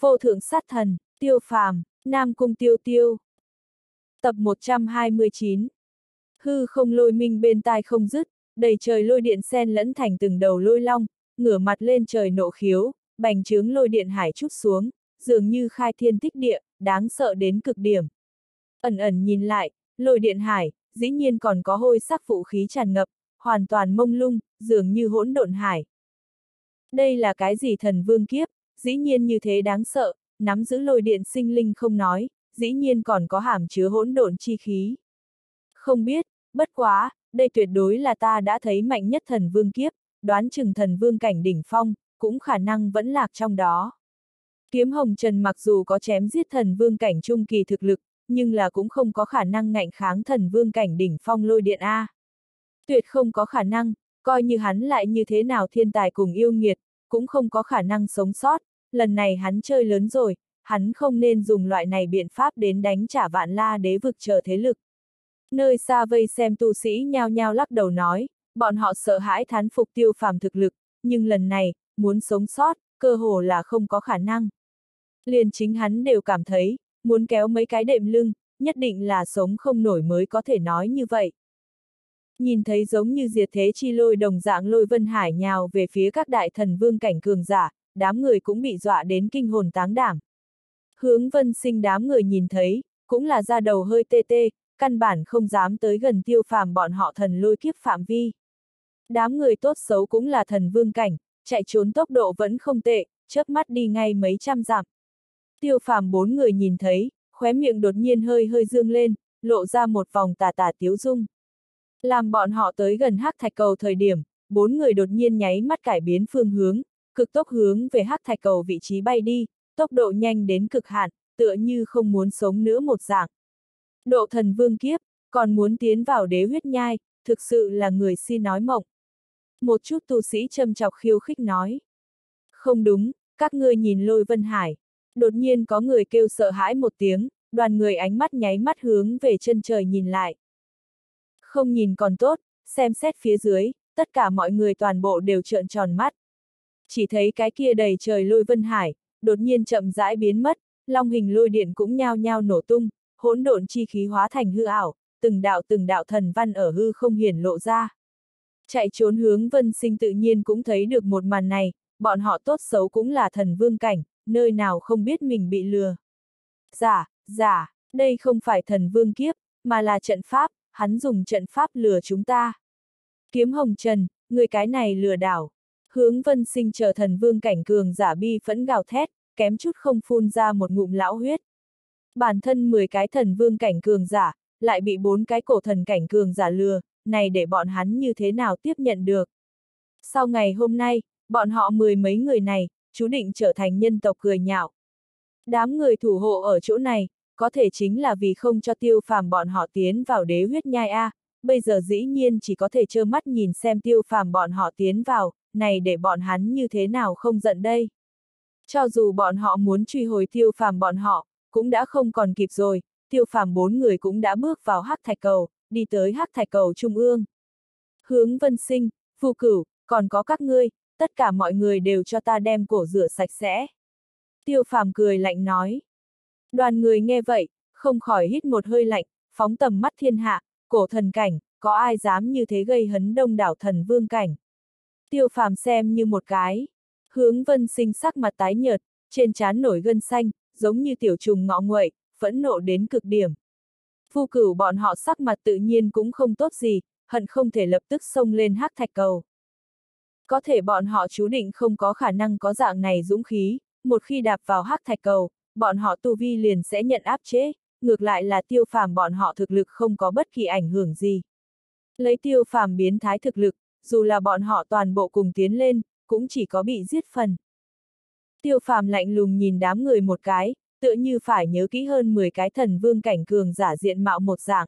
Vô thượng sát thần, tiêu phàm, Nam Cung Tiêu Tiêu. Tập 129 Hư không lôi minh bên tai không dứt, đầy trời lôi điện sen lẫn thành từng đầu lôi long, ngửa mặt lên trời nộ khiếu, bành trướng lôi điện hải chút xuống, dường như khai thiên tích địa, đáng sợ đến cực điểm. Ẩn ẩn nhìn lại, lôi điện hải, dĩ nhiên còn có hôi sắc vũ khí tràn ngập, hoàn toàn mông lung, dường như hỗn độn hải. Đây là cái gì thần vương kiếp, dĩ nhiên như thế đáng sợ, nắm giữ lôi điện sinh linh không nói, dĩ nhiên còn có hàm chứa hỗn độn chi khí. Không biết, bất quá, đây tuyệt đối là ta đã thấy mạnh nhất thần vương kiếp, đoán chừng thần vương cảnh đỉnh phong, cũng khả năng vẫn lạc trong đó. Kiếm hồng trần mặc dù có chém giết thần vương cảnh trung kỳ thực lực, nhưng là cũng không có khả năng ngạnh kháng thần vương cảnh đỉnh phong lôi điện A. Tuyệt không có khả năng, coi như hắn lại như thế nào thiên tài cùng yêu nghiệt, cũng không có khả năng sống sót, lần này hắn chơi lớn rồi, hắn không nên dùng loại này biện pháp đến đánh trả vạn la đế vực chờ thế lực. Nơi xa vây xem tu sĩ nhao nhao lắc đầu nói, bọn họ sợ hãi thán phục tiêu phàm thực lực, nhưng lần này, muốn sống sót, cơ hồ là không có khả năng. Liền chính hắn đều cảm thấy, muốn kéo mấy cái đệm lưng, nhất định là sống không nổi mới có thể nói như vậy. Nhìn thấy giống như diệt thế chi lôi đồng dạng lôi vân hải nhào về phía các đại thần vương cảnh cường giả, đám người cũng bị dọa đến kinh hồn táng đảm. Hướng vân sinh đám người nhìn thấy, cũng là ra đầu hơi tê tê, căn bản không dám tới gần tiêu phàm bọn họ thần lôi kiếp phạm vi. Đám người tốt xấu cũng là thần vương cảnh, chạy trốn tốc độ vẫn không tệ, chớp mắt đi ngay mấy trăm dặm. Tiêu phàm bốn người nhìn thấy, khóe miệng đột nhiên hơi hơi dương lên, lộ ra một vòng tà tà tiếu dung. Làm bọn họ tới gần hắc thạch cầu thời điểm, bốn người đột nhiên nháy mắt cải biến phương hướng, cực tốc hướng về hắc thạch cầu vị trí bay đi, tốc độ nhanh đến cực hạn, tựa như không muốn sống nữa một dạng. Độ thần vương kiếp, còn muốn tiến vào đế huyết nhai, thực sự là người si nói mộng. Một chút tu sĩ châm chọc khiêu khích nói. Không đúng, các ngươi nhìn lôi vân hải. Đột nhiên có người kêu sợ hãi một tiếng, đoàn người ánh mắt nháy mắt hướng về chân trời nhìn lại. Không nhìn còn tốt, xem xét phía dưới, tất cả mọi người toàn bộ đều trợn tròn mắt. Chỉ thấy cái kia đầy trời lôi vân hải, đột nhiên chậm rãi biến mất, long hình lôi điện cũng nhao nhao nổ tung, hỗn độn chi khí hóa thành hư ảo, từng đạo từng đạo thần văn ở hư không hiển lộ ra. Chạy trốn hướng vân sinh tự nhiên cũng thấy được một màn này, bọn họ tốt xấu cũng là thần vương cảnh, nơi nào không biết mình bị lừa. Giả, giả, đây không phải thần vương kiếp, mà là trận pháp, hắn dùng trận pháp lừa chúng ta. Kiếm hồng trần, người cái này lừa đảo. Hướng vân sinh chờ thần vương cảnh cường giả bi phẫn gào thét, kém chút không phun ra một ngụm lão huyết. Bản thân 10 cái thần vương cảnh cường giả, lại bị bốn cái cổ thần cảnh cường giả lừa, này để bọn hắn như thế nào tiếp nhận được. Sau ngày hôm nay, bọn họ mười mấy người này, chú định trở thành nhân tộc cười nhạo. Đám người thủ hộ ở chỗ này, có thể chính là vì không cho tiêu phàm bọn họ tiến vào đế huyết nhai A, bây giờ dĩ nhiên chỉ có thể trơ mắt nhìn xem tiêu phàm bọn họ tiến vào, này để bọn hắn như thế nào không giận đây. Cho dù bọn họ muốn truy hồi tiêu phàm bọn họ, cũng đã không còn kịp rồi, tiêu phàm bốn người cũng đã bước vào hắc thạch cầu, đi tới hắc thạch cầu trung ương. Hướng vân sinh, phù cửu, còn có các ngươi, tất cả mọi người đều cho ta đem cổ rửa sạch sẽ. Tiêu phàm cười lạnh nói. Đoàn người nghe vậy, không khỏi hít một hơi lạnh, phóng tầm mắt thiên hạ, cổ thần cảnh, có ai dám như thế gây hấn đông đảo thần vương cảnh. Tiêu phàm xem như một cái. Hướng vân sinh sắc mặt tái nhợt, trên trán nổi gân xanh, giống như tiểu trùng ngọ nguậy, phẫn nộ đến cực điểm. Phu cửu bọn họ sắc mặt tự nhiên cũng không tốt gì, hận không thể lập tức xông lên hắc thạch cầu. Có thể bọn họ chú định không có khả năng có dạng này dũng khí, một khi đạp vào hắc thạch cầu, bọn họ tu vi liền sẽ nhận áp chế, ngược lại là tiêu phàm bọn họ thực lực không có bất kỳ ảnh hưởng gì. Lấy tiêu phàm biến thái thực lực, dù là bọn họ toàn bộ cùng tiến lên, cũng chỉ có bị giết phần. Tiêu phàm lạnh lùng nhìn đám người một cái, tựa như phải nhớ kỹ hơn 10 cái thần vương cảnh cường giả diện mạo một dạng.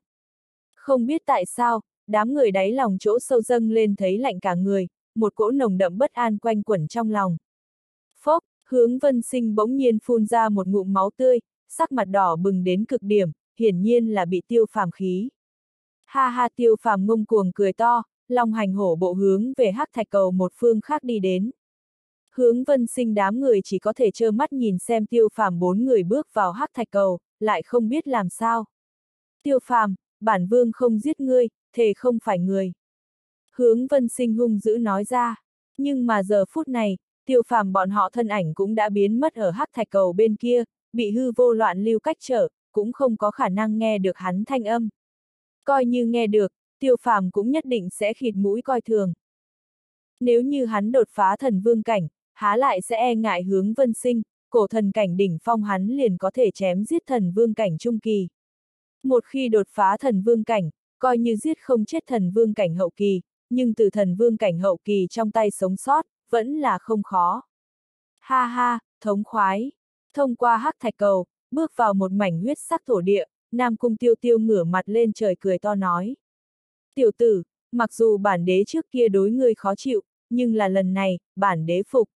Không biết tại sao, đám người đáy lòng chỗ sâu dâng lên thấy lạnh cả người, một cỗ nồng đậm bất an quanh quẩn trong lòng. Phốc, hướng vân sinh bỗng nhiên phun ra một ngụm máu tươi, sắc mặt đỏ bừng đến cực điểm, hiển nhiên là bị tiêu phàm khí. Ha ha tiêu phàm ngông cuồng cười to, long hành hổ bộ hướng về hắc thạch cầu một phương khác đi đến. Hướng vân sinh đám người chỉ có thể trơ mắt nhìn xem tiêu phàm bốn người bước vào hắc thạch cầu, lại không biết làm sao. Tiêu phàm, bản vương không giết ngươi, thề không phải người. Hướng vân sinh hung dữ nói ra. Nhưng mà giờ phút này, tiêu phàm bọn họ thân ảnh cũng đã biến mất ở hắc thạch cầu bên kia, bị hư vô loạn lưu cách trở, cũng không có khả năng nghe được hắn thanh âm. Coi như nghe được, tiêu phàm cũng nhất định sẽ khịt mũi coi thường. Nếu như hắn đột phá thần vương cảnh, há lại sẽ e ngại hướng vân sinh, cổ thần cảnh đỉnh phong hắn liền có thể chém giết thần vương cảnh trung kỳ. Một khi đột phá thần vương cảnh, coi như giết không chết thần vương cảnh hậu kỳ, nhưng từ thần vương cảnh hậu kỳ trong tay sống sót, vẫn là không khó. Ha ha, thống khoái. Thông qua hắc thạch cầu, bước vào một mảnh huyết sắc thổ địa, Nam Cung Tiêu Tiêu ngửa mặt lên trời cười to nói. Tiểu tử, mặc dù bản đế trước kia đối ngươi khó chịu, nhưng là lần này, bản đế phục.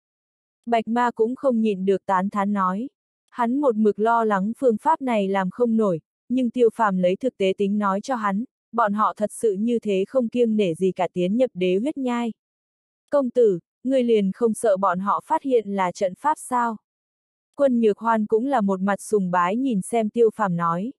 Bạch ma cũng không nhịn được tán thán nói. Hắn một mực lo lắng phương pháp này làm không nổi, nhưng tiêu phàm lấy thực tế tính nói cho hắn, bọn họ thật sự như thế không kiêng nể gì cả tiến nhập đế huyết nhai. Công tử, ngươi liền không sợ bọn họ phát hiện là trận pháp sao? Quân Nhược Hoan cũng là một mặt sùng bái nhìn xem tiêu phàm nói.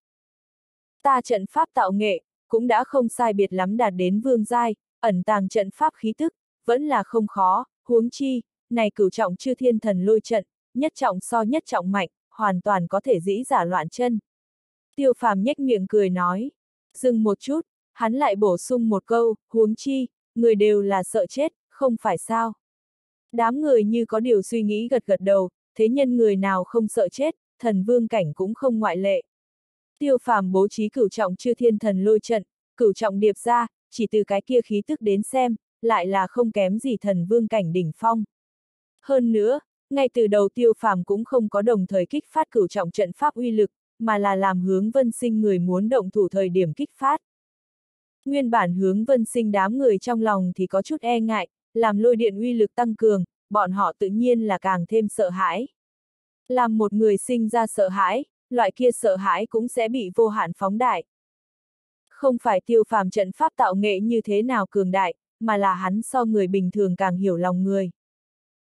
Ta trận pháp tạo nghệ, cũng đã không sai biệt lắm đạt đến vương giai, ẩn tàng trận pháp khí tức, vẫn là không khó, huống chi, này cửu trọng chư thiên thần lôi trận, nhất trọng so nhất trọng mạnh, hoàn toàn có thể dĩ giả loạn chân. Tiêu phàm nhếch miệng cười nói. Dừng một chút, hắn lại bổ sung một câu, huống chi, người đều là sợ chết, không phải sao. Đám người như có điều suy nghĩ gật gật đầu, thế nhân người nào không sợ chết, thần vương cảnh cũng không ngoại lệ. Tiêu phàm bố trí cửu trọng chư thiên thần lôi trận, cửu trọng điệp ra, chỉ từ cái kia khí tức đến xem, lại là không kém gì thần vương cảnh đỉnh phong. Hơn nữa, ngay từ đầu tiêu phàm cũng không có đồng thời kích phát cửu trọng trận pháp uy lực, mà là làm hướng vân sinh người muốn động thủ thời điểm kích phát. Nguyên bản hướng vân sinh đám người trong lòng thì có chút e ngại, làm lôi điện uy lực tăng cường, bọn họ tự nhiên là càng thêm sợ hãi. Làm một người sinh ra sợ hãi, loại kia sợ hãi cũng sẽ bị vô hạn phóng đại. Không phải tiêu phàm trận pháp tạo nghệ như thế nào cường đại, mà là hắn so người bình thường càng hiểu lòng người.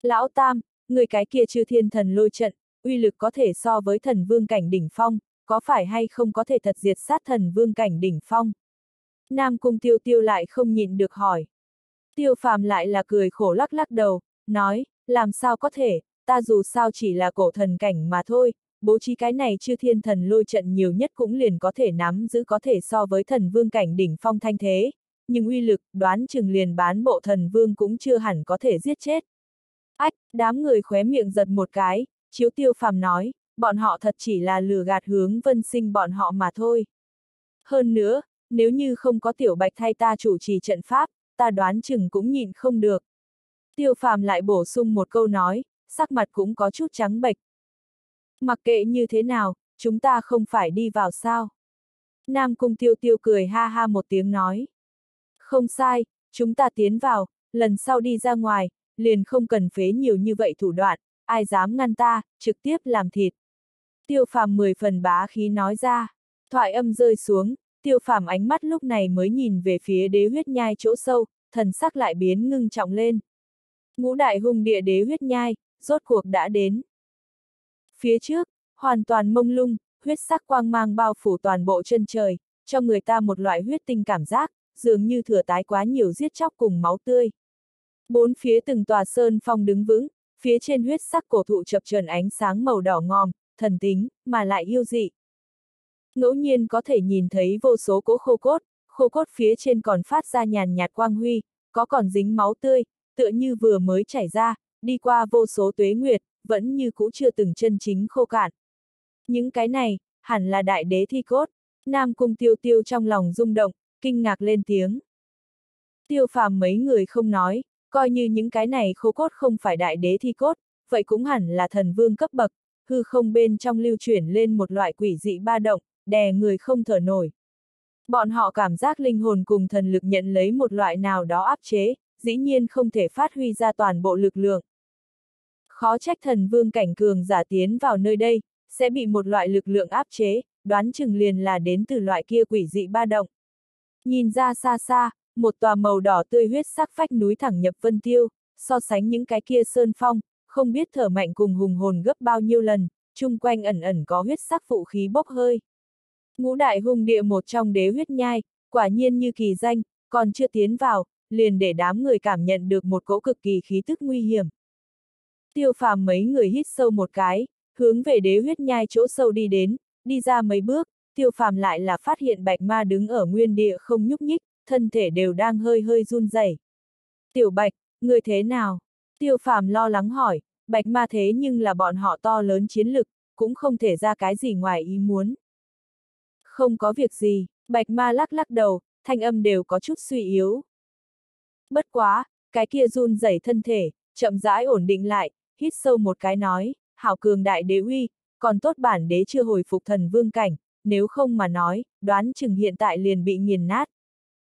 Lão Tam, người cái kia chư thiên thần lôi trận, uy lực có thể so với thần vương cảnh đỉnh phong, có phải hay không có thể thật diệt sát thần vương cảnh đỉnh phong? Nam Cung Tiêu Tiêu lại không nhịn được hỏi. Tiêu phàm lại là cười khổ lắc lắc đầu, nói, làm sao có thể, ta dù sao chỉ là cổ thần cảnh mà thôi, bố trí cái này chư thiên thần lôi trận nhiều nhất cũng liền có thể nắm giữ có thể so với thần vương cảnh đỉnh phong thanh thế, nhưng uy lực, đoán chừng liền bán bộ thần vương cũng chưa hẳn có thể giết chết. Ách, đám người khóe miệng giật một cái, chiếu tiêu phàm nói, bọn họ thật chỉ là lừa gạt hướng vân sinh bọn họ mà thôi. Hơn nữa, nếu như không có tiểu bạch thay ta chủ trì trận pháp, ta đoán chừng cũng nhìn không được. Tiêu phàm lại bổ sung một câu nói, sắc mặt cũng có chút trắng bệch. Mặc kệ như thế nào, chúng ta không phải đi vào sao. Nam cung tiêu tiêu cười ha ha một tiếng nói. Không sai, chúng ta tiến vào, lần sau đi ra ngoài, liền không cần phế nhiều như vậy thủ đoạn, ai dám ngăn ta, trực tiếp làm thịt. Tiêu phàm mười phần bá khí nói ra, thoại âm rơi xuống, tiêu phàm ánh mắt lúc này mới nhìn về phía đế huyết nhai chỗ sâu, thần sắc lại biến ngưng trọng lên. Ngũ đại hung địa đế huyết nhai, rốt cuộc đã đến. Phía trước, hoàn toàn mông lung, huyết sắc quang mang bao phủ toàn bộ chân trời, cho người ta một loại huyết tinh cảm giác, dường như thừa tái quá nhiều giết chóc cùng máu tươi. Bốn phía từng tòa sơn phong đứng vững, phía trên huyết sắc cổ thụ chập trần ánh sáng màu đỏ ngòm, thần tính, mà lại yêu dị. Ngẫu nhiên có thể nhìn thấy vô số cỗ khô cốt, khô cốt phía trên còn phát ra nhàn nhạt quang huy, có còn dính máu tươi, tựa như vừa mới chảy ra, đi qua vô số tuế nguyệt, vẫn như cũ chưa từng chân chính khô cạn. Những cái này, hẳn là đại đế thi cốt. Nam cung tiêu tiêu trong lòng rung động, kinh ngạc lên tiếng. Tiêu phàm mấy người không nói, coi như những cái này khô cốt không phải đại đế thi cốt, vậy cũng hẳn là thần vương cấp bậc, hư không bên trong lưu chuyển lên một loại quỷ dị ba động, đè người không thở nổi. Bọn họ cảm giác linh hồn cùng thần lực nhận lấy một loại nào đó áp chế, dĩ nhiên không thể phát huy ra toàn bộ lực lượng. Khó trách thần vương cảnh cường giả tiến vào nơi đây, sẽ bị một loại lực lượng áp chế, đoán chừng liền là đến từ loại kia quỷ dị ba động. Nhìn ra xa xa, một tòa màu đỏ tươi huyết sắc phách núi thẳng nhập vân tiêu, so sánh những cái kia sơn phong, không biết thở mạnh cùng hùng hồn gấp bao nhiêu lần, chung quanh ẩn ẩn có huyết sắc phụ khí bốc hơi. Ngũ đại hung địa một trong đế huyết nhai, quả nhiên như kỳ danh, còn chưa tiến vào, liền để đám người cảm nhận được một cỗ cực kỳ khí tức nguy hiểm. Tiêu phàm mấy người hít sâu một cái, hướng về đế huyết nhai chỗ sâu đi đến, đi ra mấy bước, tiêu phàm lại là phát hiện bạch ma đứng ở nguyên địa không nhúc nhích, thân thể đều đang hơi hơi run rẩy. Tiểu bạch, người thế nào? Tiêu phàm lo lắng hỏi, bạch ma thế nhưng là bọn họ to lớn chiến lực, cũng không thể ra cái gì ngoài ý muốn. Không có việc gì, bạch ma lắc lắc đầu, thanh âm đều có chút suy yếu. Bất quá, cái kia run rẩy thân thể, chậm rãi ổn định lại, hít sâu một cái nói, hảo cường đại đế uy, còn tốt bản đế chưa hồi phục thần vương cảnh, nếu không mà nói, đoán chừng hiện tại liền bị nghiền nát.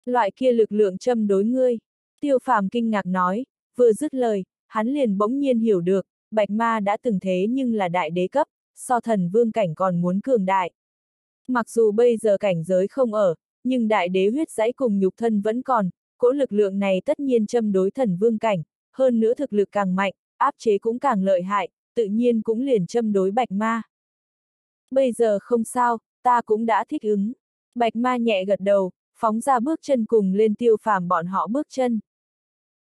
Loại kia lực lượng châm đối ngươi, tiêu phàm kinh ngạc nói, vừa dứt lời, hắn liền bỗng nhiên hiểu được, bạch ma đã từng thế nhưng là đại đế cấp, so thần vương cảnh còn muốn cường đại. Mặc dù bây giờ cảnh giới không ở, nhưng đại đế huyết dãy cùng nhục thân vẫn còn, cỗ lực lượng này tất nhiên châm đối thần vương cảnh, hơn nữa thực lực càng mạnh, áp chế cũng càng lợi hại, tự nhiên cũng liền châm đối bạch ma. Bây giờ không sao, ta cũng đã thích ứng. Bạch ma nhẹ gật đầu, phóng ra bước chân cùng lên tiêu phàm bọn họ bước chân.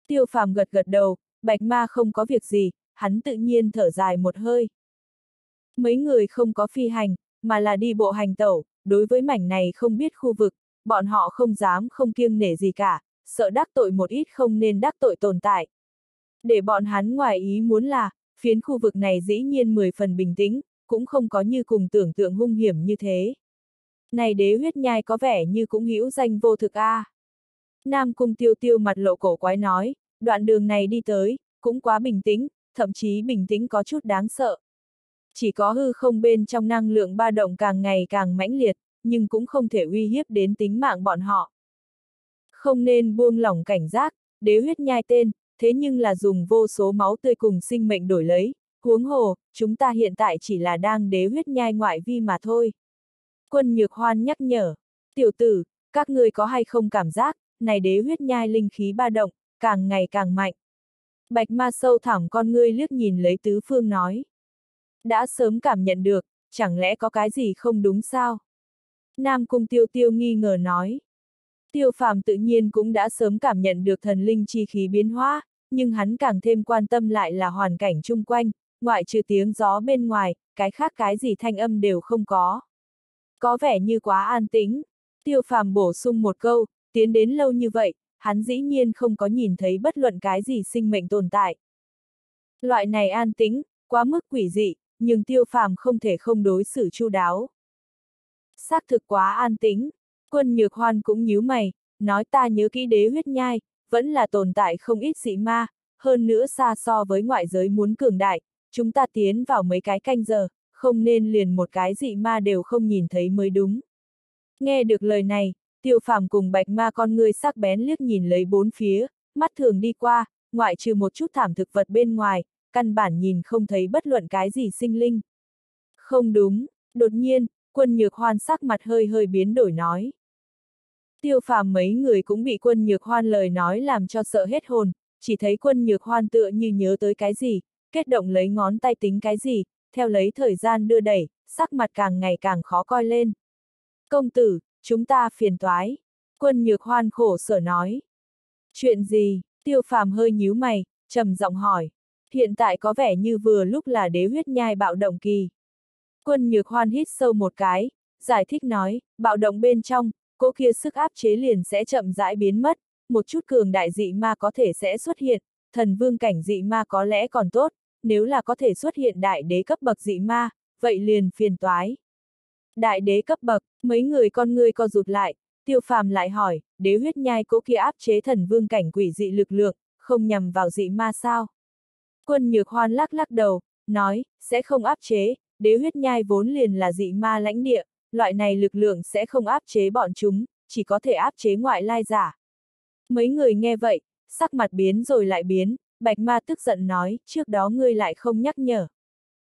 Tiêu phàm gật gật đầu, bạch ma không có việc gì, hắn tự nhiên thở dài một hơi. Mấy người không có phi hành, mà là đi bộ hành tẩu, đối với mảnh này không biết khu vực, bọn họ không dám không kiêng nể gì cả, sợ đắc tội một ít không nên đắc tội tồn tại. Để bọn hắn ngoài ý muốn là, phiến khu vực này dĩ nhiên 10 phần bình tĩnh, cũng không có như cùng tưởng tượng hung hiểm như thế. Này đế huyết nhai có vẻ như cũng hữu danh vô thực a. À. Nam cung tiêu tiêu mặt lộ cổ quái nói, đoạn đường này đi tới, cũng quá bình tĩnh, thậm chí bình tĩnh có chút đáng sợ. Chỉ có hư không bên trong năng lượng ba động càng ngày càng mãnh liệt, nhưng cũng không thể uy hiếp đến tính mạng bọn họ. Không nên buông lỏng cảnh giác, đế huyết nhai tên, thế nhưng là dùng vô số máu tươi cùng sinh mệnh đổi lấy, huống hồ, chúng ta hiện tại chỉ là đang đế huyết nhai ngoại vi mà thôi. Quân Nhược Hoan nhắc nhở, tiểu tử, các người có hay không cảm giác, này đế huyết nhai linh khí ba động, càng ngày càng mạnh. Bạch ma sâu thẳm con ngươi liếc nhìn lấy tứ phương nói. Đã sớm cảm nhận được, chẳng lẽ có cái gì không đúng sao? Nam Cung Tiêu Tiêu nghi ngờ nói. Tiêu phàm tự nhiên cũng đã sớm cảm nhận được thần linh chi khí biến hóa, nhưng hắn càng thêm quan tâm lại là hoàn cảnh chung quanh, ngoại trừ tiếng gió bên ngoài, cái khác cái gì thanh âm đều không có. Có vẻ như quá an tĩnh. Tiêu phàm bổ sung một câu, tiến đến lâu như vậy, hắn dĩ nhiên không có nhìn thấy bất luận cái gì sinh mệnh tồn tại. Loại này an tĩnh, quá mức quỷ dị, nhưng tiêu phàm không thể không đối xử chu đáo. Xác thực quá an tĩnh, quân nhược hoan cũng nhíu mày, nói ta nhớ kỹ đế huyết nhai, vẫn là tồn tại không ít dị ma, hơn nữa xa so với ngoại giới muốn cường đại, chúng ta tiến vào mấy cái canh giờ, không nên liền một cái dị ma đều không nhìn thấy mới đúng. Nghe được lời này, tiêu phàm cùng bạch ma con người sắc bén liếc nhìn lấy bốn phía, mắt thường đi qua, ngoại trừ một chút thảm thực vật bên ngoài, căn bản nhìn không thấy bất luận cái gì sinh linh. Không đúng, đột nhiên, quân nhược hoan sắc mặt hơi hơi biến đổi nói. Tiêu phàm mấy người cũng bị quân nhược hoan lời nói làm cho sợ hết hồn, chỉ thấy quân nhược hoan tựa như nhớ tới cái gì, kết động lấy ngón tay tính cái gì, theo lấy thời gian đưa đẩy, sắc mặt càng ngày càng khó coi lên. Công tử, chúng ta phiền toái. Quân nhược hoan khổ sở nói. Chuyện gì? Tiêu phàm hơi nhíu mày, trầm giọng hỏi. Hiện tại có vẻ như vừa lúc là đế huyết nhai bạo động kỳ. Quân nhược hoan hít sâu một cái, giải thích nói, bạo động bên trong, cỗ kia sức áp chế liền sẽ chậm rãi biến mất, một chút cường đại dị ma có thể sẽ xuất hiện, thần vương cảnh dị ma có lẽ còn tốt, nếu là có thể xuất hiện đại đế cấp bậc dị ma, vậy liền phiền toái. Đại đế cấp bậc, mấy người con người co rụt lại, tiêu phàm lại hỏi, đế huyết nhai cỗ kia áp chế thần vương cảnh quỷ dị lực lượng, không nhằm vào dị ma sao? Quân nhược hoan lắc lắc đầu, nói, sẽ không áp chế, đế huyết nhai vốn liền là dị ma lãnh địa, loại này lực lượng sẽ không áp chế bọn chúng, chỉ có thể áp chế ngoại lai giả. Mấy người nghe vậy, sắc mặt biến rồi lại biến, bạch ma tức giận nói, trước đó ngươi lại không nhắc nhở.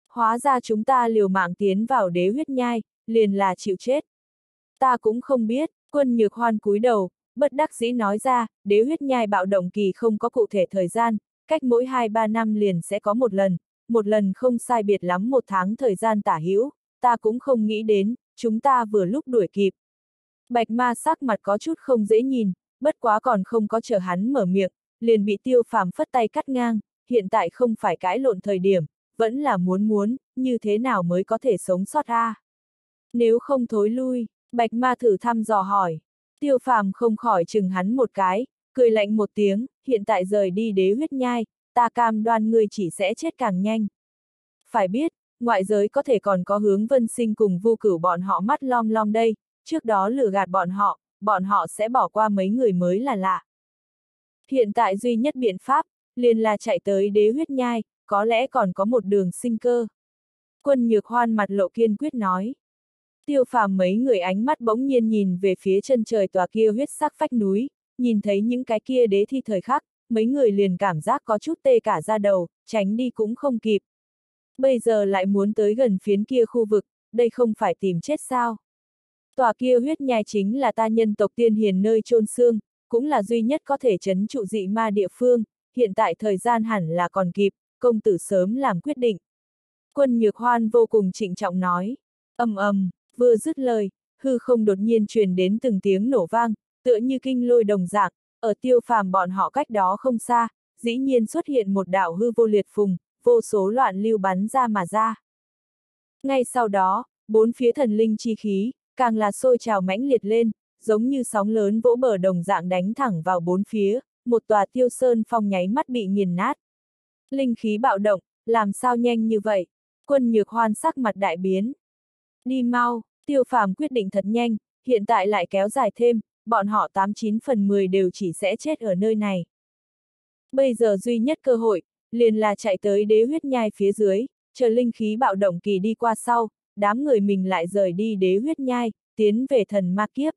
Hóa ra chúng ta liều mạng tiến vào đế huyết nhai, liền là chịu chết. Ta cũng không biết, quân nhược hoan cúi đầu, bất đắc dĩ nói ra, đế huyết nhai bạo động kỳ không có cụ thể thời gian, cách mỗi 2-3 năm liền sẽ có một lần, một lần không sai biệt lắm một tháng thời gian tả hữu, ta cũng không nghĩ đến, chúng ta vừa lúc đuổi kịp. Bạch ma sắc mặt có chút không dễ nhìn, bất quá còn không có chờ hắn mở miệng, liền bị tiêu phàm phất tay cắt ngang, hiện tại không phải cãi lộn thời điểm, vẫn là muốn muốn, như thế nào mới có thể sống sót ra. Nếu không thối lui, bạch ma thử thăm dò hỏi, tiêu phàm không khỏi chừng hắn một cái, cười lạnh một tiếng, hiện tại rời đi đế huyết nhai, ta cam đoan ngươi chỉ sẽ chết càng nhanh. Phải biết, ngoại giới có thể còn có hướng vân sinh cùng vu cửu bọn họ mắt lom lom đây, trước đó lừa gạt bọn họ, bọn họ sẽ bỏ qua mấy người mới là lạ. Hiện tại duy nhất biện pháp, liền là chạy tới đế huyết nhai, có lẽ còn có một đường sinh cơ. Quân nhược hoan mặt lộ kiên quyết nói. Tiêu phàm mấy người ánh mắt bỗng nhiên nhìn về phía chân trời tòa kia huyết sắc phách núi, nhìn thấy những cái kia đế thi thời khắc, mấy người liền cảm giác có chút tê cả ra đầu, tránh đi cũng không kịp. Bây giờ lại muốn tới gần phiến kia khu vực, đây không phải tìm chết sao. Tòa kia huyết nhai chính là ta nhân tộc tiên hiền nơi chôn xương, cũng là duy nhất có thể chấn trụ dị ma địa phương, hiện tại thời gian hẳn là còn kịp, công tử sớm làm quyết định. Quân Nhược Hoan vô cùng trịnh trọng nói, ầm ầm, vừa dứt lời, hư không đột nhiên truyền đến từng tiếng nổ vang, tựa như kinh lôi đồng dạng, ở tiêu phàm bọn họ cách đó không xa, dĩ nhiên xuất hiện một đạo hư vô liệt phùng, vô số loạn lưu bắn ra mà ra. Ngay sau đó, bốn phía thần linh chi khí, càng là sôi trào mãnh liệt lên, giống như sóng lớn vỗ bờ đồng dạng đánh thẳng vào bốn phía, một tòa tiêu sơn phong nháy mắt bị nghiền nát. Linh khí bạo động, làm sao nhanh như vậy? Quân nhược hoan sắc mặt đại biến. Đi mau, tiêu phàm quyết định thật nhanh, hiện tại lại kéo dài thêm, bọn họ 89 phần 10 đều chỉ sẽ chết ở nơi này. Bây giờ duy nhất cơ hội, liền là chạy tới đế huyết nhai phía dưới, chờ linh khí bạo động kỳ đi qua sau, đám người mình lại rời đi đế huyết nhai, tiến về thần ma kiếp.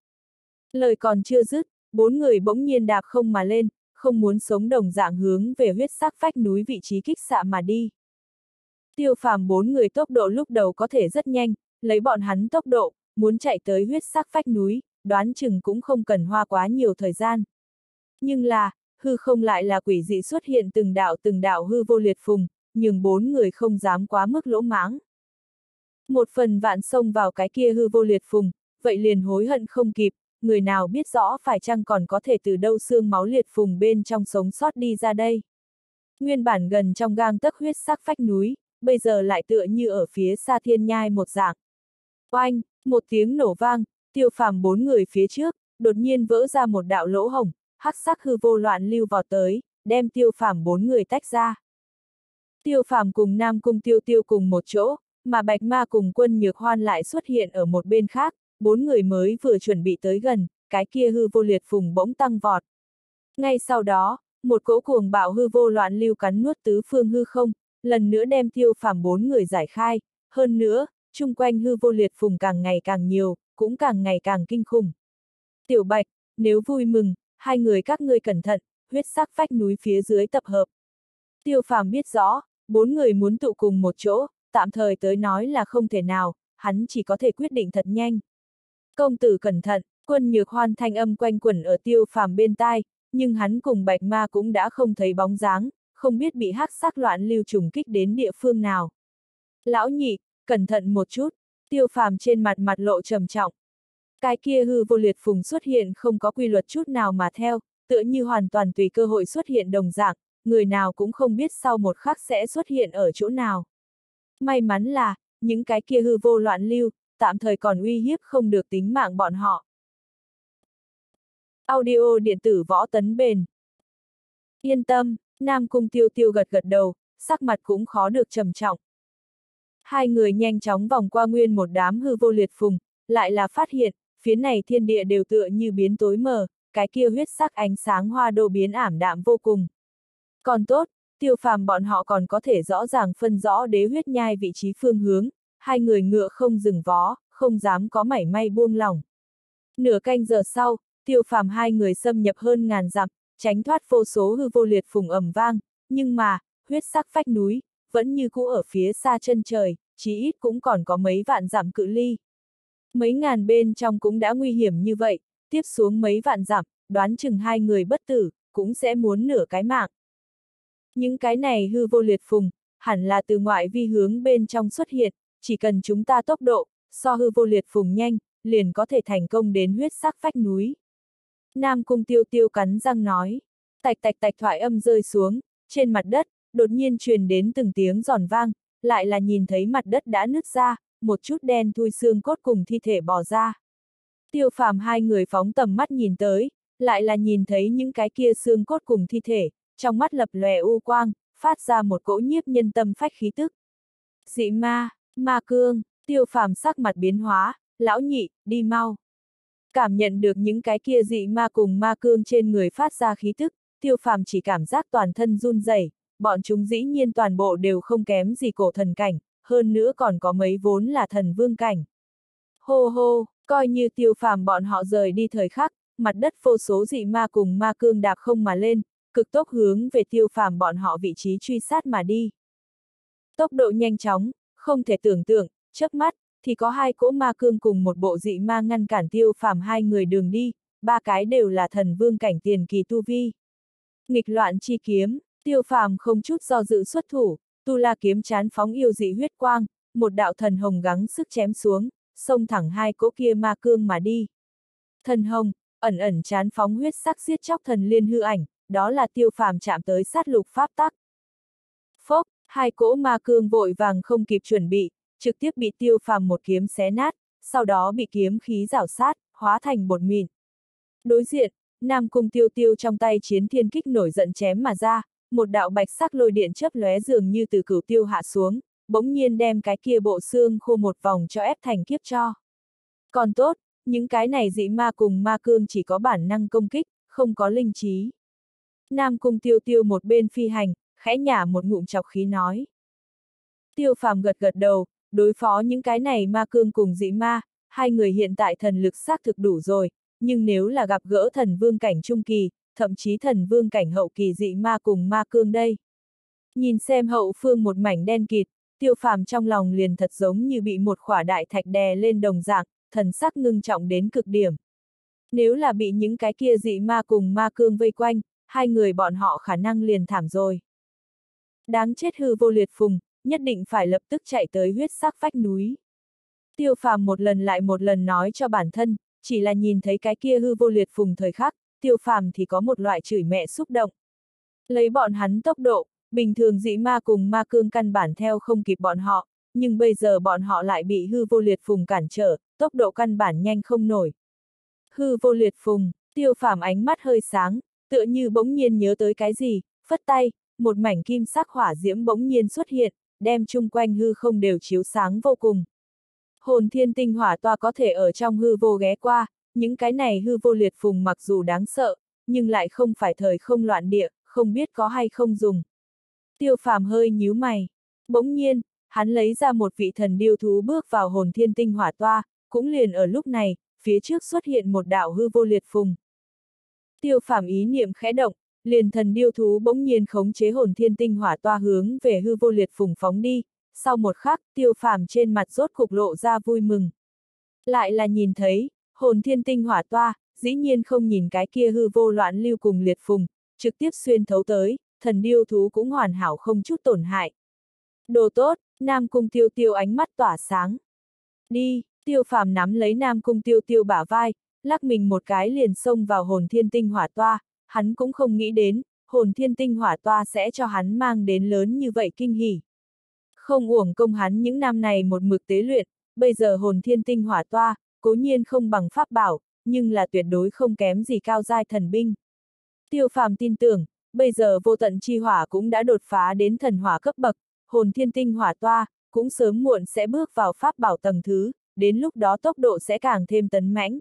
Lời còn chưa dứt, bốn người bỗng nhiên đạp không mà lên, không muốn sống đồng dạng hướng về huyết sắc phách núi vị trí kích xạ mà đi. Tiêu phàm bốn người tốc độ lúc đầu có thể rất nhanh, lấy bọn hắn tốc độ, muốn chạy tới huyết sắc phách núi, đoán chừng cũng không cần hoa quá nhiều thời gian. Nhưng là, hư không lại là quỷ dị xuất hiện từng đạo từng đạo hư vô liệt phùng, nhưng bốn người không dám quá mức lỗ mãng. Một phần vạn xông vào cái kia hư vô liệt phùng, vậy liền hối hận không kịp, người nào biết rõ phải chăng còn có thể từ đâu xương máu liệt phùng bên trong sống sót đi ra đây. Nguyên bản gần trong gang tấc huyết sắc phách núi, bây giờ lại tựa như ở phía xa thiên nhai một dạng. Oanh, một tiếng nổ vang, tiêu phàm bốn người phía trước, đột nhiên vỡ ra một đạo lỗ hồng, hắc sắc hư vô loạn lưu vào tới, đem tiêu phàm bốn người tách ra. Tiêu phàm cùng Nam Cung Tiêu Tiêu cùng một chỗ, mà Bạch Ma cùng quân Nhược Hoan lại xuất hiện ở một bên khác, bốn người mới vừa chuẩn bị tới gần, cái kia hư vô liệt phùng bỗng tăng vọt. Ngay sau đó, một cỗ cuồng bạo hư vô loạn lưu cắn nuốt tứ phương hư không, lần nữa đem tiêu phàm bốn người giải khai, hơn nữa, chung quanh hư vô liệt phùng càng ngày càng nhiều, cũng càng ngày càng kinh khủng. Tiểu Bạch, nếu vui mừng, hai người các ngươi cẩn thận, huyết sắc phách núi phía dưới tập hợp. Tiêu phàm biết rõ, bốn người muốn tụ cùng một chỗ, tạm thời tới nói là không thể nào, hắn chỉ có thể quyết định thật nhanh. Công tử cẩn thận, quân nhược hoan thanh âm quanh quẩn ở tiêu phàm bên tai, nhưng hắn cùng bạch ma cũng đã không thấy bóng dáng, không biết bị hắc sắc loạn lưu trùng kích đến địa phương nào. Lão nhị, cẩn thận một chút, tiêu phàm trên mặt mặt lộ trầm trọng. Cái kia hư vô liệt phùng xuất hiện không có quy luật chút nào mà theo, tựa như hoàn toàn tùy cơ hội xuất hiện đồng dạng, người nào cũng không biết sau một khắc sẽ xuất hiện ở chỗ nào. May mắn là, những cái kia hư vô loạn lưu, tạm thời còn uy hiếp không được tính mạng bọn họ. Audio điện tử võ tấn bền. Yên tâm, Nam Cung Tiêu Tiêu gật gật đầu, sắc mặt cũng khó được trầm trọng. Hai người nhanh chóng vòng qua nguyên một đám hư vô liệt phùng, lại là phát hiện, phía này thiên địa đều tựa như biến tối mờ, cái kia huyết sắc ánh sáng hoa đô biến ảm đạm vô cùng. Còn tốt, tiêu phàm bọn họ còn có thể rõ ràng phân rõ đế huyết nhai vị trí phương hướng, hai người ngựa không dừng vó, không dám có mảy may buông lỏng. Nửa canh giờ sau, tiêu phàm hai người xâm nhập hơn ngàn dặm, tránh thoát vô số hư vô liệt phùng ẩm vang, nhưng mà, huyết sắc phách núi, vẫn như cũ ở phía xa chân trời, chí ít cũng còn có mấy vạn dặm cự ly. Mấy ngàn bên trong cũng đã nguy hiểm như vậy, tiếp xuống mấy vạn dặm, đoán chừng hai người bất tử, cũng sẽ muốn nửa cái mạng. Những cái này hư vô liệt phùng, hẳn là từ ngoại vi hướng bên trong xuất hiện, chỉ cần chúng ta tốc độ, so hư vô liệt phùng nhanh, liền có thể thành công đến huyết sắc phách núi. Nam Cung Tiêu Tiêu cắn răng nói, tạch tạch tạch thoại âm rơi xuống, trên mặt đất, đột nhiên truyền đến từng tiếng giòn vang, lại là nhìn thấy mặt đất đã nứt ra, một chút đen thui xương cốt cùng thi thể bò ra. Tiêu phàm hai người phóng tầm mắt nhìn tới, lại là nhìn thấy những cái kia xương cốt cùng thi thể, trong mắt lập lòe u quang, phát ra một cỗ nhiếp nhân tâm phách khí tức. Dị ma, ma cương, tiêu phàm sắc mặt biến hóa, lão nhị, đi mau. Cảm nhận được những cái kia dị ma cùng ma cương trên người phát ra khí tức, tiêu phàm chỉ cảm giác toàn thân run rẩy, bọn chúng dĩ nhiên toàn bộ đều không kém gì cổ thần cảnh, hơn nữa còn có mấy vốn là thần vương cảnh. Hô hô, coi như tiêu phàm bọn họ rời đi thời khắc, mặt đất vô số dị ma cùng ma cương đạp không mà lên, cực tốc hướng về tiêu phàm bọn họ vị trí truy sát mà đi. Tốc độ nhanh chóng, không thể tưởng tượng, chớp mắt, thì có hai cỗ ma cương cùng một bộ dị ma ngăn cản tiêu phàm hai người đường đi, ba cái đều là thần vương cảnh tiền kỳ tu vi. Nghịch loạn chi kiếm, tiêu phàm không chút do dự xuất thủ, tu la kiếm chán phóng yêu dị huyết quang, một đạo thần hồng gắng sức chém xuống, xông thẳng hai cỗ kia ma cương mà đi. Thần hồng, ẩn ẩn chán phóng huyết sắc giết chóc thần liên hư ảnh, đó là tiêu phàm chạm tới sát lục pháp tắc. Phốc, hai cỗ ma cương vội vàng không kịp chuẩn bị, trực tiếp bị tiêu phàm một kiếm xé nát, sau đó bị kiếm khí rảo sát, hóa thành bột mịn. Đối diện, Nam Cung Tiêu Tiêu trong tay chiến thiên kích nổi giận chém mà ra, một đạo bạch sắc lôi điện chớp lóe dường như từ cửu tiêu hạ xuống, bỗng nhiên đem cái kia bộ xương khô một vòng cho ép thành kiếp cho. Còn tốt, những cái này dị ma cùng ma cương chỉ có bản năng công kích, không có linh trí. Nam Cung Tiêu Tiêu một bên phi hành, khẽ nhả một ngụm chọc khí nói. Tiêu phàm gật gật đầu, đối phó những cái này ma cương cùng dị ma, hai người hiện tại thần lực xác thực đủ rồi, nhưng nếu là gặp gỡ thần vương cảnh trung kỳ, thậm chí thần vương cảnh hậu kỳ dị ma cùng ma cương đây. Nhìn xem hậu phương một mảnh đen kịt, tiêu phàm trong lòng liền thật giống như bị một khỏa đại thạch đè lên đồng dạng, thần sắc ngưng trọng đến cực điểm. Nếu là bị những cái kia dị ma cùng ma cương vây quanh, hai người bọn họ khả năng liền thảm rồi. Đáng chết hư vô liệt phùng, nhất định phải lập tức chạy tới huyết sắc vách núi. Tiêu phàm một lần lại một lần nói cho bản thân, chỉ là nhìn thấy cái kia hư vô liệt phùng thời khắc, tiêu phàm thì có một loại chửi mẹ xúc động. Lấy bọn hắn tốc độ, bình thường dĩ ma cùng ma cương căn bản theo không kịp bọn họ, nhưng bây giờ bọn họ lại bị hư vô liệt phùng cản trở, tốc độ căn bản nhanh không nổi. Hư vô liệt phùng, tiêu phàm ánh mắt hơi sáng, tựa như bỗng nhiên nhớ tới cái gì, phất tay, một mảnh kim sắc hỏa diễm bỗng nhiên xuất hiện, đem chung quanh hư không đều chiếu sáng vô cùng. Hồn thiên tinh hỏa toa có thể ở trong hư vô ghé qua, những cái này hư vô liệt phùng mặc dù đáng sợ, nhưng lại không phải thời không loạn địa, không biết có hay không dùng. Tiêu phàm hơi nhíu mày. Bỗng nhiên, hắn lấy ra một vị thần điêu thú bước vào hồn thiên tinh hỏa toa, cũng liền ở lúc này, phía trước xuất hiện một đạo hư vô liệt phùng. Tiêu phàm ý niệm khẽ động, liền thần điêu thú bỗng nhiên khống chế hồn thiên tinh hỏa toa hướng về hư vô liệt phùng phóng đi, sau một khắc tiêu phàm trên mặt rốt cục lộ ra vui mừng. Lại là nhìn thấy, hồn thiên tinh hỏa toa, dĩ nhiên không nhìn cái kia hư vô loạn lưu cùng liệt phùng, trực tiếp xuyên thấu tới, thần điêu thú cũng hoàn hảo không chút tổn hại. Đồ tốt, Nam Cung Tiêu Tiêu ánh mắt tỏa sáng. Đi, Tiêu Phàm nắm lấy Nam Cung Tiêu Tiêu bả vai, lắc mình một cái liền xông vào hồn thiên tinh hỏa toa, hắn cũng không nghĩ đến, hồn thiên tinh hỏa toa sẽ cho hắn mang đến lớn như vậy kinh hỉ. Không uổng công hắn những năm này một mực tế luyện, bây giờ hồn thiên tinh hỏa toa, cố nhiên không bằng pháp bảo, nhưng là tuyệt đối không kém gì cao giai thần binh. Tiêu phàm tin tưởng, bây giờ vô tận chi hỏa cũng đã đột phá đến thần hỏa cấp bậc, hồn thiên tinh hỏa toa, cũng sớm muộn sẽ bước vào pháp bảo tầng thứ, đến lúc đó tốc độ sẽ càng thêm tấn mãnh.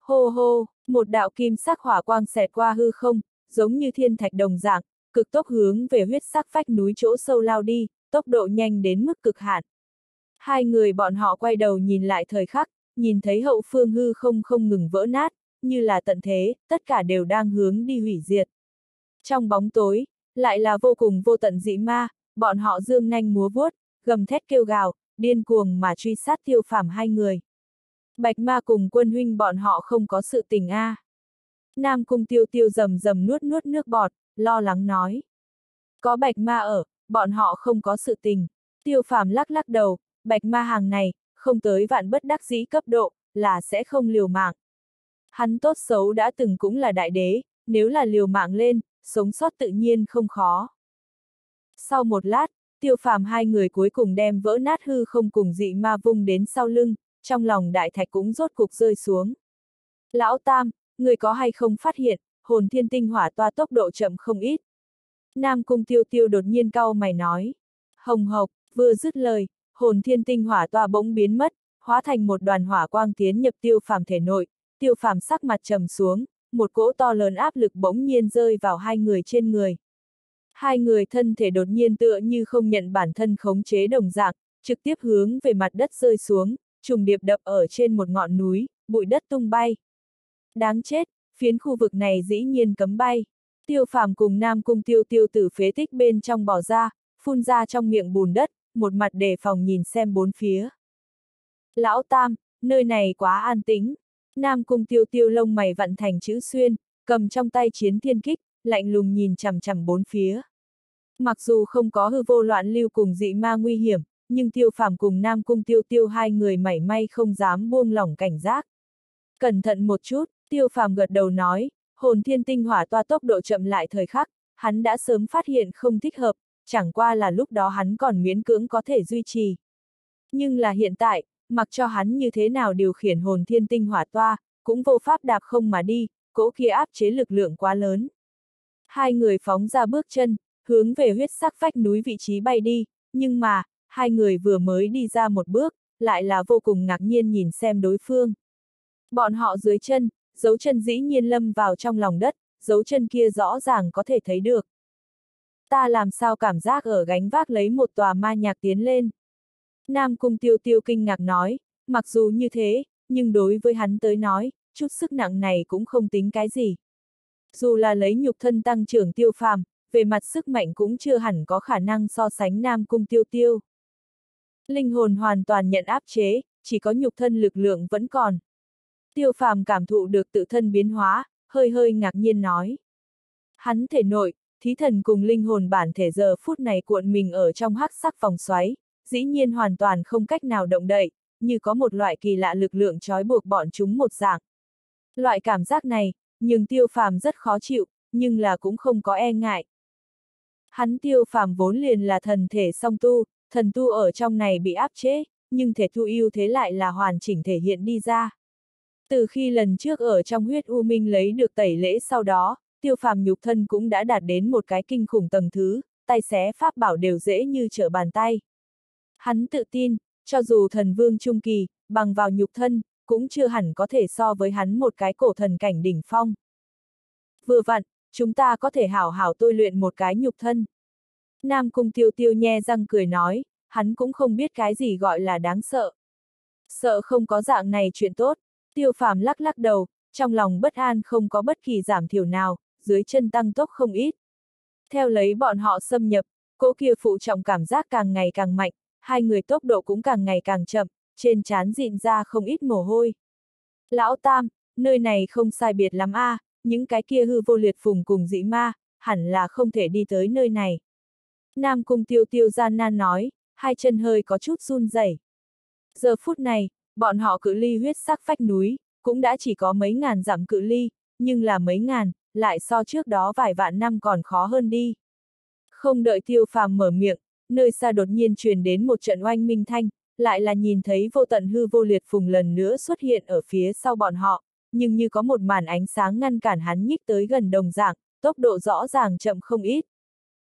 Hô hô, một đạo kim sắc hỏa quang xẹt qua hư không, giống như thiên thạch đồng dạng, cực tốc hướng về huyết sắc phách núi chỗ sâu lao đi, tốc độ nhanh đến mức cực hạn. Hai người bọn họ quay đầu nhìn lại thời khắc, nhìn thấy hậu phương hư không không ngừng vỡ nát, như là tận thế, tất cả đều đang hướng đi hủy diệt. Trong bóng tối, lại là vô cùng vô tận dị ma, bọn họ dương nanh múa vuốt, gầm thét kêu gào, điên cuồng mà truy sát tiêu phàm hai người. Bạch ma cùng quân huynh bọn họ không có sự tình a. À. Nam cung tiêu tiêu rầm rầm nuốt nuốt nước bọt, lo lắng nói. Có bạch ma ở, bọn họ không có sự tình. Tiêu phàm lắc lắc đầu, bạch ma hàng này, không tới vạn bất đắc dĩ cấp độ, là sẽ không liều mạng. Hắn tốt xấu đã từng cũng là đại đế, nếu là liều mạng lên, sống sót tự nhiên không khó. Sau một lát, tiêu phàm hai người cuối cùng đem vỡ nát hư không cùng dị ma vung đến sau lưng, trong lòng đại thạch cũng rốt cục rơi xuống. Lão Tam, người có hay không phát hiện, hồn thiên tinh hỏa toa tốc độ chậm không ít. Nam cung tiêu tiêu đột nhiên cau mày nói. Hồng hộc, vừa dứt lời, hồn thiên tinh hỏa toa bỗng biến mất, hóa thành một đoàn hỏa quang tiến nhập tiêu phàm thể nội, tiêu phàm sắc mặt trầm xuống, một cỗ to lớn áp lực bỗng nhiên rơi vào hai người trên người. Hai người thân thể đột nhiên tựa như không nhận bản thân khống chế đồng dạng, trực tiếp hướng về mặt đất rơi xuống, trùng điệp đập ở trên một ngọn núi, bụi đất tung bay. Đáng chết, phiến khu vực này dĩ nhiên cấm bay. Tiêu phàm cùng Nam Cung tiêu tiêu từ phế tích bên trong bỏ ra, phun ra trong miệng bùn đất, một mặt đề phòng nhìn xem bốn phía. Lão Tam, nơi này quá an tĩnh. Nam Cung tiêu tiêu lông mày vặn thành chữ xuyên, cầm trong tay chiến thiên kích, lạnh lùng nhìn chằm chằm bốn phía. Mặc dù không có hư vô loạn lưu cùng dị ma nguy hiểm, nhưng tiêu phàm cùng Nam Cung tiêu tiêu hai người mảy may không dám buông lỏng cảnh giác. Cẩn thận một chút, tiêu phàm gật đầu nói, hồn thiên tinh hỏa toa tốc độ chậm lại thời khắc, hắn đã sớm phát hiện không thích hợp, chẳng qua là lúc đó hắn còn miễn cưỡng có thể duy trì. Nhưng là hiện tại, mặc cho hắn như thế nào điều khiển hồn thiên tinh hỏa toa, cũng vô pháp đạp không mà đi, cỗ kia áp chế lực lượng quá lớn. Hai người phóng ra bước chân, hướng về huyết sắc vách núi vị trí bay đi, nhưng mà, hai người vừa mới đi ra một bước, lại là vô cùng ngạc nhiên nhìn xem đối phương. Bọn họ dưới chân, dấu chân dĩ nhiên lâm vào trong lòng đất, dấu chân kia rõ ràng có thể thấy được. Ta làm sao cảm giác ở gánh vác lấy một tòa ma nhạc tiến lên. Nam Cung Tiêu Tiêu kinh ngạc nói, mặc dù như thế, nhưng đối với hắn tới nói, chút sức nặng này cũng không tính cái gì. Dù là lấy nhục thân tăng trưởng tiêu phàm, về mặt sức mạnh cũng chưa hẳn có khả năng so sánh Nam Cung Tiêu Tiêu. Linh hồn hoàn toàn nhận áp chế, chỉ có nhục thân lực lượng vẫn còn. Tiêu phàm cảm thụ được tự thân biến hóa, hơi hơi ngạc nhiên nói. Hắn thể nội, thí thần cùng linh hồn bản thể giờ phút này cuộn mình ở trong hắc sắc vòng xoáy, dĩ nhiên hoàn toàn không cách nào động đậy, như có một loại kỳ lạ lực lượng trói buộc bọn chúng một dạng. Loại cảm giác này, nhưng tiêu phàm rất khó chịu, nhưng là cũng không có e ngại. Hắn tiêu phàm vốn liền là thần thể song tu, thần tu ở trong này bị áp chế, nhưng thể tu yêu thế lại là hoàn chỉnh thể hiện đi ra. Từ khi lần trước ở trong huyết u minh lấy được tẩy lễ sau đó, tiêu phàm nhục thân cũng đã đạt đến một cái kinh khủng tầng thứ, tay xé pháp bảo đều dễ như trở bàn tay. Hắn tự tin, cho dù thần vương trung kỳ, bằng vào nhục thân, cũng chưa hẳn có thể so với hắn một cái cổ thần cảnh đỉnh phong. Vừa vặn, chúng ta có thể hảo hảo tôi luyện một cái nhục thân. Nam Cung Tiêu Tiêu nhe răng cười nói, hắn cũng không biết cái gì gọi là đáng sợ. Sợ không có dạng này chuyện tốt, Tiêu phàm lắc lắc đầu, trong lòng bất an không có bất kỳ giảm thiểu nào, dưới chân tăng tốc không ít. Theo lấy bọn họ xâm nhập, cỗ kia phụ trọng cảm giác càng ngày càng mạnh, hai người tốc độ cũng càng ngày càng chậm, trên trán dịn ra không ít mồ hôi. Lão Tam, nơi này không sai biệt lắm a, à, những cái kia hư vô liệt phùng cùng dĩ ma, hẳn là không thể đi tới nơi này. Nam Cung Tiêu Tiêu gian nan nói, hai chân hơi có chút run rẩy. Giờ phút này, bọn họ cự ly huyết sắc phách núi, cũng đã chỉ có mấy ngàn dặm cự ly, nhưng là mấy ngàn, lại so trước đó vài vạn năm còn khó hơn đi. Không đợi tiêu phàm mở miệng, nơi xa đột nhiên truyền đến một trận oanh minh thanh, lại là nhìn thấy vô tận hư vô liệt phùng lần nữa xuất hiện ở phía sau bọn họ, nhưng như có một màn ánh sáng ngăn cản hắn nhích tới gần đồng dạng, tốc độ rõ ràng chậm không ít.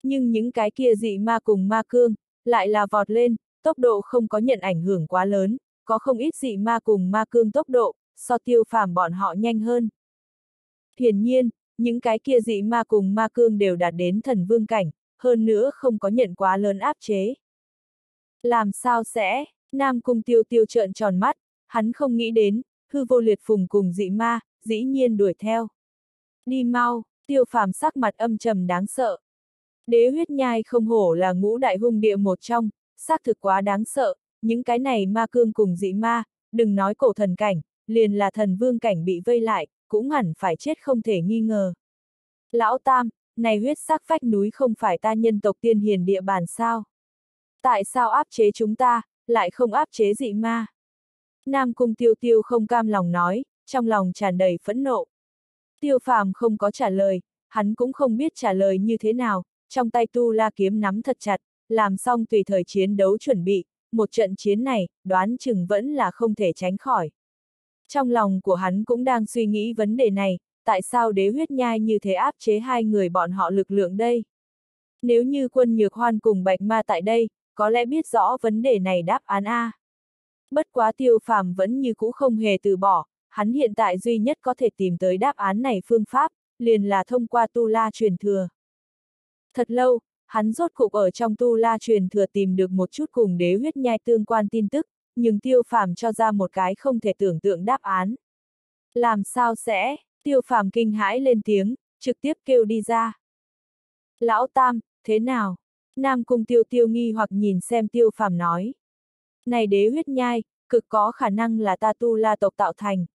Nhưng những cái kia dị ma cùng ma cương, lại là vọt lên, tốc độ không có nhận ảnh hưởng quá lớn, có không ít dị ma cùng ma cương tốc độ, so tiêu phàm bọn họ nhanh hơn. Hiển nhiên, những cái kia dị ma cùng ma cương đều đạt đến thần vương cảnh, hơn nữa không có nhận quá lớn áp chế. Làm sao sẽ, Nam Cung tiêu tiêu trợn tròn mắt, hắn không nghĩ đến, hư vô liệt phùng cùng dị ma, dĩ nhiên đuổi theo. Đi mau, tiêu phàm sắc mặt âm trầm đáng sợ. Đế huyết nhai không hổ là ngũ đại hung địa một trong, xác thực quá đáng sợ, những cái này ma cương cùng dị ma, đừng nói cổ thần cảnh, liền là thần vương cảnh bị vây lại, cũng hẳn phải chết không thể nghi ngờ. Lão Tam, này huyết sắc phách núi không phải ta nhân tộc tiên hiền địa bàn sao? Tại sao áp chế chúng ta, lại không áp chế dị ma? Nam Cung Tiêu Tiêu không cam lòng nói, trong lòng tràn đầy phẫn nộ. Tiêu phàm không có trả lời, hắn cũng không biết trả lời như thế nào, trong tay tu la kiếm nắm thật chặt, làm xong tùy thời chiến đấu chuẩn bị, một trận chiến này, đoán chừng vẫn là không thể tránh khỏi. Trong lòng của hắn cũng đang suy nghĩ vấn đề này, tại sao đế huyết nhai như thế áp chế hai người bọn họ lực lượng đây? Nếu như quân nhược hoan cùng bạch ma tại đây, có lẽ biết rõ vấn đề này đáp án A. Bất quá tiêu phàm vẫn như cũ không hề từ bỏ, hắn hiện tại duy nhất có thể tìm tới đáp án này phương pháp, liền là thông qua tu la truyền thừa. Thật lâu, hắn rốt cục ở trong tu la truyền thừa tìm được một chút cùng đế huyết nhai tương quan tin tức, nhưng tiêu phàm cho ra một cái không thể tưởng tượng đáp án. Làm sao sẽ, tiêu phàm kinh hãi lên tiếng, trực tiếp kêu đi ra. Lão Tam, thế nào? Nam Cung tiêu tiêu nghi hoặc nhìn xem tiêu phàm nói. Này đế huyết nhai, cực có khả năng là ta tu la tộc tạo thành.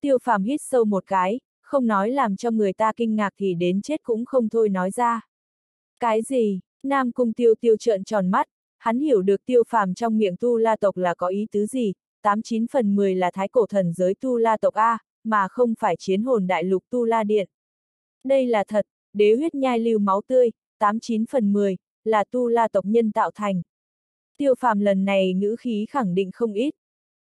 Tiêu phàm hít sâu một cái, không nói làm cho người ta kinh ngạc thì đến chết cũng không thôi nói ra. Cái gì? Nam Cung tiêu tiêu trợn tròn mắt, hắn hiểu được tiêu phàm trong miệng tu la tộc là có ý tứ gì, 89 phần 10 là thái cổ thần giới tu la tộc A, mà không phải chiến hồn đại lục tu la điện. Đây là thật, đế huyết nhai lưu máu tươi, 89 phần 10, là tu la tộc nhân tạo thành. Tiêu phàm lần này ngữ khí khẳng định không ít.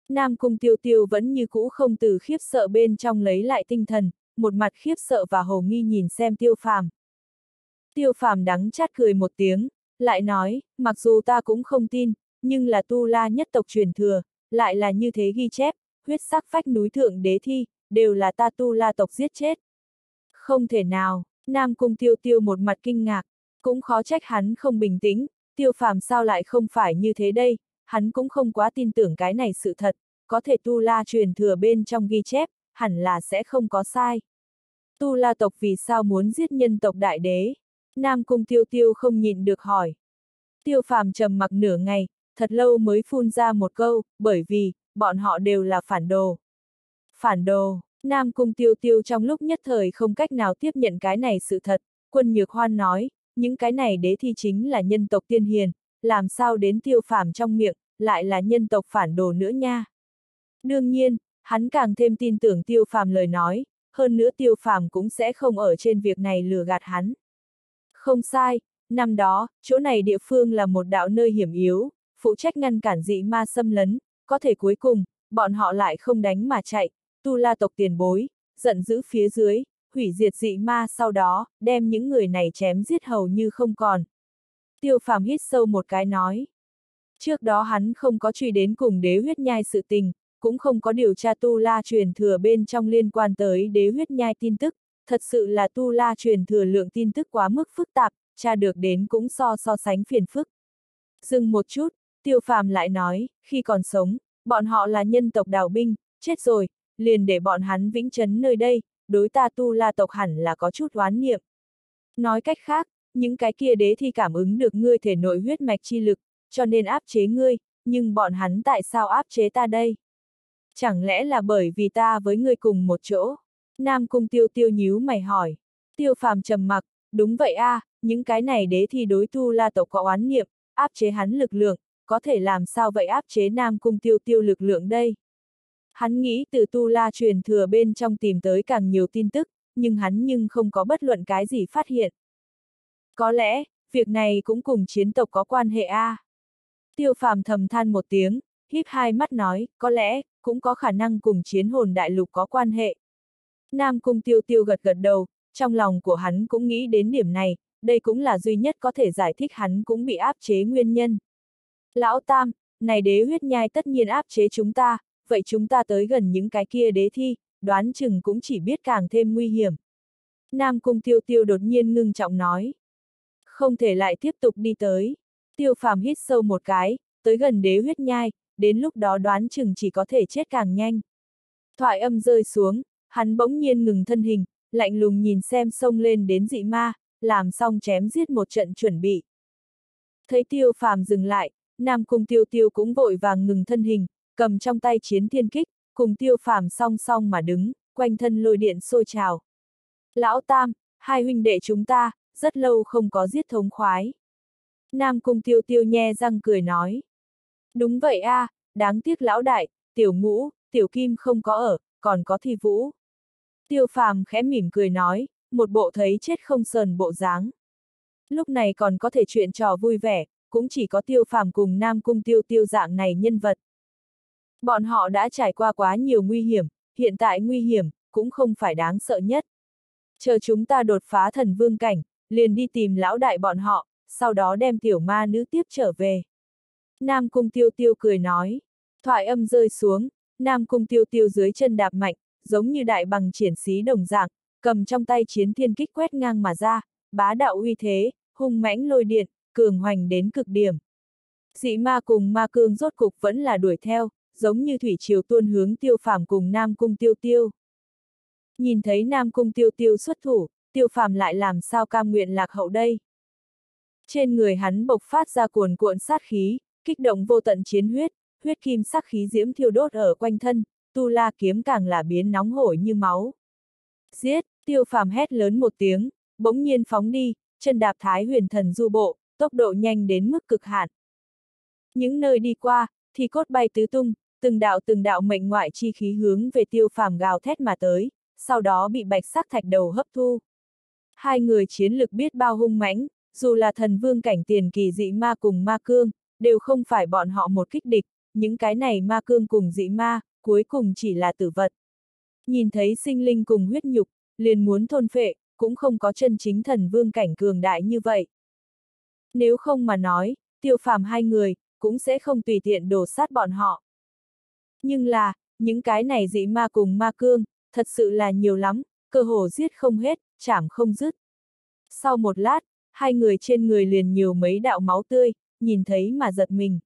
Nam cung tiêu tiêu vẫn như cũ không từ khiếp sợ bên trong lấy lại tinh thần, một mặt khiếp sợ và hồ nghi nhìn xem tiêu phàm. Tiêu phàm đắng chát cười một tiếng, lại nói, mặc dù ta cũng không tin, nhưng là tu la nhất tộc truyền thừa, lại là như thế ghi chép, huyết sắc phách núi thượng đế thi, đều là ta tu la tộc giết chết. Không thể nào, Nam Cung tiêu tiêu một mặt kinh ngạc, cũng khó trách hắn không bình tĩnh, tiêu phàm sao lại không phải như thế đây, hắn cũng không quá tin tưởng cái này sự thật, có thể tu la truyền thừa bên trong ghi chép, hẳn là sẽ không có sai. Tu la tộc vì sao muốn giết nhân tộc đại đế? Nam Cung Tiêu Tiêu không nhịn được hỏi. Tiêu phàm trầm mặc nửa ngày, thật lâu mới phun ra một câu, bởi vì, bọn họ đều là phản đồ. Phản đồ, Nam Cung Tiêu Tiêu trong lúc nhất thời không cách nào tiếp nhận cái này sự thật, quân nhược hoan nói, những cái này đế thi chính là nhân tộc tiên hiền, làm sao đến tiêu phàm trong miệng, lại là nhân tộc phản đồ nữa nha. Đương nhiên, hắn càng thêm tin tưởng tiêu phàm lời nói, hơn nữa tiêu phàm cũng sẽ không ở trên việc này lừa gạt hắn. Không sai, năm đó, chỗ này địa phương là một đạo nơi hiểm yếu, phụ trách ngăn cản dị ma xâm lấn, có thể cuối cùng, bọn họ lại không đánh mà chạy, tu la tộc tiền bối, giận dữ phía dưới, hủy diệt dị ma sau đó, đem những người này chém giết hầu như không còn. Tiêu phàm hít sâu một cái nói. Trước đó hắn không có truy đến cùng đế huyết nhai sự tình, cũng không có điều tra tu la truyền thừa bên trong liên quan tới đế huyết nhai tin tức, thật sự là tu la truyền thừa lượng tin tức quá mức phức tạp, tra được đến cũng so so sánh phiền phức. Dừng một chút, tiêu phàm lại nói, khi còn sống, bọn họ là nhân tộc đào binh, chết rồi, liền để bọn hắn vĩnh chấn nơi đây, đối ta tu la tộc hẳn là có chút oán niệm. Nói cách khác, những cái kia đế thi cảm ứng được ngươi thể nội huyết mạch chi lực, cho nên áp chế ngươi, nhưng bọn hắn tại sao áp chế ta đây? Chẳng lẽ là bởi vì ta với ngươi cùng một chỗ? Nam cung tiêu tiêu nhíu mày hỏi. Tiêu phàm trầm mặc, đúng vậy a, à, những cái này đế thi đối tu la tộc có oán niệm, áp chế hắn lực lượng, có thể làm sao vậy áp chế Nam cung tiêu tiêu lực lượng đây? Hắn nghĩ từ tu la truyền thừa bên trong tìm tới càng nhiều tin tức, nhưng hắn nhưng không có bất luận cái gì phát hiện. Có lẽ, việc này cũng cùng chiến tộc có quan hệ a. À. Tiêu phàm thầm than một tiếng, híp hai mắt nói, có lẽ, cũng có khả năng cùng chiến hồn đại lục có quan hệ. Nam cung tiêu tiêu gật gật đầu, trong lòng của hắn cũng nghĩ đến điểm này, đây cũng là duy nhất có thể giải thích hắn cũng bị áp chế nguyên nhân. Lão Tam, này đế huyết nhai tất nhiên áp chế chúng ta, vậy chúng ta tới gần những cái kia đế thi, đoán chừng cũng chỉ biết càng thêm nguy hiểm. Nam Cung Tiêu Tiêu đột nhiên ngưng trọng nói. Không thể lại tiếp tục đi tới. Tiêu phàm hít sâu một cái, tới gần đế huyết nhai, đến lúc đó đoán chừng chỉ có thể chết càng nhanh. Thoại âm rơi xuống, hắn bỗng nhiên ngừng thân hình, lạnh lùng nhìn xem sông lên đến dị ma, làm xong chém giết một trận chuẩn bị. Thấy tiêu phàm dừng lại, Nam Cung Tiêu Tiêu cũng vội vàng ngừng thân hình, cầm trong tay chiến thiên kích, cùng tiêu phàm song song mà đứng, quanh thân lôi điện sôi trào. Lão Tam, hai huynh đệ chúng ta, rất lâu không có giết thống khoái. Nam Cung Tiêu Tiêu nhe răng cười nói. Đúng vậy a, à, đáng tiếc lão đại, tiểu ngũ, tiểu kim không có ở, còn có thi vũ. Tiêu phàm khẽ mỉm cười nói, một bộ thấy chết không sờn bộ dáng. Lúc này còn có thể chuyện trò vui vẻ, cũng chỉ có tiêu phàm cùng Nam Cung Tiêu Tiêu dạng này nhân vật. Bọn họ đã trải qua quá nhiều nguy hiểm, hiện tại nguy hiểm, cũng không phải đáng sợ nhất. Chờ chúng ta đột phá thần vương cảnh, liền đi tìm lão đại bọn họ, sau đó đem tiểu ma nữ tiếp trở về. Nam Cung Tiêu Tiêu cười nói. Thoại âm rơi xuống, Nam Cung Tiêu Tiêu dưới chân đạp mạnh, giống như đại bằng triển xí đồng dạng, cầm trong tay chiến thiên kích quét ngang mà ra, bá đạo uy thế, hung mãnh lôi điện, cường hoành đến cực điểm. Dị ma cùng ma cương rốt cục vẫn là đuổi theo, giống như thủy triều tuôn hướng tiêu phàm cùng Nam Cung Tiêu Tiêu. Nhìn thấy Nam Cung Tiêu Tiêu xuất thủ, tiêu phàm lại làm sao cam nguyện lạc hậu đây. Trên người hắn bộc phát ra cuồn cuộn sát khí, kích động vô tận chiến huyết, huyết kim sắc khí diễm thiêu đốt ở quanh thân, tu la kiếm càng là biến nóng hổi như máu. Giết, tiêu phàm hét lớn một tiếng, bỗng nhiên phóng đi, chân đạp thái huyền thần du bộ, tốc độ nhanh đến mức cực hạn. Những nơi đi qua, thì cốt bay tứ tung, từng đạo từng đạo mệnh ngoại chi khí hướng về tiêu phàm gào thét mà tới, sau đó bị bạch sắc thạch đầu hấp thu. Hai người chiến lực biết bao hung mãnh, dù là thần vương cảnh tiền kỳ dị ma cùng ma cương, đều không phải bọn họ một kích địch, những cái này ma cương cùng dị ma, cuối cùng chỉ là tử vật. Nhìn thấy sinh linh cùng huyết nhục, liền muốn thôn phệ, cũng không có chân chính thần vương cảnh cường đại như vậy. Nếu không mà nói, tiêu phàm hai người, cũng sẽ không tùy tiện đổ sát bọn họ. Nhưng là, những cái này dị ma cùng ma cương, thật sự là nhiều lắm, cơ hồ giết không hết, chảm không dứt. Sau một lát, hai người trên người liền nhiều mấy đạo máu tươi, nhìn thấy mà giật mình.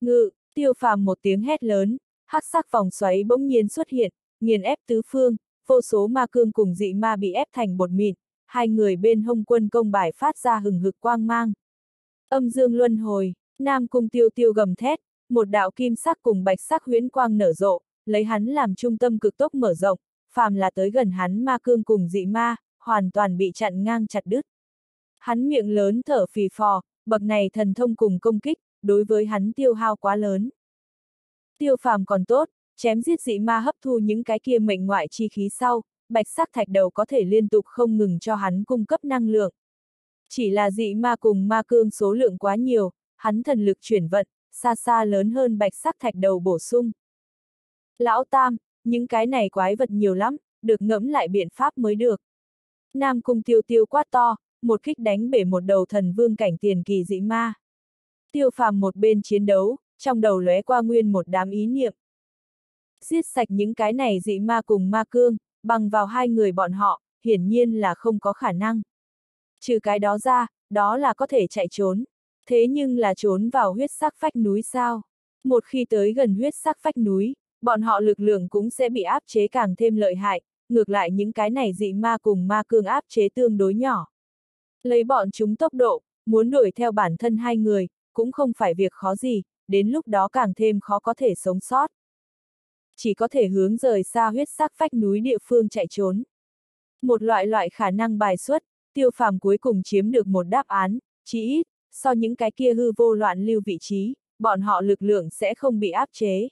Ngự, tiêu phàm một tiếng hét lớn, hắc sắc vòng xoáy bỗng nhiên xuất hiện, nghiền ép tứ phương, vô số ma cương cùng dị ma bị ép thành bột mịn, hai người bên hông quân công bài phát ra hừng hực quang mang. Âm dương luân hồi, nam cung tiêu tiêu gầm thét, một đạo kim sắc cùng bạch sắc huyễn quang nở rộ, lấy hắn làm trung tâm cực tốc mở rộng, phàm là tới gần hắn ma cương cùng dị ma, hoàn toàn bị chặn ngang chặt đứt. Hắn miệng lớn thở phì phò, bậc này thần thông cùng công kích, đối với hắn tiêu hao quá lớn. Tiêu phàm còn tốt, chém giết dị ma hấp thu những cái kia mệnh ngoại chi khí sau, bạch sắc thạch đầu có thể liên tục không ngừng cho hắn cung cấp năng lượng. Chỉ là dị ma cùng ma cương số lượng quá nhiều, hắn thần lực chuyển vận, xa xa lớn hơn bạch sắc thạch đầu bổ sung. Lão Tam, những cái này quái vật nhiều lắm, được ngẫm lại biện pháp mới được. Nam cung tiêu tiêu quá to, một kích đánh bể một đầu thần vương cảnh tiền kỳ dị ma. Tiêu phàm một bên chiến đấu, trong đầu lóe qua nguyên một đám ý niệm. Giết sạch những cái này dị ma cùng ma cương, bằng vào hai người bọn họ, hiển nhiên là không có khả năng. Trừ cái đó ra, đó là có thể chạy trốn. Thế nhưng là trốn vào huyết sắc phách núi sao? Một khi tới gần huyết sắc phách núi, bọn họ lực lượng cũng sẽ bị áp chế càng thêm lợi hại, ngược lại những cái này dị ma cùng ma cương áp chế tương đối nhỏ. Lấy bọn chúng tốc độ, muốn đuổi theo bản thân hai người, cũng không phải việc khó gì, đến lúc đó càng thêm khó có thể sống sót. Chỉ có thể hướng rời xa huyết sắc phách núi địa phương chạy trốn. Một loại loại khả năng bài xuất, tiêu phàm cuối cùng chiếm được một đáp án, chỉ ít, so những cái kia hư vô loạn lưu vị trí, bọn họ lực lượng sẽ không bị áp chế.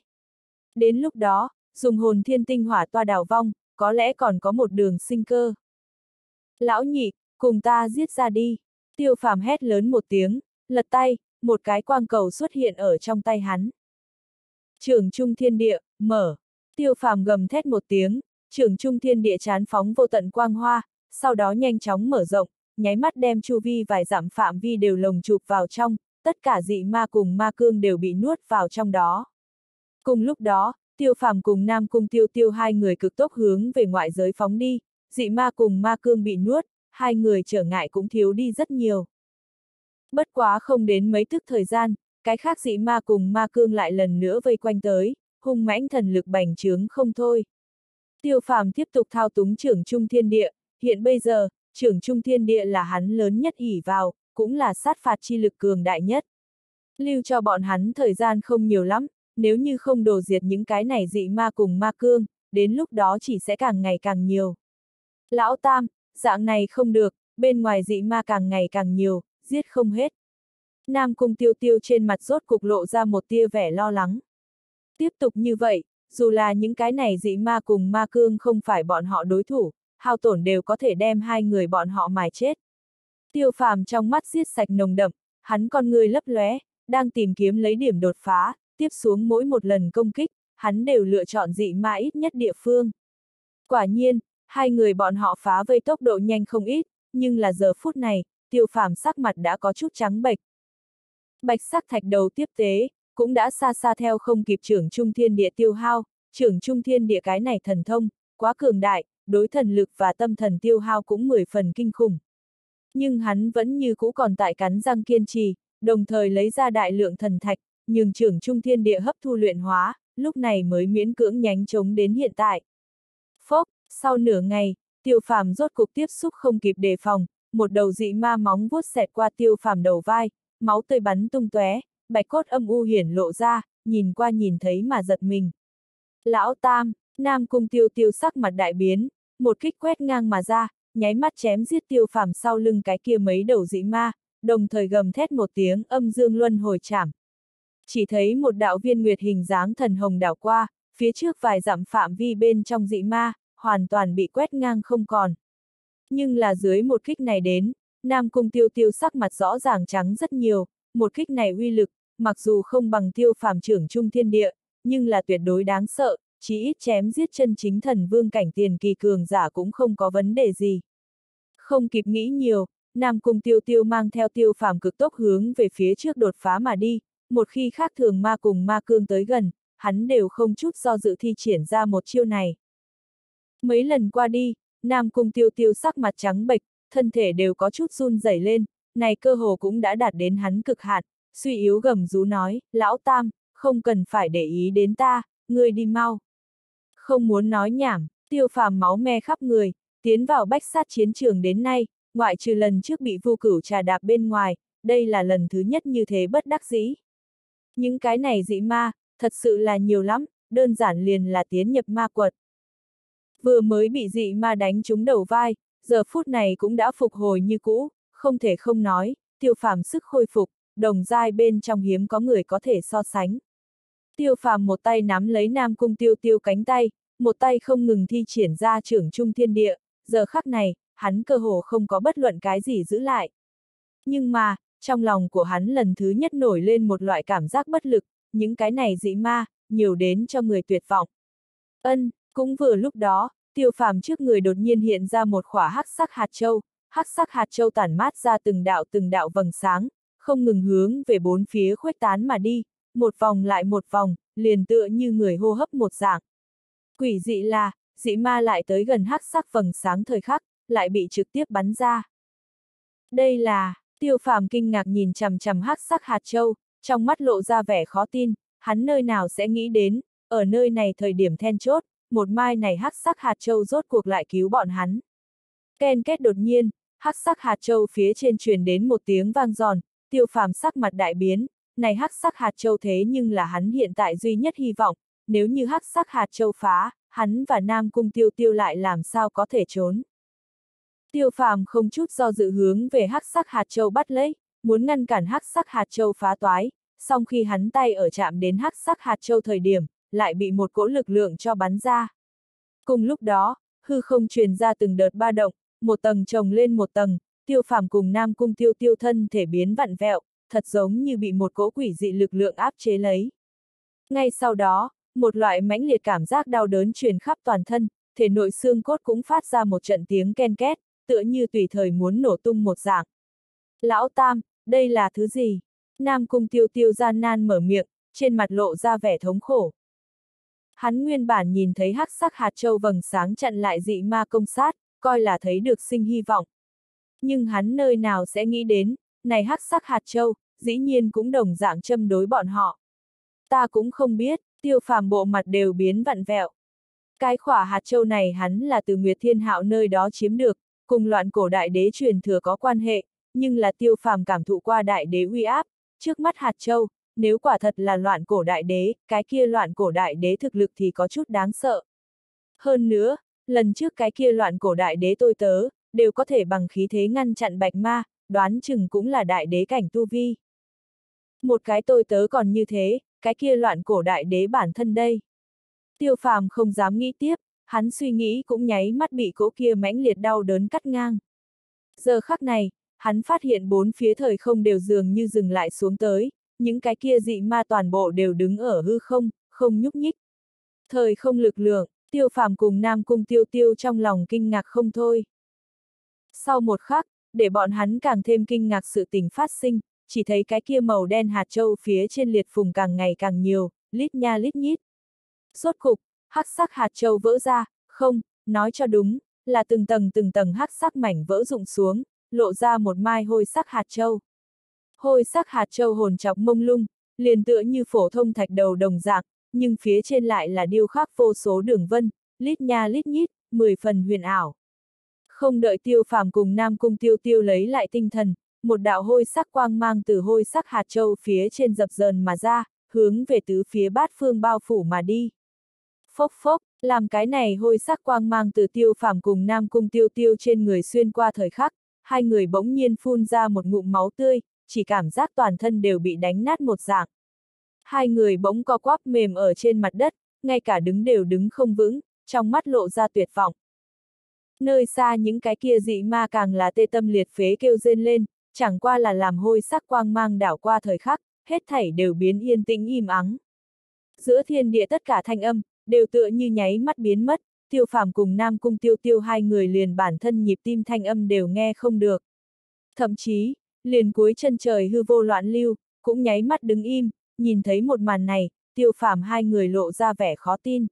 Đến lúc đó, dùng hồn thiên tinh hỏa toa đào vong, có lẽ còn có một đường sinh cơ. Lão nhị, cùng ta giết ra đi. Tiêu phàm hét lớn một tiếng, lật tay, một cái quang cầu xuất hiện ở trong tay hắn. Trường Trung Thiên Địa, mở. Tiêu phàm gầm thét một tiếng, trường Trung Thiên Địa chán phóng vô tận quang hoa, sau đó nhanh chóng mở rộng, nháy mắt đem chu vi vài giảm phạm vi đều lồng chụp vào trong, tất cả dị ma cùng ma cương đều bị nuốt vào trong đó. Cùng lúc đó, tiêu phàm cùng Nam Cung tiêu tiêu hai người cực tốc hướng về ngoại giới phóng đi, dị ma cùng ma cương bị nuốt, hai người trở ngại cũng thiếu đi rất nhiều. Bất quá không đến mấy tức thời gian, cái khác dị ma cùng ma cương lại lần nữa vây quanh tới, hung mãnh thần lực bành trướng không thôi. Tiêu phàm tiếp tục thao túng trưởng trung thiên địa, hiện bây giờ, trưởng trung thiên địa là hắn lớn nhất ỉ vào, cũng là sát phạt chi lực cường đại nhất. Lưu cho bọn hắn thời gian không nhiều lắm, nếu như không đồ diệt những cái này dị ma cùng ma cương, đến lúc đó chỉ sẽ càng ngày càng nhiều. Lão Tam, dạng này không được, bên ngoài dị ma càng ngày càng nhiều, giết không hết. Nam Cung Tiêu Tiêu trên mặt rốt cục lộ ra một tia vẻ lo lắng. Tiếp tục như vậy, dù là những cái này dị ma cùng ma cương không phải bọn họ đối thủ, hao tổn đều có thể đem hai người bọn họ mài chết. Tiêu phàm trong mắt giết sạch nồng đậm, hắn con người lấp lóe, đang tìm kiếm lấy điểm đột phá, tiếp xuống mỗi một lần công kích, hắn đều lựa chọn dị ma ít nhất địa phương. Quả nhiên, hai người bọn họ phá vây tốc độ nhanh không ít, nhưng là giờ phút này, tiêu phàm sắc mặt đã có chút trắng bệch. Bạch sắc thạch đầu tiếp tế, cũng đã xa xa theo không kịp trưởng trung thiên địa tiêu hao, trưởng trung thiên địa cái này thần thông, quá cường đại, đối thần lực và tâm thần tiêu hao cũng mười phần kinh khủng. Nhưng hắn vẫn như cũ còn tại cắn răng kiên trì, đồng thời lấy ra đại lượng thần thạch, nhưng trưởng trung thiên địa hấp thu luyện hóa, lúc này mới miễn cưỡng nhánh chống đến hiện tại. Phốc, sau nửa ngày, tiêu phàm rốt cục tiếp xúc không kịp đề phòng, một đầu dị ma móng vuốt xẹt qua tiêu phàm đầu vai, máu tươi bắn tung tóe, bạch cốt âm u hiển lộ ra, nhìn qua nhìn thấy mà giật mình. Lão Tam, Nam Cung tiêu tiêu sắc mặt đại biến, một kích quét ngang mà ra, nháy mắt chém giết tiêu phàm sau lưng cái kia mấy đầu dị ma, đồng thời gầm thét một tiếng âm dương luân hồi chảm. Chỉ thấy một đạo viên nguyệt hình dáng thần hồng đảo qua, phía trước vài dặm phạm vi bên trong dị ma, hoàn toàn bị quét ngang không còn. Nhưng là dưới một kích này đến, Nam Cung tiêu tiêu sắc mặt rõ ràng trắng rất nhiều, một kích này uy lực, mặc dù không bằng tiêu phàm trưởng trung thiên địa, nhưng là tuyệt đối đáng sợ, chỉ ít chém giết chân chính thần vương cảnh tiền kỳ cường giả cũng không có vấn đề gì. Không kịp nghĩ nhiều, Nam Cung Tiêu Tiêu mang theo tiêu phàm cực tốc hướng về phía trước đột phá mà đi, một khi khác thường ma cùng ma cương tới gần, hắn đều không chút do dự thi triển ra một chiêu này. Mấy lần qua đi, Nam Cung Tiêu Tiêu sắc mặt trắng bệch, thân thể đều có chút run rẩy lên, này cơ hồ cũng đã đạt đến hắn cực hạn, suy yếu gầm rú nói, lão tam, không cần phải để ý đến ta, ngươi đi mau. Không muốn nói nhảm, tiêu phàm máu me khắp người, tiến vào bách sát chiến trường đến nay, ngoại trừ lần trước bị vu cửu trà đạp bên ngoài, đây là lần thứ nhất như thế bất đắc dĩ. Những cái này dị ma, thật sự là nhiều lắm, đơn giản liền là tiến nhập ma quật. Vừa mới bị dị ma đánh trúng đầu vai, giờ phút này cũng đã phục hồi như cũ, không thể không nói, tiêu phàm sức khôi phục, đồng giai bên trong hiếm có người có thể so sánh. Tiêu phàm một tay nắm lấy Nam Cung tiêu tiêu cánh tay, một tay không ngừng thi triển ra trưởng trung thiên địa, giờ khắc này, hắn cơ hồ không có bất luận cái gì giữ lại. Nhưng mà, trong lòng của hắn lần thứ nhất nổi lên một loại cảm giác bất lực, những cái này dị ma, nhiều đến cho người tuyệt vọng. Ân, cũng vừa lúc đó, tiêu phàm trước người đột nhiên hiện ra một khỏa hắc sắc hạt châu, hắc sắc hạt châu tản mát ra từng đạo từng đạo vầng sáng, không ngừng hướng về bốn phía khuếch tán mà đi, một vòng lại một vòng, liền tựa như người hô hấp một dạng. Quỷ dị là, dị ma lại tới gần hắc sắc vầng sáng thời khắc, lại bị trực tiếp bắn ra. Đây là, tiêu phàm kinh ngạc nhìn chằm chằm hắc sắc hạt châu, trong mắt lộ ra vẻ khó tin, hắn nơi nào sẽ nghĩ đến, ở nơi này thời điểm then chốt, một mai này hắc sắc hạt châu rốt cuộc lại cứu bọn hắn. Ken kết đột nhiên, hắc sắc hạt châu phía trên truyền đến một tiếng vang giòn, tiêu phàm sắc mặt đại biến, này hắc sắc hạt châu thế nhưng là hắn hiện tại duy nhất hy vọng, nếu như hắc sắc hạt châu phá, hắn và Nam Cung Tiêu Tiêu lại làm sao có thể trốn. Tiêu phàm không chút do dự hướng về hắc sắc hạt châu bắt lấy, muốn ngăn cản hắc sắc hạt châu phá toái, song khi hắn tay ở chạm đến hắc sắc hạt châu thời điểm, lại bị một cỗ lực lượng cho bắn ra. Cùng lúc đó, hư không truyền ra từng đợt ba động, một tầng chồng lên một tầng, tiêu phàm cùng Nam Cung Tiêu Tiêu thân thể biến vặn vẹo, thật giống như bị một cỗ quỷ dị lực lượng áp chế lấy. Ngay sau đó, một loại mãnh liệt cảm giác đau đớn truyền khắp toàn thân, thể nội xương cốt cũng phát ra một trận tiếng ken két, tựa như tùy thời muốn nổ tung một dạng. Lão Tam, đây là thứ gì? Nam Cung Tiêu Tiêu gian nan mở miệng, trên mặt lộ ra vẻ thống khổ. Hắn nguyên bản nhìn thấy hắc sắc hạt châu vầng sáng chặn lại dị ma công sát, coi là thấy được sinh hy vọng. Nhưng hắn nơi nào sẽ nghĩ đến, này hắc sắc hạt châu, dĩ nhiên cũng đồng dạng châm đối bọn họ. Ta cũng không biết, tiêu phàm bộ mặt đều biến vặn vẹo. Cái khỏa hạt châu này hắn là từ Nguyệt Thiên Hạo nơi đó chiếm được, cùng loạn cổ đại đế truyền thừa có quan hệ, nhưng là tiêu phàm cảm thụ qua đại đế uy áp, trước mắt hạt châu, nếu quả thật là loạn cổ đại đế, cái kia loạn cổ đại đế thực lực thì có chút đáng sợ. Hơn nữa, lần trước cái kia loạn cổ đại đế tôi tớ, đều có thể bằng khí thế ngăn chặn bạch ma, đoán chừng cũng là đại đế cảnh tu vi. Một cái tôi tớ còn như thế, cái kia loạn cổ đại đế bản thân đây. Tiêu phàm không dám nghĩ tiếp, hắn suy nghĩ cũng nháy mắt bị cỗ kia mãnh liệt đau đớn cắt ngang. Giờ khắc này, hắn phát hiện bốn phía thời không đều dường như dừng lại xuống tới, những cái kia dị ma toàn bộ đều đứng ở hư không, không nhúc nhích. Thời không lực lượng, tiêu phàm cùng Nam Cung tiêu tiêu trong lòng kinh ngạc không thôi. Sau một khắc, để bọn hắn càng thêm kinh ngạc sự tình phát sinh, chỉ thấy cái kia màu đen hạt châu phía trên liệt phùng càng ngày càng nhiều, lít nha lít nhít. Rốt cục, hắc sắc hạt châu vỡ ra, không, nói cho đúng, là từng tầng từng tầng hắc sắc mảnh vỡ rụng xuống, lộ ra một mai hôi sắc hạt châu. Hôi sắc hạt châu hồn chọc mông lung, liền tựa như phổ thông thạch đầu đồng dạng, nhưng phía trên lại là điêu khắc vô số đường vân, lít nha lít nhít, mười phần huyền ảo. Không đợi tiêu phàm cùng Nam Cung tiêu tiêu lấy lại tinh thần, một đạo hôi sắc quang mang từ hôi sắc hạt châu phía trên dập dờn mà ra, hướng về tứ phía bát phương bao phủ mà đi. Phốc phốc, làm cái này hôi sắc quang mang từ tiêu phàm cùng Nam Cung tiêu tiêu trên người xuyên qua thời khắc, hai người bỗng nhiên phun ra một ngụm máu tươi, chỉ cảm giác toàn thân đều bị đánh nát một dạng. Hai người bỗng co quắp mềm ở trên mặt đất, ngay cả đứng đều đứng không vững, trong mắt lộ ra tuyệt vọng. Nơi xa những cái kia dị ma càng là tê tâm liệt phế kêu rên lên, chẳng qua là làm hôi sắc quang mang đảo qua thời khắc, hết thảy đều biến yên tĩnh im ắng. Giữa thiên địa tất cả thanh âm, đều tựa như nháy mắt biến mất, tiêu phàm cùng Nam Cung tiêu tiêu hai người liền bản thân nhịp tim thanh âm đều nghe không được. Thậm chí, liền cuối chân trời hư vô loạn lưu, cũng nháy mắt đứng im, nhìn thấy một màn này, tiêu phàm hai người lộ ra vẻ khó tin.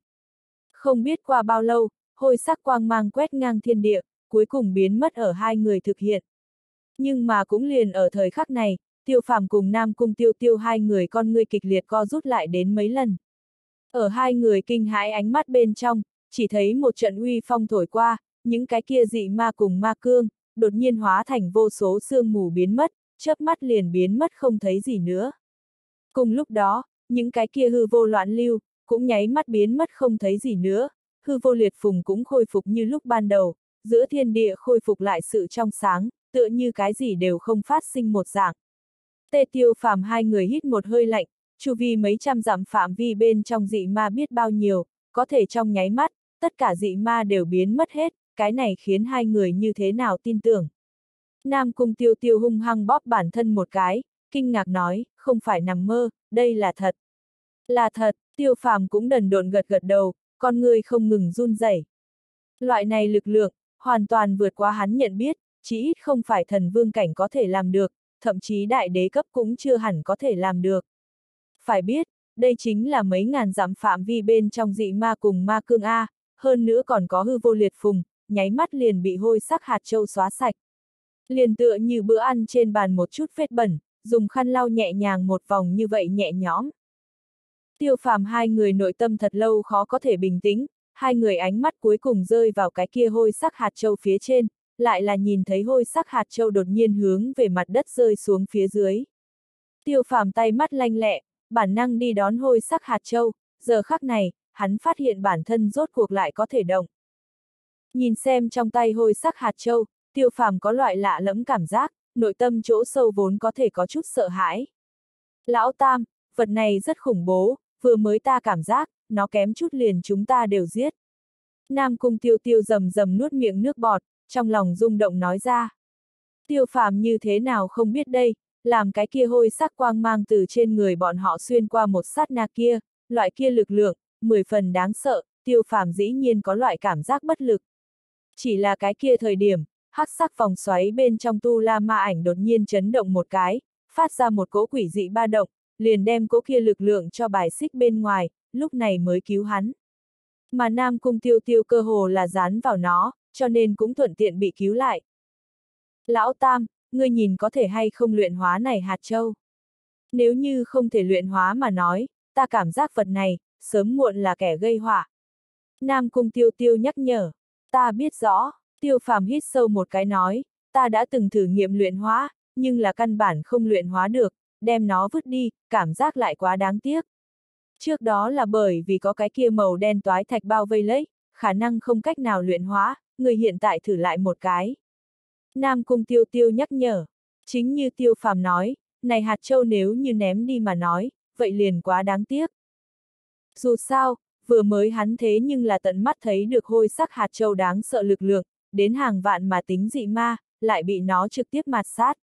Không biết qua bao lâu, hôi sắc quang mang quét ngang thiên địa, cuối cùng biến mất ở hai người thực hiện. Nhưng mà cũng liền ở thời khắc này, tiêu phàm cùng Nam Cung tiêu tiêu hai người con ngươi kịch liệt co rút lại đến mấy lần. Ở hai người kinh hãi ánh mắt bên trong, chỉ thấy một trận uy phong thổi qua, những cái kia dị ma cùng ma cương, đột nhiên hóa thành vô số sương mù biến mất, chớp mắt liền biến mất không thấy gì nữa. Cùng lúc đó, những cái kia hư vô loạn lưu, cũng nháy mắt biến mất không thấy gì nữa, hư vô liệt phùng cũng khôi phục như lúc ban đầu, giữa thiên địa khôi phục lại sự trong sáng, tựa như cái gì đều không phát sinh một dạng. Tê tiêu phàm hai người hít một hơi lạnh, chu vi mấy trăm dặm phạm vi bên trong dị ma biết bao nhiêu, có thể trong nháy mắt, tất cả dị ma đều biến mất hết, cái này khiến hai người như thế nào tin tưởng. Nam Cung Tiêu Tiêu hung hăng bóp bản thân một cái, kinh ngạc nói, không phải nằm mơ, đây là thật. Là thật, Tiêu Phàm cũng đần độn gật gật đầu, con người không ngừng run rẩy. Loại này lực lượng, hoàn toàn vượt qua hắn nhận biết, chỉ ít không phải thần vương cảnh có thể làm được, thậm chí đại đế cấp cũng chưa hẳn có thể làm được. Phải biết, đây chính là mấy ngàn dặm phạm vi bên trong dị ma cùng ma cương A, hơn nữa còn có hư vô liệt phùng, nháy mắt liền bị hôi sắc hạt châu xóa sạch. Liền tựa như bữa ăn trên bàn một chút vết bẩn, dùng khăn lau nhẹ nhàng một vòng như vậy nhẹ nhõm. Tiêu phàm hai người nội tâm thật lâu khó có thể bình tĩnh, hai người ánh mắt cuối cùng rơi vào cái kia hôi sắc hạt châu phía trên, lại là nhìn thấy hôi sắc hạt châu đột nhiên hướng về mặt đất rơi xuống phía dưới. Tiêu phàm tay mắt lanh lẹ, bản năng đi đón hôi sắc hạt châu, giờ khắc này, hắn phát hiện bản thân rốt cuộc lại có thể động. Nhìn xem trong tay hôi sắc hạt châu, tiêu phàm có loại lạ lẫm cảm giác, nội tâm chỗ sâu vốn có thể có chút sợ hãi. Lão Tam, vật này rất khủng bố, vừa mới ta cảm giác, nó kém chút liền chúng ta đều giết. Nam cung tiêu tiêu rầm rầm nuốt miệng nước bọt, trong lòng rung động nói ra. Tiêu phàm như thế nào không biết đây, làm cái kia hôi sắc quang mang từ trên người bọn họ xuyên qua một sát na kia, loại kia lực lượng, mười phần đáng sợ, tiêu phàm dĩ nhiên có loại cảm giác bất lực. Chỉ là cái kia thời điểm, hắc sắc vòng xoáy bên trong tu la ma ảnh đột nhiên chấn động một cái, phát ra một cỗ quỷ dị ba động, liền đem cỗ kia lực lượng cho bài xích bên ngoài, lúc này mới cứu hắn. Mà Nam Cung tiêu tiêu cơ hồ là dán vào nó, cho nên cũng thuận tiện bị cứu lại. Lão Tam, ngươi nhìn có thể hay không luyện hóa này hạt châu? Nếu như không thể luyện hóa mà nói, ta cảm giác vật này, sớm muộn là kẻ gây họa. Nam Cung tiêu tiêu nhắc nhở, ta biết rõ, tiêu phàm hít sâu một cái nói, ta đã từng thử nghiệm luyện hóa, nhưng là căn bản không luyện hóa được, đem nó vứt đi, cảm giác lại quá đáng tiếc. Trước đó là bởi vì có cái kia màu đen toái thạch bao vây lấy, khả năng không cách nào luyện hóa, người hiện tại thử lại một cái. Nam Cung Tiêu Tiêu nhắc nhở. Chính như Tiêu Phàm nói, này hạt châu nếu như ném đi mà nói, vậy liền quá đáng tiếc. Dù sao, vừa mới hắn thế nhưng là tận mắt thấy được hôi sắc hạt châu đáng sợ lực lượng, đến hàng vạn mà tính dị ma, lại bị nó trực tiếp mạt sát.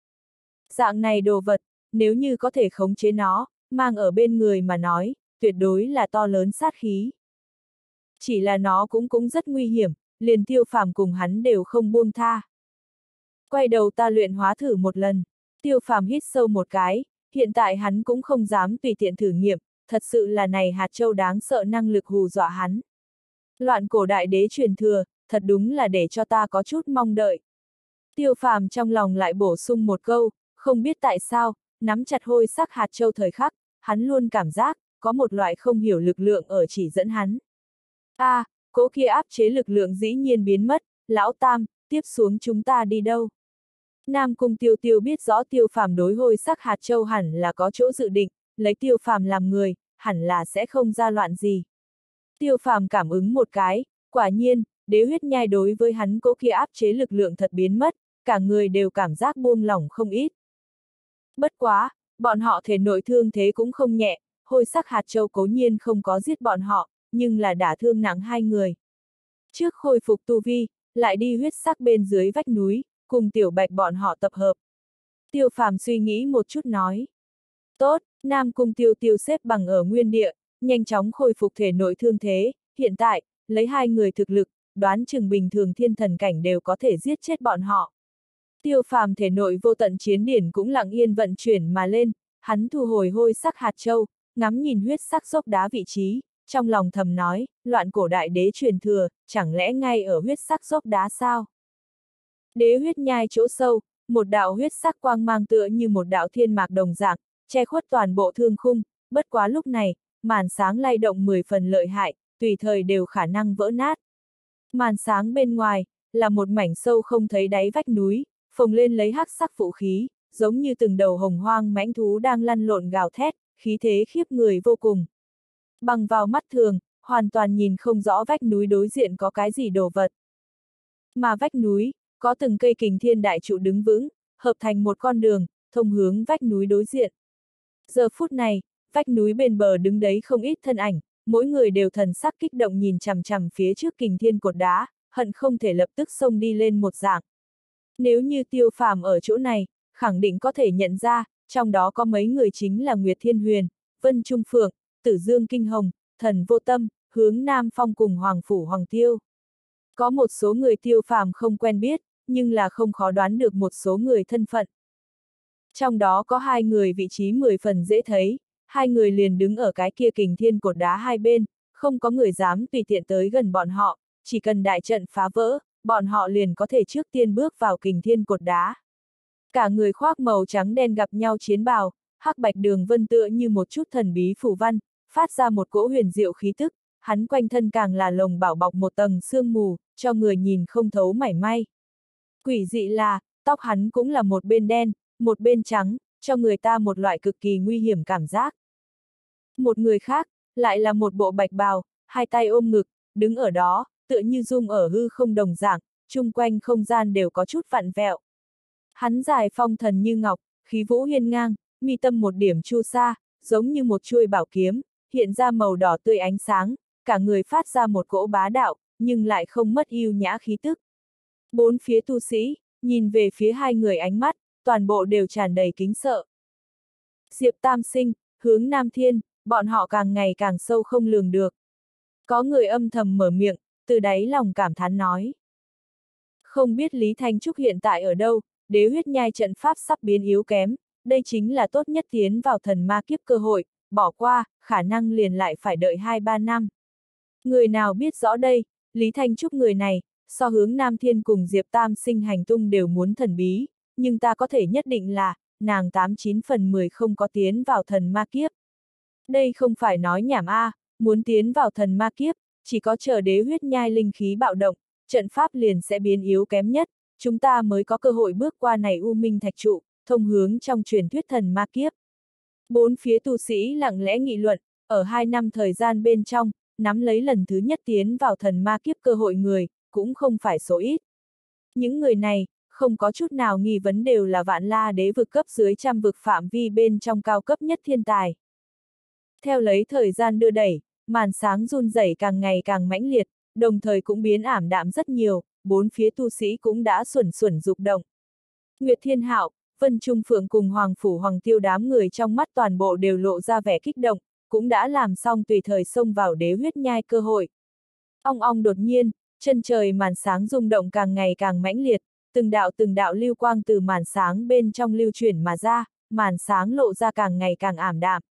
Dạng này đồ vật, nếu như có thể khống chế nó, mang ở bên người mà nói, tuyệt đối là to lớn sát khí. Chỉ là nó cũng cũng rất nguy hiểm, liền tiêu phàm cùng hắn đều không buông tha. Quay đầu ta luyện hóa thử một lần, tiêu phàm hít sâu một cái, hiện tại hắn cũng không dám tùy tiện thử nghiệm, thật sự là này hạt châu đáng sợ năng lực hù dọa hắn. Loạn cổ đại đế truyền thừa, thật đúng là để cho ta có chút mong đợi. Tiêu phàm trong lòng lại bổ sung một câu, không biết tại sao, nắm chặt hôi sắc hạt châu thời khắc, hắn luôn cảm giác, có một loại không hiểu lực lượng ở chỉ dẫn hắn. a à, cỗ kia áp chế lực lượng dĩ nhiên biến mất, lão tam, tiếp xuống chúng ta đi đâu? Nam Cung Tiêu Tiêu biết rõ Tiêu Phàm đối hôi sắc hạt châu hẳn là có chỗ dự định, lấy Tiêu Phàm làm người, hẳn là sẽ không ra loạn gì. Tiêu Phàm cảm ứng một cái, quả nhiên, đế huyết nhai đối với hắn cỗ kia áp chế lực lượng thật biến mất, cả người đều cảm giác buông lỏng không ít. Bất quá, bọn họ thể nội thương thế cũng không nhẹ, hôi sắc hạt châu cố nhiên không có giết bọn họ, nhưng là đả thương nặng hai người. Trước khôi phục tu vi, lại đi huyết sắc bên dưới vách núi, cùng tiểu bạch bọn họ tập hợp. Tiêu phàm suy nghĩ một chút nói. Tốt, Nam Cung tiêu tiêu xếp bằng ở nguyên địa, nhanh chóng khôi phục thể nội thương thế, hiện tại, lấy hai người thực lực, đoán chừng bình thường thiên thần cảnh đều có thể giết chết bọn họ. Tiêu phàm thể nội vô tận chiến điển cũng lặng yên vận chuyển mà lên, hắn thu hồi hôi sắc hạt châu, ngắm nhìn huyết sắc dốc đá vị trí, trong lòng thầm nói, loạn cổ đại đế truyền thừa, chẳng lẽ ngay ở huyết sắc dốc đá sao? Đế huyết nhai chỗ sâu, một đạo huyết sắc quang mang tựa như một đạo thiên mạc đồng dạng, che khuất toàn bộ thương khung, bất quá lúc này, màn sáng lay động 10 phần lợi hại, tùy thời đều khả năng vỡ nát. Màn sáng bên ngoài, là một mảnh sâu không thấy đáy vách núi, phồng lên lấy hắc sắc phụ khí, giống như từng đầu hồng hoang mãnh thú đang lăn lộn gào thét, khí thế khiếp người vô cùng. Bằng vào mắt thường, hoàn toàn nhìn không rõ vách núi đối diện có cái gì đồ vật. Mà vách núi, có từng cây kình thiên đại trụ đứng vững, hợp thành một con đường, thông hướng vách núi đối diện. Giờ phút này, vách núi bên bờ đứng đấy không ít thân ảnh, mỗi người đều thần sắc kích động nhìn chằm chằm phía trước kình thiên cột đá, hận không thể lập tức xông đi lên một dạng. Nếu như tiêu phàm ở chỗ này, khẳng định có thể nhận ra, trong đó có mấy người chính là Nguyệt Thiên Huyền, Vân Trung Phượng, Tử Dương Kinh Hồng, Thần Vô Tâm, hướng Nam Phong cùng Hoàng Phủ Hoàng Tiêu. Có một số người tiêu phàm không quen biết, nhưng là không khó đoán được một số người thân phận. Trong đó có hai người vị trí mười phần dễ thấy, hai người liền đứng ở cái kia kình thiên cột đá hai bên, không có người dám tùy tiện tới gần bọn họ, chỉ cần đại trận phá vỡ, bọn họ liền có thể trước tiên bước vào kình thiên cột đá. Cả người khoác màu trắng đen gặp nhau chiến bào, hắc bạch đường vân tựa như một chút thần bí phủ văn, phát ra một cỗ huyền diệu khí tức, hắn quanh thân càng là lồng bảo bọc một tầng sương mù, cho người nhìn không thấu mảy may. Quỷ dị là, tóc hắn cũng là một bên đen, một bên trắng, cho người ta một loại cực kỳ nguy hiểm cảm giác. Một người khác, lại là một bộ bạch bào, hai tay ôm ngực, đứng ở đó, tựa như dung ở hư không đồng dạng, chung quanh không gian đều có chút vặn vẹo. Hắn dài phong thần như ngọc, khí vũ hiên ngang, mi tâm một điểm chu sa, giống như một chuôi bảo kiếm, hiện ra màu đỏ tươi ánh sáng, cả người phát ra một cỗ bá đạo, nhưng lại không mất yêu nhã khí tức. Bốn phía tu sĩ, nhìn về phía hai người ánh mắt, toàn bộ đều tràn đầy kính sợ. Diệp Tam Sinh, hướng Nam Thiên, bọn họ càng ngày càng sâu không lường được. Có người âm thầm mở miệng, từ đáy lòng cảm thán nói. Không biết Lý Thanh Trúc hiện tại ở đâu, đế huyết nhai trận pháp sắp biến yếu kém, đây chính là tốt nhất tiến vào thần ma kiếp cơ hội, bỏ qua, khả năng liền lại phải đợi 2-3 năm. Người nào biết rõ đây, Lý Thanh Trúc người này, so hướng Nam Thiên cùng Diệp Tam sinh hành tung đều muốn thần bí, nhưng ta có thể nhất định là, nàng 89 phần 10 không có tiến vào thần ma kiếp. Đây không phải nói nhảm a, muốn tiến vào thần ma kiếp, chỉ có chờ đế huyết nhai linh khí bạo động, trận pháp liền sẽ biến yếu kém nhất, chúng ta mới có cơ hội bước qua này u minh thạch trụ, thông hướng trong truyền thuyết thần ma kiếp. Bốn phía tu sĩ lặng lẽ nghị luận, ở hai năm thời gian bên trong, nắm lấy lần thứ nhất tiến vào thần ma kiếp cơ hội người, cũng không phải số ít. Những người này, không có chút nào nghi vấn đều là vạn la đế vực cấp dưới trăm vực phạm vi bên trong cao cấp nhất thiên tài. Theo lấy thời gian đưa đẩy, màn sáng run rẩy càng ngày càng mãnh liệt, đồng thời cũng biến ảm đạm rất nhiều, bốn phía tu sĩ cũng đã xuẩn xuẩn dục động. Nguyệt Thiên Hạo, Vân Trung Phượng cùng Hoàng Phủ Hoàng Tiêu đám người trong mắt toàn bộ đều lộ ra vẻ kích động, cũng đã làm xong tùy thời xông vào đế huyết nhai cơ hội. Ong ong đột nhiên, chân trời màn sáng rung động càng ngày càng mãnh liệt, từng đạo từng đạo lưu quang từ màn sáng bên trong lưu chuyển mà ra, màn sáng lộ ra càng ngày càng ảm đạm.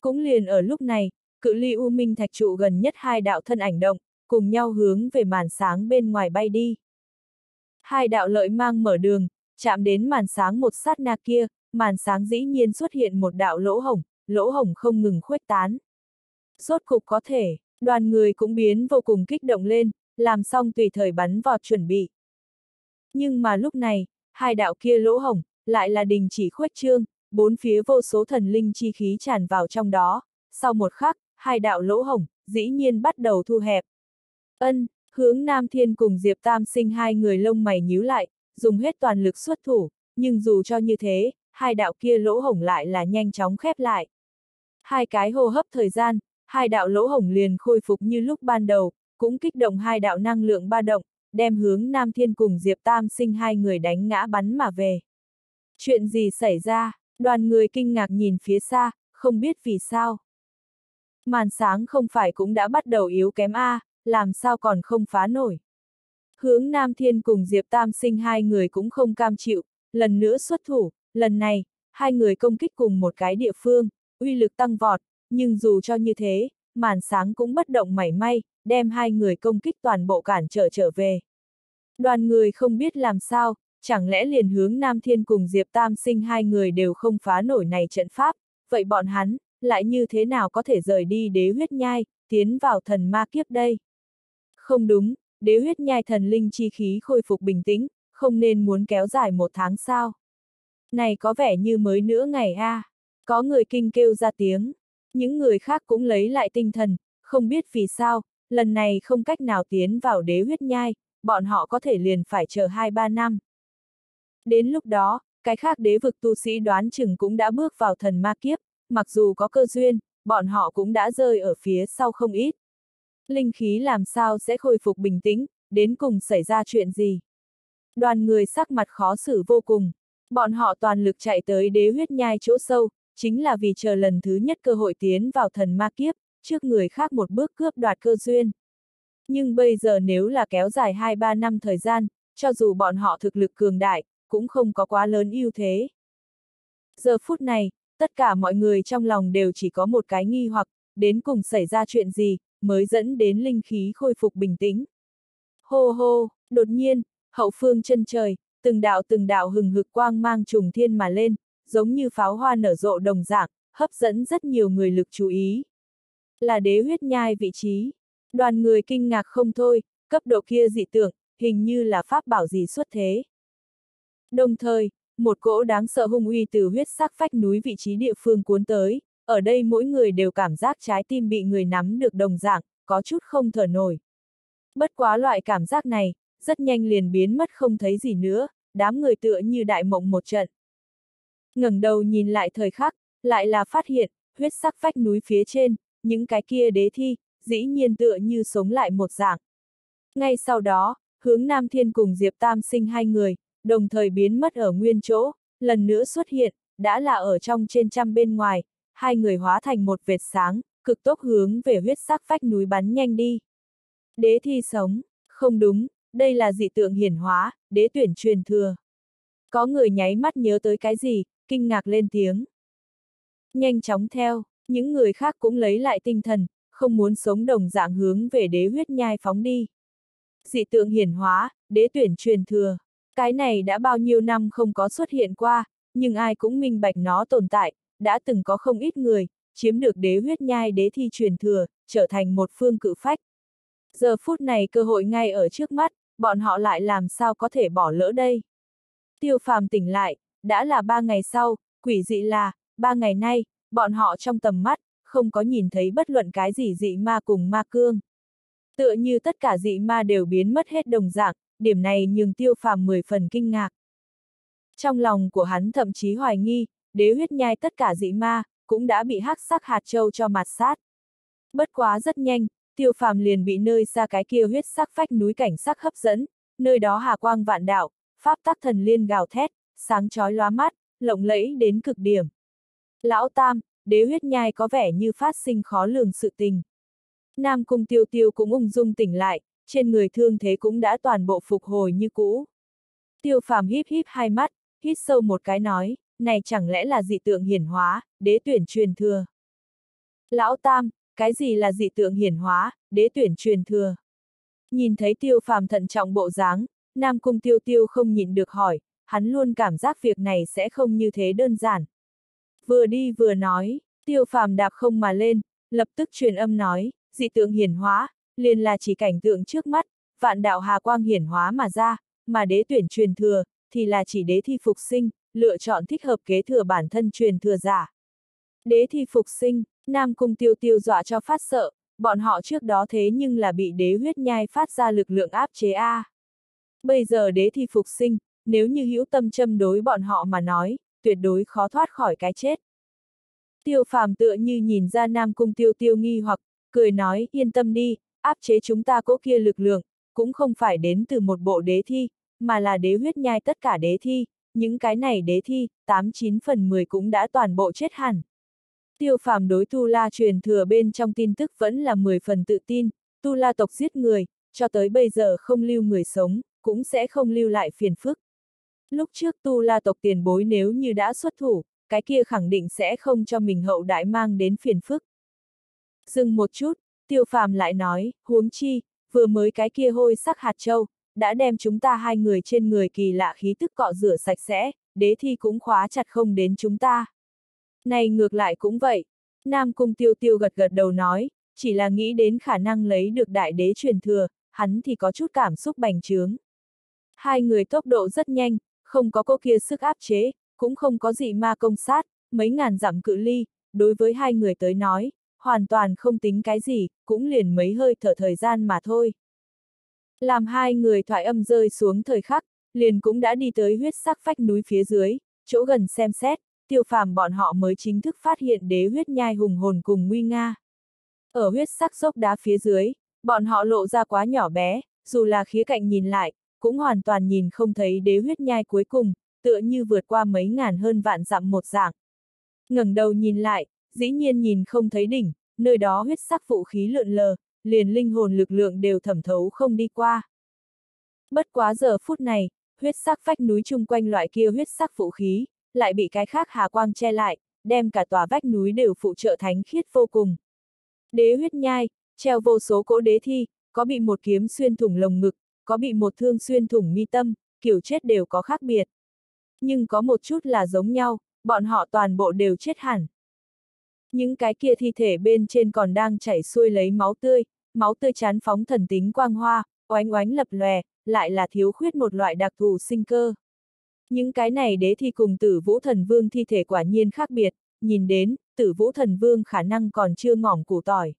Cũng liền ở lúc này, cự ly U Minh Thạch trụ gần nhất hai đạo thân ảnh động, cùng nhau hướng về màn sáng bên ngoài bay đi. Hai đạo lợi mang mở đường, chạm đến màn sáng một sát na kia, màn sáng dĩ nhiên xuất hiện một đạo lỗ hổng, lỗ hổng không ngừng khuếch tán. Rốt cục có thể, đoàn người cũng biến vô cùng kích động lên, làm xong tùy thời bắn vọt chuẩn bị. Nhưng mà lúc này, hai đạo kia lỗ hổng, lại là đình chỉ khuếch trương, bốn phía vô số thần linh chi khí tràn vào trong đó, sau một khắc, hai đạo lỗ hổng, dĩ nhiên bắt đầu thu hẹp. Ân, hướng Nam Thiên cùng Diệp Tam sinh hai người lông mày nhíu lại, dùng hết toàn lực xuất thủ, nhưng dù cho như thế, hai đạo kia lỗ hổng lại là nhanh chóng khép lại. Hai cái hô hấp thời gian, hai đạo lỗ hổng liền khôi phục như lúc ban đầu, cũng kích động hai đạo năng lượng ba động, đem hướng Nam Thiên cùng Diệp Tam sinh hai người đánh ngã bắn mà về. Chuyện gì xảy ra, đoàn người kinh ngạc nhìn phía xa, không biết vì sao. Màn sáng không phải cũng đã bắt đầu yếu kém A, làm sao còn không phá nổi. Hướng Nam Thiên cùng Diệp Tam sinh hai người cũng không cam chịu, lần nữa xuất thủ, lần này, hai người công kích cùng một cái địa phương, uy lực tăng vọt, nhưng dù cho như thế, màn sáng cũng bất động mảy may, đem hai người công kích toàn bộ cản trở trở về. Đoàn người không biết làm sao, chẳng lẽ liền hướng Nam Thiên cùng Diệp Tam sinh hai người đều không phá nổi này trận pháp, vậy bọn hắn, lại như thế nào có thể rời đi đế huyết nhai, tiến vào thần ma kiếp đây? Không đúng, đế huyết nhai thần linh chi khí khôi phục bình tĩnh, không nên muốn kéo dài một tháng sao? Này có vẻ như mới nữa ngày a, à. có người kinh kêu ra tiếng, những người khác cũng lấy lại tinh thần, không biết vì sao, lần này không cách nào tiến vào đế huyết nhai, bọn họ có thể liền phải chờ 2-3 năm. Đến lúc đó, cái khác đế vực tu sĩ đoán chừng cũng đã bước vào thần ma kiếp, mặc dù có cơ duyên, bọn họ cũng đã rơi ở phía sau không ít. Linh khí làm sao sẽ khôi phục bình tĩnh, đến cùng xảy ra chuyện gì? Đoàn người sắc mặt khó xử vô cùng. Bọn họ toàn lực chạy tới đế huyết nhai chỗ sâu, chính là vì chờ lần thứ nhất cơ hội tiến vào thần ma kiếp, trước người khác một bước cướp đoạt cơ duyên. Nhưng bây giờ nếu là kéo dài 2-3 năm thời gian, cho dù bọn họ thực lực cường đại, cũng không có quá lớn ưu thế. Giờ phút này, tất cả mọi người trong lòng đều chỉ có một cái nghi hoặc, đến cùng xảy ra chuyện gì, mới dẫn đến linh khí khôi phục bình tĩnh. Hô hô, đột nhiên, hậu phương chân trời, từng đạo từng đạo hừng hực quang mang trùng thiên mà lên, giống như pháo hoa nở rộ đồng dạng, hấp dẫn rất nhiều người lực chú ý. Là đế huyết nhai vị trí. Đoàn người kinh ngạc không thôi, cấp độ kia dị tưởng, hình như là pháp bảo gì xuất thế. Đồng thời, một cỗ đáng sợ hung uy từ huyết sắc phách núi vị trí địa phương cuốn tới, ở đây mỗi người đều cảm giác trái tim bị người nắm được đồng dạng, có chút không thở nổi. Bất quá loại cảm giác này, rất nhanh liền biến mất không thấy gì nữa, đám người tựa như đại mộng một trận ngẩng đầu nhìn lại thời khắc, lại là phát hiện, huyết sắc phách núi phía trên, những cái kia đế thi, dĩ nhiên tựa như sống lại một dạng. Ngay sau đó, hướng Nam Thiên cùng Diệp Tam sinh hai người, đồng thời biến mất ở nguyên chỗ, lần nữa xuất hiện, đã là ở trong trên trăm bên ngoài, hai người hóa thành một vệt sáng, cực tốc hướng về huyết sắc phách núi bắn nhanh đi. Đế thi sống, không đúng, đây là dị tượng hiển hóa, đế tuyển truyền thừa. Có người nháy mắt nhớ tới cái gì, kinh ngạc lên tiếng. Nhanh chóng theo, những người khác cũng lấy lại tinh thần, không muốn sống đồng dạng hướng về đế huyết nhai phóng đi. Dị tượng hiển hóa, đế tuyển truyền thừa. Cái này đã bao nhiêu năm không có xuất hiện qua, nhưng ai cũng minh bạch nó tồn tại, đã từng có không ít người, chiếm được đế huyết nhai đế thi truyền thừa, trở thành một phương cự phách. Giờ phút này cơ hội ngay ở trước mắt, bọn họ lại làm sao có thể bỏ lỡ đây. Tiêu phàm tỉnh lại, đã là ba ngày sau, quỷ dị là, ba ngày nay, bọn họ trong tầm mắt, không có nhìn thấy bất luận cái gì dị ma cùng ma cương. Tựa như tất cả dị ma đều biến mất hết đồng dạng, điểm này nhường tiêu phàm 10 phần kinh ngạc. Trong lòng của hắn thậm chí hoài nghi, đế huyết nhai tất cả dị ma, cũng đã bị hắc sắc hạt châu cho mặt sát. Bất quá rất nhanh, tiêu phàm liền bị nơi xa cái kia huyết sắc phách núi cảnh sắc hấp dẫn, nơi đó hà quang vạn đạo, pháp tắc thần liên gào thét, sáng chói lóa mắt, lộng lẫy đến cực điểm. Lão Tam, đế huyết nhai có vẻ như phát sinh khó lường sự tình. Nam Cung Tiêu Tiêu cũng ung dung tỉnh lại, trên người thương thế cũng đã toàn bộ phục hồi như cũ. Tiêu phàm híp híp hai mắt, hít sâu một cái nói, này chẳng lẽ là dị tượng hiển hóa, đế tuyển truyền thừa. Lão Tam, cái gì là dị tượng hiển hóa, đế tuyển truyền thừa? Nhìn thấy tiêu phàm thận trọng bộ dáng, Nam Cung Tiêu Tiêu không nhịn được hỏi, hắn luôn cảm giác việc này sẽ không như thế đơn giản. Vừa đi vừa nói, tiêu phàm đạp không mà lên, lập tức truyền âm nói, dị tượng hiển hóa, liền là chỉ cảnh tượng trước mắt, vạn đạo hà quang hiển hóa mà ra, mà đế tuyển truyền thừa, thì là chỉ đế thi phục sinh, lựa chọn thích hợp kế thừa bản thân truyền thừa giả. Đế thi phục sinh, Nam Cung tiêu tiêu dọa cho phát sợ, bọn họ trước đó thế nhưng là bị đế huyết nhai phát ra lực lượng áp chế A. Bây giờ đế thi phục sinh, nếu như hữu tâm châm đối bọn họ mà nói, tuyệt đối khó thoát khỏi cái chết. Tiêu phàm tựa như nhìn ra Nam Cung tiêu tiêu nghi hoặc, cười nói, yên tâm đi, áp chế chúng ta cố kia lực lượng, cũng không phải đến từ một bộ đế thi, mà là đế huyết nhai tất cả đế thi, những cái này đế thi, 89 phần 10 cũng đã toàn bộ chết hẳn. Tiêu phàm đối Tu La truyền thừa bên trong tin tức vẫn là 10 phần tự tin, Tu La tộc giết người, cho tới bây giờ không lưu người sống, cũng sẽ không lưu lại phiền phức. Lúc trước Tu La tộc tiền bối nếu như đã xuất thủ, cái kia khẳng định sẽ không cho mình hậu đại mang đến phiền phức. Dừng một chút, tiêu phàm lại nói, huống chi, vừa mới cái kia hôi sắc hạt châu, đã đem chúng ta hai người trên người kỳ lạ khí tức cọ rửa sạch sẽ, đế thi cũng khóa chặt không đến chúng ta. Này ngược lại cũng vậy. Nam Cung Tiêu Tiêu gật gật đầu nói, chỉ là nghĩ đến khả năng lấy được đại đế truyền thừa, hắn thì có chút cảm xúc bành trướng. Hai người tốc độ rất nhanh, không có cô kia sức áp chế, cũng không có gì ma công sát, mấy ngàn dặm cự ly, đối với hai người tới nói, hoàn toàn không tính cái gì, cũng liền mấy hơi thở thời gian mà thôi. Làm hai người thoại âm rơi xuống thời khắc, liền cũng đã đi tới huyết sắc phách núi phía dưới, chỗ gần xem xét, tiêu phàm bọn họ mới chính thức phát hiện đế huyết nhai hùng hồn cùng nguy nga. Ở huyết sắc dốc đá phía dưới, bọn họ lộ ra quá nhỏ bé, dù là khía cạnh nhìn lại, cũng hoàn toàn nhìn không thấy đế huyết nhai cuối cùng, tựa như vượt qua mấy ngàn hơn vạn dặm một dạng. ngẩng đầu nhìn lại, dĩ nhiên nhìn không thấy đỉnh, nơi đó huyết sắc vũ khí lượn lờ, liền linh hồn lực lượng đều thẩm thấu không đi qua. Bất quá giờ phút này, huyết sắc vách núi chung quanh loại kia huyết sắc vũ khí, lại bị cái khác hà quang che lại, đem cả tòa vách núi đều phụ trợ thánh khiết vô cùng. Đế huyết nhai, treo vô số cỗ đế thi, có bị một kiếm xuyên thủng lồng ngực, có bị một thương xuyên thủng mi tâm, kiểu chết đều có khác biệt. Nhưng có một chút là giống nhau, bọn họ toàn bộ đều chết hẳn. Những cái kia thi thể bên trên còn đang chảy xuôi lấy máu tươi, máu tươi chán phóng thần tính quang hoa, oánh oánh lập lòe, lại là thiếu khuyết một loại đặc thù sinh cơ. Những cái này đế thi cùng tử vũ thần vương thi thể quả nhiên khác biệt, nhìn đến, tử vũ thần vương khả năng còn chưa ngỏm củ tỏi.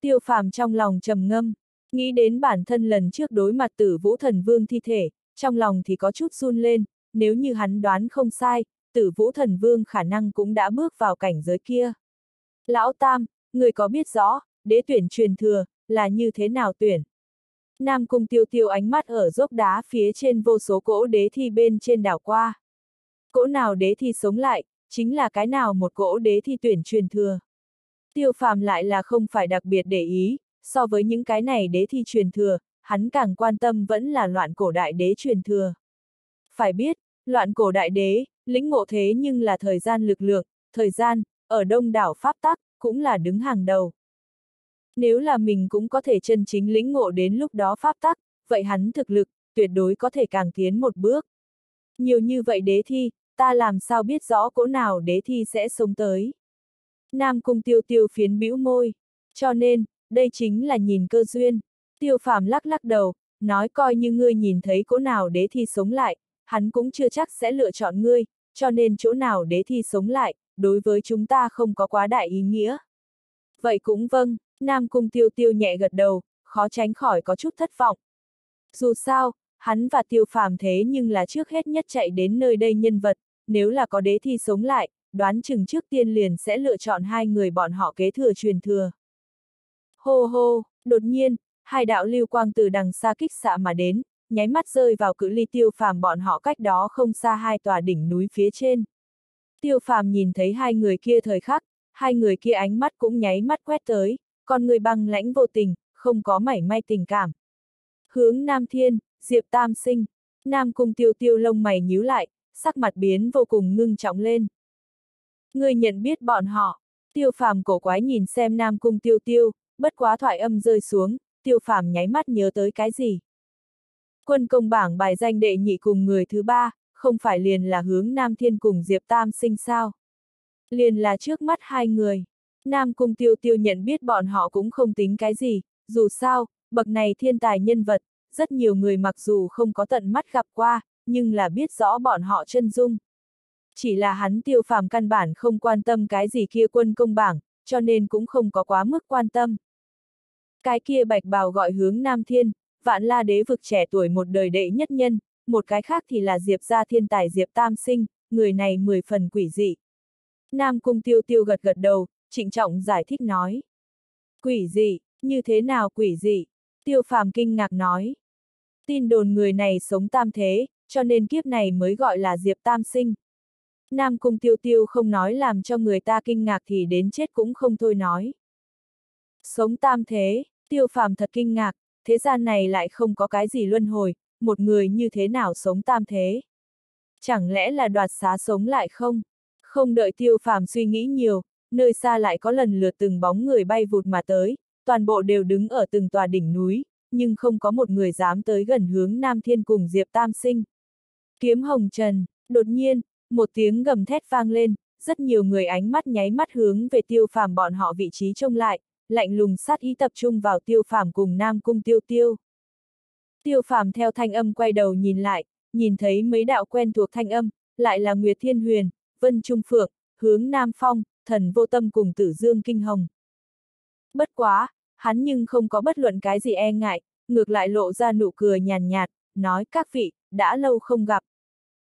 Tiêu phàm trong lòng trầm ngâm, nghĩ đến bản thân lần trước đối mặt tử vũ thần vương thi thể, trong lòng thì có chút run lên, nếu như hắn đoán không sai, tử vũ thần vương khả năng cũng đã bước vào cảnh giới kia. Lão Tam, người có biết rõ, đế tuyển truyền thừa, là như thế nào tuyển? Nam Cung tiêu tiêu ánh mắt ở dốc đá phía trên vô số cỗ đế thi bên trên đảo qua. Cỗ nào đế thi sống lại, chính là cái nào một cỗ đế thi tuyển truyền thừa. Tiêu phàm lại là không phải đặc biệt để ý, so với những cái này đế thi truyền thừa, hắn càng quan tâm vẫn là loạn cổ đại đế truyền thừa. Phải biết, loạn cổ đại đế, lĩnh ngộ thế nhưng là thời gian lực lượng, thời gian, ở đông đảo Pháp Tắc, cũng là đứng hàng đầu. Nếu là mình cũng có thể chân chính lĩnh ngộ đến lúc đó Pháp Tắc, vậy hắn thực lực, tuyệt đối có thể càng tiến một bước. Nhiều như vậy đế thi, ta làm sao biết rõ cỗ nào đế thi sẽ sống tới. Nam Cung tiêu tiêu phiến bĩu môi, cho nên, đây chính là nhìn cơ duyên. Tiêu phàm lắc lắc đầu, nói coi như ngươi nhìn thấy cỗ nào đế thi sống lại, hắn cũng chưa chắc sẽ lựa chọn ngươi, cho nên chỗ nào đế thi sống lại, đối với chúng ta không có quá đại ý nghĩa. Vậy cũng vâng, Nam Cung Tiêu Tiêu nhẹ gật đầu, khó tránh khỏi có chút thất vọng. Dù sao, hắn và tiêu phàm thế nhưng là trước hết nhất chạy đến nơi đây nhân vật, nếu là có đế thi sống lại, đoán chừng trước tiên liền sẽ lựa chọn hai người bọn họ kế thừa truyền thừa. Hô hô, đột nhiên, hai đạo lưu quang từ đằng xa kích xạ mà đến, nháy mắt rơi vào cự ly tiêu phàm bọn họ cách đó không xa hai tòa đỉnh núi phía trên. Tiêu phàm nhìn thấy hai người kia thời khắc, hai người kia ánh mắt cũng nháy mắt quét tới, còn người băng lãnh vô tình, không có mảy may tình cảm. Hướng Nam Thiên, Diệp Tam Sinh, Nam Cung Tiêu Tiêu lông mày nhíu lại, sắc mặt biến vô cùng ngưng trọng lên. Người nhận biết bọn họ, tiêu phàm cổ quái nhìn xem Nam Cung Tiêu Tiêu, bất quá thoại âm rơi xuống, tiêu phàm nháy mắt nhớ tới cái gì. Quân công bảng bài danh đệ nhị cùng người thứ ba, không phải liền là hướng Nam Thiên cùng Diệp Tam sinh sao. Liền là trước mắt hai người. Nam Cung Tiêu Tiêu nhận biết bọn họ cũng không tính cái gì, dù sao, bậc này thiên tài nhân vật, rất nhiều người mặc dù không có tận mắt gặp qua, nhưng là biết rõ bọn họ chân dung. Chỉ là hắn tiêu phàm căn bản không quan tâm cái gì kia quân công bảng, cho nên cũng không có quá mức quan tâm. Cái kia bạch bào gọi hướng Nam Thiên, vạn la đế vực trẻ tuổi một đời đệ nhất nhân, một cái khác thì là Diệp gia thiên tài Diệp Tam Sinh, người này mười phần quỷ dị. Nam Cung Tiêu Tiêu gật gật đầu, trịnh trọng giải thích nói. Quỷ dị, như thế nào quỷ dị? Tiêu phàm kinh ngạc nói. Tin đồn người này sống tam thế, cho nên kiếp này mới gọi là Diệp Tam Sinh. Nam Cung Tiêu Tiêu không nói làm cho người ta kinh ngạc thì đến chết cũng không thôi nói. Sống tam thế, Tiêu Phàm thật kinh ngạc, thế gian này lại không có cái gì luân hồi, một người như thế nào sống tam thế? Chẳng lẽ là đoạt xá sống lại không? Không đợi Tiêu Phàm suy nghĩ nhiều, nơi xa lại có lần lượt từng bóng người bay vụt mà tới, toàn bộ đều đứng ở từng tòa đỉnh núi, nhưng không có một người dám tới gần hướng Nam Thiên cùng Diệp Tam Sinh. Kiếm Hồng Trần, đột nhiên, một tiếng gầm thét vang lên, rất nhiều người ánh mắt nháy mắt hướng về tiêu phàm bọn họ vị trí trông lại, lạnh lùng sát ý tập trung vào tiêu phàm cùng Nam Cung tiêu tiêu. Tiêu phàm theo thanh âm quay đầu nhìn lại, nhìn thấy mấy đạo quen thuộc thanh âm, lại là Nguyệt Thiên Huyền, Vân Trung Phượng, hướng Nam Phong, thần vô tâm cùng tử dương kinh hồng. Bất quá, hắn nhưng không có bất luận cái gì e ngại, ngược lại lộ ra nụ cười nhàn nhạt, nói các vị, đã lâu không gặp.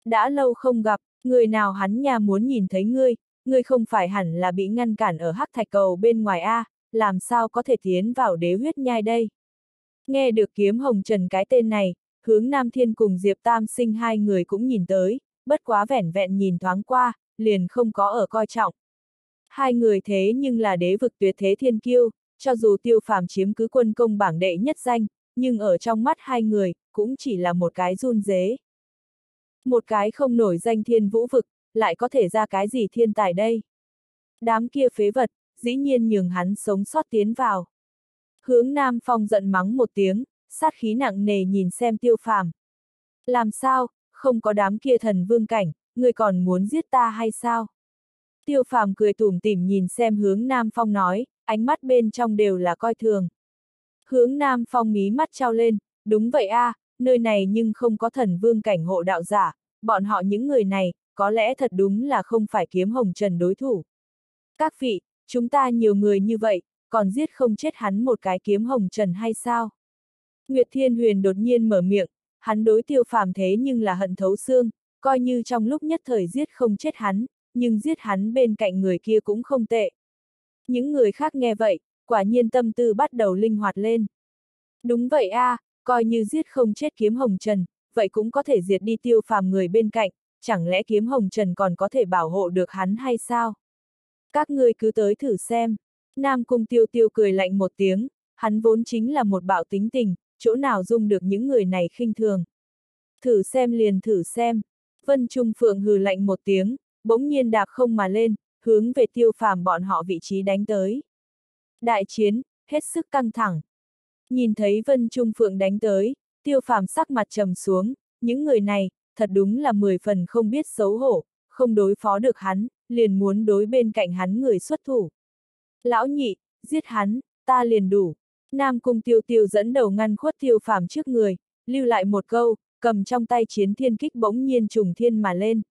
Đã lâu không gặp, người nào hắn nhà muốn nhìn thấy ngươi, ngươi không phải hẳn là bị ngăn cản ở hắc thạch cầu bên ngoài A, làm sao có thể tiến vào đế huyết nhai đây. Nghe được kiếm hồng trần cái tên này, hướng Nam Thiên cùng Diệp Tam sinh hai người cũng nhìn tới, bất quá vẻn vẹn nhìn thoáng qua, liền không có ở coi trọng. Hai người thế nhưng là đế vực tuyệt thế thiên kiêu, cho dù tiêu phàm chiếm cứ quân công bảng đệ nhất danh, nhưng ở trong mắt hai người, cũng chỉ là một cái run dế. Một cái không nổi danh thiên vũ vực, lại có thể ra cái gì thiên tài đây? Đám kia phế vật, dĩ nhiên nhường hắn sống sót tiến vào. Hướng Nam Phong giận mắng một tiếng, sát khí nặng nề nhìn xem tiêu phàm. Làm sao, không có đám kia thần vương cảnh, người còn muốn giết ta hay sao? Tiêu phàm cười tủm tỉm nhìn xem hướng Nam Phong nói, ánh mắt bên trong đều là coi thường. Hướng Nam Phong mí mắt trao lên, đúng vậy a, à, nơi này nhưng không có thần vương cảnh hộ đạo giả, bọn họ những người này, có lẽ thật đúng là không phải kiếm hồng trần đối thủ. Các vị, chúng ta nhiều người như vậy, còn giết không chết hắn một cái kiếm hồng trần hay sao? Nguyệt Thiên Huyền đột nhiên mở miệng, hắn đối tiêu phàm thế nhưng là hận thấu xương, coi như trong lúc nhất thời giết không chết hắn, nhưng giết hắn bên cạnh người kia cũng không tệ. Những người khác nghe vậy, quả nhiên tâm tư bắt đầu linh hoạt lên. Đúng vậy a, à, coi như giết không chết kiếm hồng trần, vậy cũng có thể diệt đi tiêu phàm người bên cạnh, chẳng lẽ kiếm hồng trần còn có thể bảo hộ được hắn hay sao? Các ngươi cứ tới thử xem. Nam cung tiêu tiêu cười lạnh một tiếng, hắn vốn chính là một bạo tính tình, chỗ nào dung được những người này khinh thường. Thử xem liền thử xem. Vân Trung Phượng hừ lạnh một tiếng, bỗng nhiên đạp không mà lên, hướng về tiêu phàm bọn họ vị trí đánh tới. Đại chiến, hết sức căng thẳng. Nhìn thấy Vân Trung Phượng đánh tới, tiêu phàm sắc mặt trầm xuống, những người này, thật đúng là mười phần không biết xấu hổ, không đối phó được hắn, liền muốn đối bên cạnh hắn người xuất thủ. Lão nhị, giết hắn, ta liền đủ. Nam cung tiêu tiêu dẫn đầu ngăn khuất tiêu phàm trước người, lưu lại một câu, cầm trong tay chiến thiên kích bỗng nhiên trùng thiên mà lên.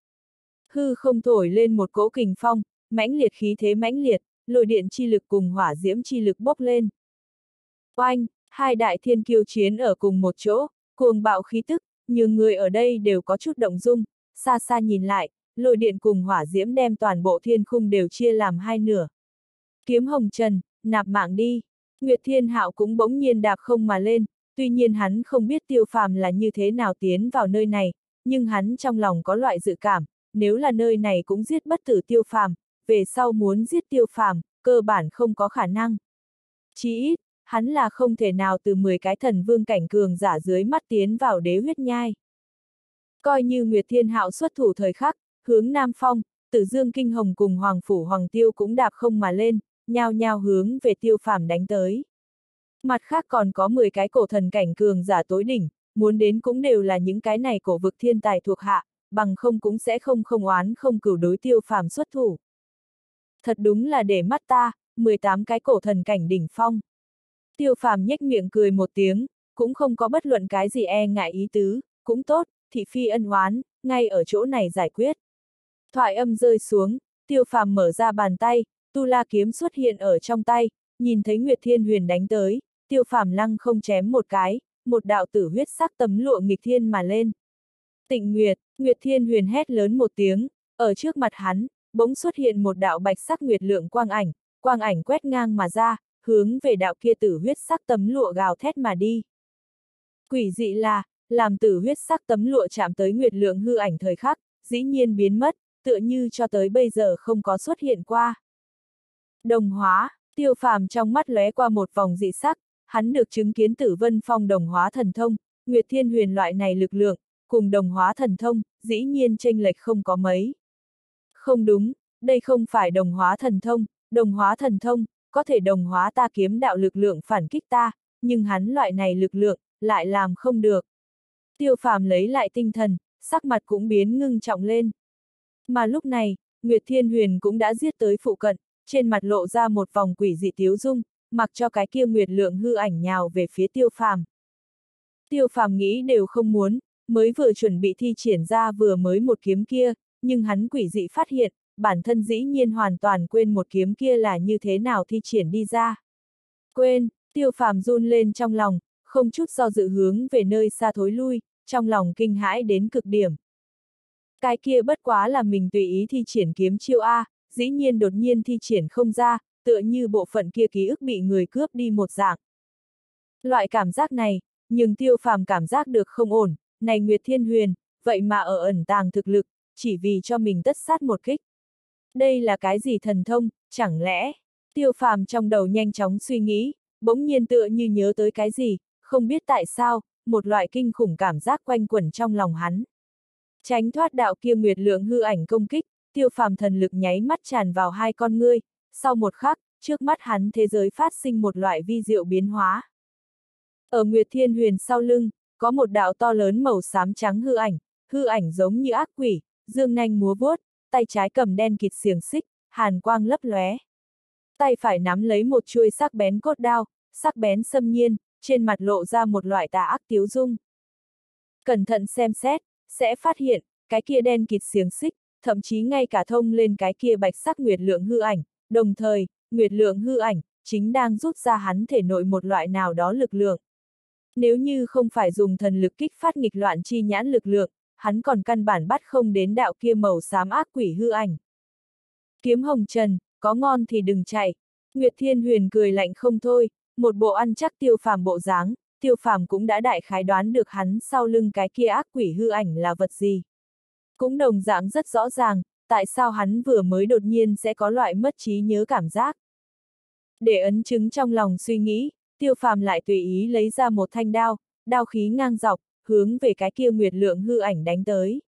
Hư không thổi lên một cỗ kình phong, mãnh liệt khí thế mãnh liệt, lôi điện chi lực cùng hỏa diễm chi lực bốc lên. Oanh, hai đại thiên kiêu chiến ở cùng một chỗ, cuồng bạo khí tức, nhưng người ở đây đều có chút động dung, xa xa nhìn lại, lôi điện cùng hỏa diễm đem toàn bộ thiên khung đều chia làm hai nửa. Kiếm hồng trần, nạp mạng đi. Nguyệt Thiên Hạo cũng bỗng nhiên đạp không mà lên, tuy nhiên hắn không biết tiêu phàm là như thế nào tiến vào nơi này, nhưng hắn trong lòng có loại dự cảm, nếu là nơi này cũng giết bất tử tiêu phàm, về sau muốn giết tiêu phàm, cơ bản không có khả năng. Chỉ ít, hắn là không thể nào từ 10 cái thần vương cảnh cường giả dưới mắt tiến vào đế huyết nhai. Coi như Nguyệt Thiên Hạo xuất thủ thời khắc, hướng Nam Phong, Tử Dương Kinh Hồng cùng Hoàng Phủ Hoàng Tiêu cũng đạp không mà lên, nhao nhao hướng về tiêu phàm đánh tới. Mặt khác còn có 10 cái cổ thần cảnh cường giả tối đỉnh, muốn đến cũng đều là những cái này cổ vực thiên tài thuộc hạ, bằng không cũng sẽ không không oán không cửu đối tiêu phàm xuất thủ. Thật đúng là để mắt ta, 18 cái cổ thần cảnh đỉnh phong. Tiêu phàm nhếch miệng cười một tiếng, cũng không có bất luận cái gì e ngại ý tứ, cũng tốt, thị phi ân oán, ngay ở chỗ này giải quyết. Thoại âm rơi xuống, tiêu phàm mở ra bàn tay, tu la kiếm xuất hiện ở trong tay, nhìn thấy Nguyệt Thiên Huyền đánh tới, tiêu phàm lăng không chém một cái, một đạo tử huyết sắc tấm lụa nghịch thiên mà lên. Tịnh Nguyệt, Nguyệt Thiên Huyền hét lớn một tiếng, ở trước mặt hắn, bỗng xuất hiện một đạo bạch sắc nguyệt lượng quang ảnh, quang ảnh quét ngang mà ra, hướng về đạo kia tử huyết sắc tấm lụa gào thét mà đi. Quỷ dị là, làm tử huyết sắc tấm lụa chạm tới nguyệt lượng hư ảnh thời khắc, dĩ nhiên biến mất, tựa như cho tới bây giờ không có xuất hiện qua. Đồng hóa, tiêu phàm trong mắt lóe qua một vòng dị sắc, hắn được chứng kiến tử vân phong đồng hóa thần thông, Nguyệt Thiên Huyền loại này lực lượng, cùng đồng hóa thần thông, dĩ nhiên tranh lệch không có mấy. Không đúng, đây không phải đồng hóa thần thông, đồng hóa thần thông, có thể đồng hóa ta kiếm đạo lực lượng phản kích ta, nhưng hắn loại này lực lượng, lại làm không được. Tiêu phàm lấy lại tinh thần, sắc mặt cũng biến ngưng trọng lên. Mà lúc này, Nguyệt Thiên Huyền cũng đã giết tới phụ cận, trên mặt lộ ra một vòng quỷ dị tiếu dung, mặc cho cái kia Nguyệt lượng hư ảnh nhào về phía tiêu phàm. Tiêu phàm nghĩ đều không muốn, mới vừa chuẩn bị thi triển ra vừa mới một kiếm kia, nhưng hắn quỷ dị phát hiện, bản thân dĩ nhiên hoàn toàn quên một kiếm kia là như thế nào thi triển đi ra. Quên, tiêu phàm run lên trong lòng, không chút do dự hướng về nơi xa thối lui, trong lòng kinh hãi đến cực điểm. Cái kia bất quá là mình tùy ý thi triển kiếm chiêu A, dĩ nhiên đột nhiên thi triển không ra, tựa như bộ phận kia ký ức bị người cướp đi một dạng. Loại cảm giác này, nhưng tiêu phàm cảm giác được không ổn, này Nguyệt Thiên Huyền, vậy mà ở ẩn tàng thực lực, chỉ vì cho mình tất sát một kích. Đây là cái gì thần thông, chẳng lẽ, tiêu phàm trong đầu nhanh chóng suy nghĩ, bỗng nhiên tựa như nhớ tới cái gì, không biết tại sao, một loại kinh khủng cảm giác quanh quẩn trong lòng hắn. Tránh thoát đạo kia nguyệt lượng hư ảnh công kích, tiêu phàm thần lực nháy mắt tràn vào hai con ngươi, sau một khắc, trước mắt hắn thế giới phát sinh một loại vi diệu biến hóa. Ở Nguyệt Thiên Huyền sau lưng, có một đạo to lớn màu xám trắng hư ảnh, hư ảnh giống như ác quỷ, dương nanh múa vuốt, tay trái cầm đen kịt xiềng xích, hàn quang lấp lóe. Tay phải nắm lấy một chuôi sắc bén cốt đao, sắc bén xâm nhiên, trên mặt lộ ra một loại tà ác tiếu dung. Cẩn thận xem xét, sẽ phát hiện, cái kia đen kịt xiềng xích, thậm chí ngay cả thông lên cái kia bạch sắc nguyệt lượng hư ảnh, đồng thời, nguyệt lượng hư ảnh, chính đang rút ra hắn thể nội một loại nào đó lực lượng. Nếu như không phải dùng thần lực kích phát nghịch loạn chi nhãn lực lượng, hắn còn căn bản bắt không đến đạo kia màu xám ác quỷ hư ảnh. Kiếm hồng trần, có ngon thì đừng chạy. Nguyệt Thiên Huyền cười lạnh không thôi, một bộ ăn chắc tiêu phàm bộ dáng, tiêu phàm cũng đã đại khái đoán được hắn sau lưng cái kia ác quỷ hư ảnh là vật gì. Cũng đồng dạng rất rõ ràng, tại sao hắn vừa mới đột nhiên sẽ có loại mất trí nhớ cảm giác. Để ấn chứng trong lòng suy nghĩ, tiêu phàm lại tùy ý lấy ra một thanh đao, đao khí ngang dọc, hướng về cái kia nguyệt lượng hư ảnh đánh tới.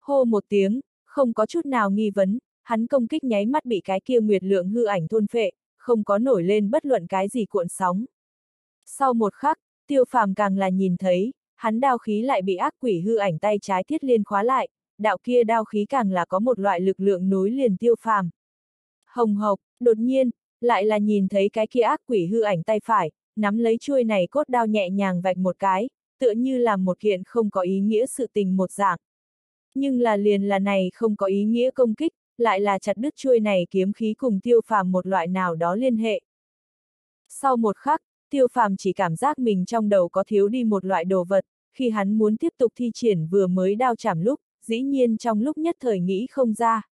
Hô một tiếng, không có chút nào nghi vấn, hắn công kích nháy mắt bị cái kia nguyệt lượng hư ảnh thôn phệ, không có nổi lên bất luận cái gì cuộn sóng. Sau một khắc, tiêu phàm càng là nhìn thấy, hắn đao khí lại bị ác quỷ hư ảnh tay trái thiết liên khóa lại, đạo kia đao khí càng là có một loại lực lượng nối liền tiêu phàm. Hồng hộc, đột nhiên, lại là nhìn thấy cái kia ác quỷ hư ảnh tay phải, nắm lấy chuôi này cốt đao nhẹ nhàng vạch một cái, tựa như là một kiện không có ý nghĩa sự tình một dạng. Nhưng là liền là này không có ý nghĩa công kích, lại là chặt đứt chuôi này kiếm khí cùng tiêu phàm một loại nào đó liên hệ. Sau một khắc, tiêu phàm chỉ cảm giác mình trong đầu có thiếu đi một loại đồ vật, khi hắn muốn tiếp tục thi triển vừa mới đao chảm lúc, dĩ nhiên trong lúc nhất thời nghĩ không ra.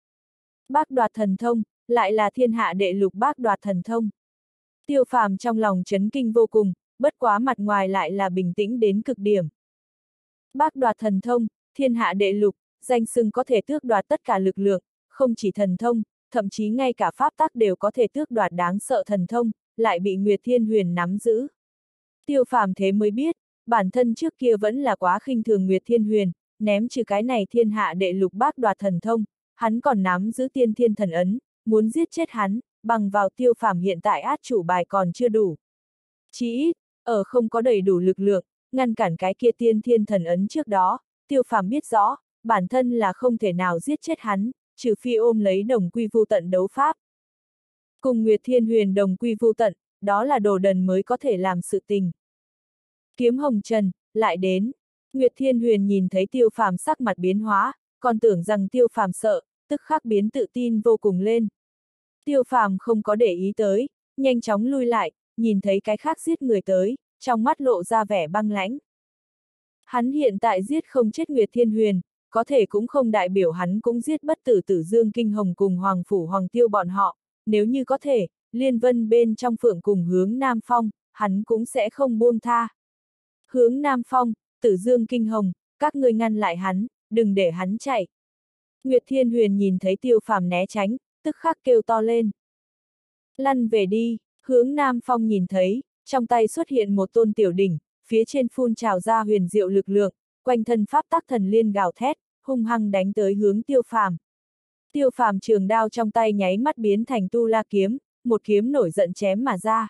Bác đoạt thần thông, lại là thiên hạ đệ lục bác đoạt thần thông. Tiêu phàm trong lòng chấn kinh vô cùng, bất quá mặt ngoài lại là bình tĩnh đến cực điểm. Bác đoạt thần thông, thiên hạ đệ lục, danh xưng có thể tước đoạt tất cả lực lượng, không chỉ thần thông, thậm chí ngay cả pháp tắc đều có thể tước đoạt đáng sợ thần thông, lại bị Nguyệt Thiên Huyền nắm giữ. Tiêu phàm thế mới biết, bản thân trước kia vẫn là quá khinh thường Nguyệt Thiên Huyền, ném trừ cái này thiên hạ đệ lục bác đoạt thần thông, hắn còn nắm giữ tiên thiên thần ấn, muốn giết chết hắn, bằng vào tiêu phàm hiện tại át chủ bài còn chưa đủ. Chỉ ít, ở không có đầy đủ lực lượng, ngăn cản cái kia tiên thiên thần ấn trước đó, tiêu phàm biết rõ, bản thân là không thể nào giết chết hắn, trừ phi ôm lấy đồng quy vu tận đấu pháp. Cùng Nguyệt Thiên Huyền đồng quy vô tận, đó là đồ đần mới có thể làm sự tình. Kiếm Hồng Trần, lại đến. Nguyệt Thiên Huyền nhìn thấy tiêu phàm sắc mặt biến hóa, còn tưởng rằng tiêu phàm sợ, tức khắc biến tự tin vô cùng lên. Tiêu phàm không có để ý tới, nhanh chóng lui lại, nhìn thấy cái khác giết người tới, trong mắt lộ ra vẻ băng lãnh. Hắn hiện tại giết không chết Nguyệt Thiên Huyền, có thể cũng không đại biểu hắn cũng giết bất tử tử Dương Kinh Hồng cùng Hoàng Phủ Hoàng Tiêu bọn họ, nếu như có thể, Liên Vân bên trong phượng cùng hướng Nam Phong, hắn cũng sẽ không buông tha. Hướng Nam Phong, tử Dương Kinh Hồng, các ngươi ngăn lại hắn, đừng để hắn chạy. Nguyệt Thiên Huyền nhìn thấy tiêu phàm né tránh, tức khắc kêu to lên. Lăn về đi, hướng Nam Phong nhìn thấy, trong tay xuất hiện một tôn tiểu đỉnh, phía trên phun trào ra huyền diệu lực lượng, quanh thân pháp tắc thần liên gào thét, hung hăng đánh tới hướng tiêu phàm. Tiêu phàm trường đao trong tay nháy mắt biến thành tu la kiếm, một kiếm nổi giận chém mà ra.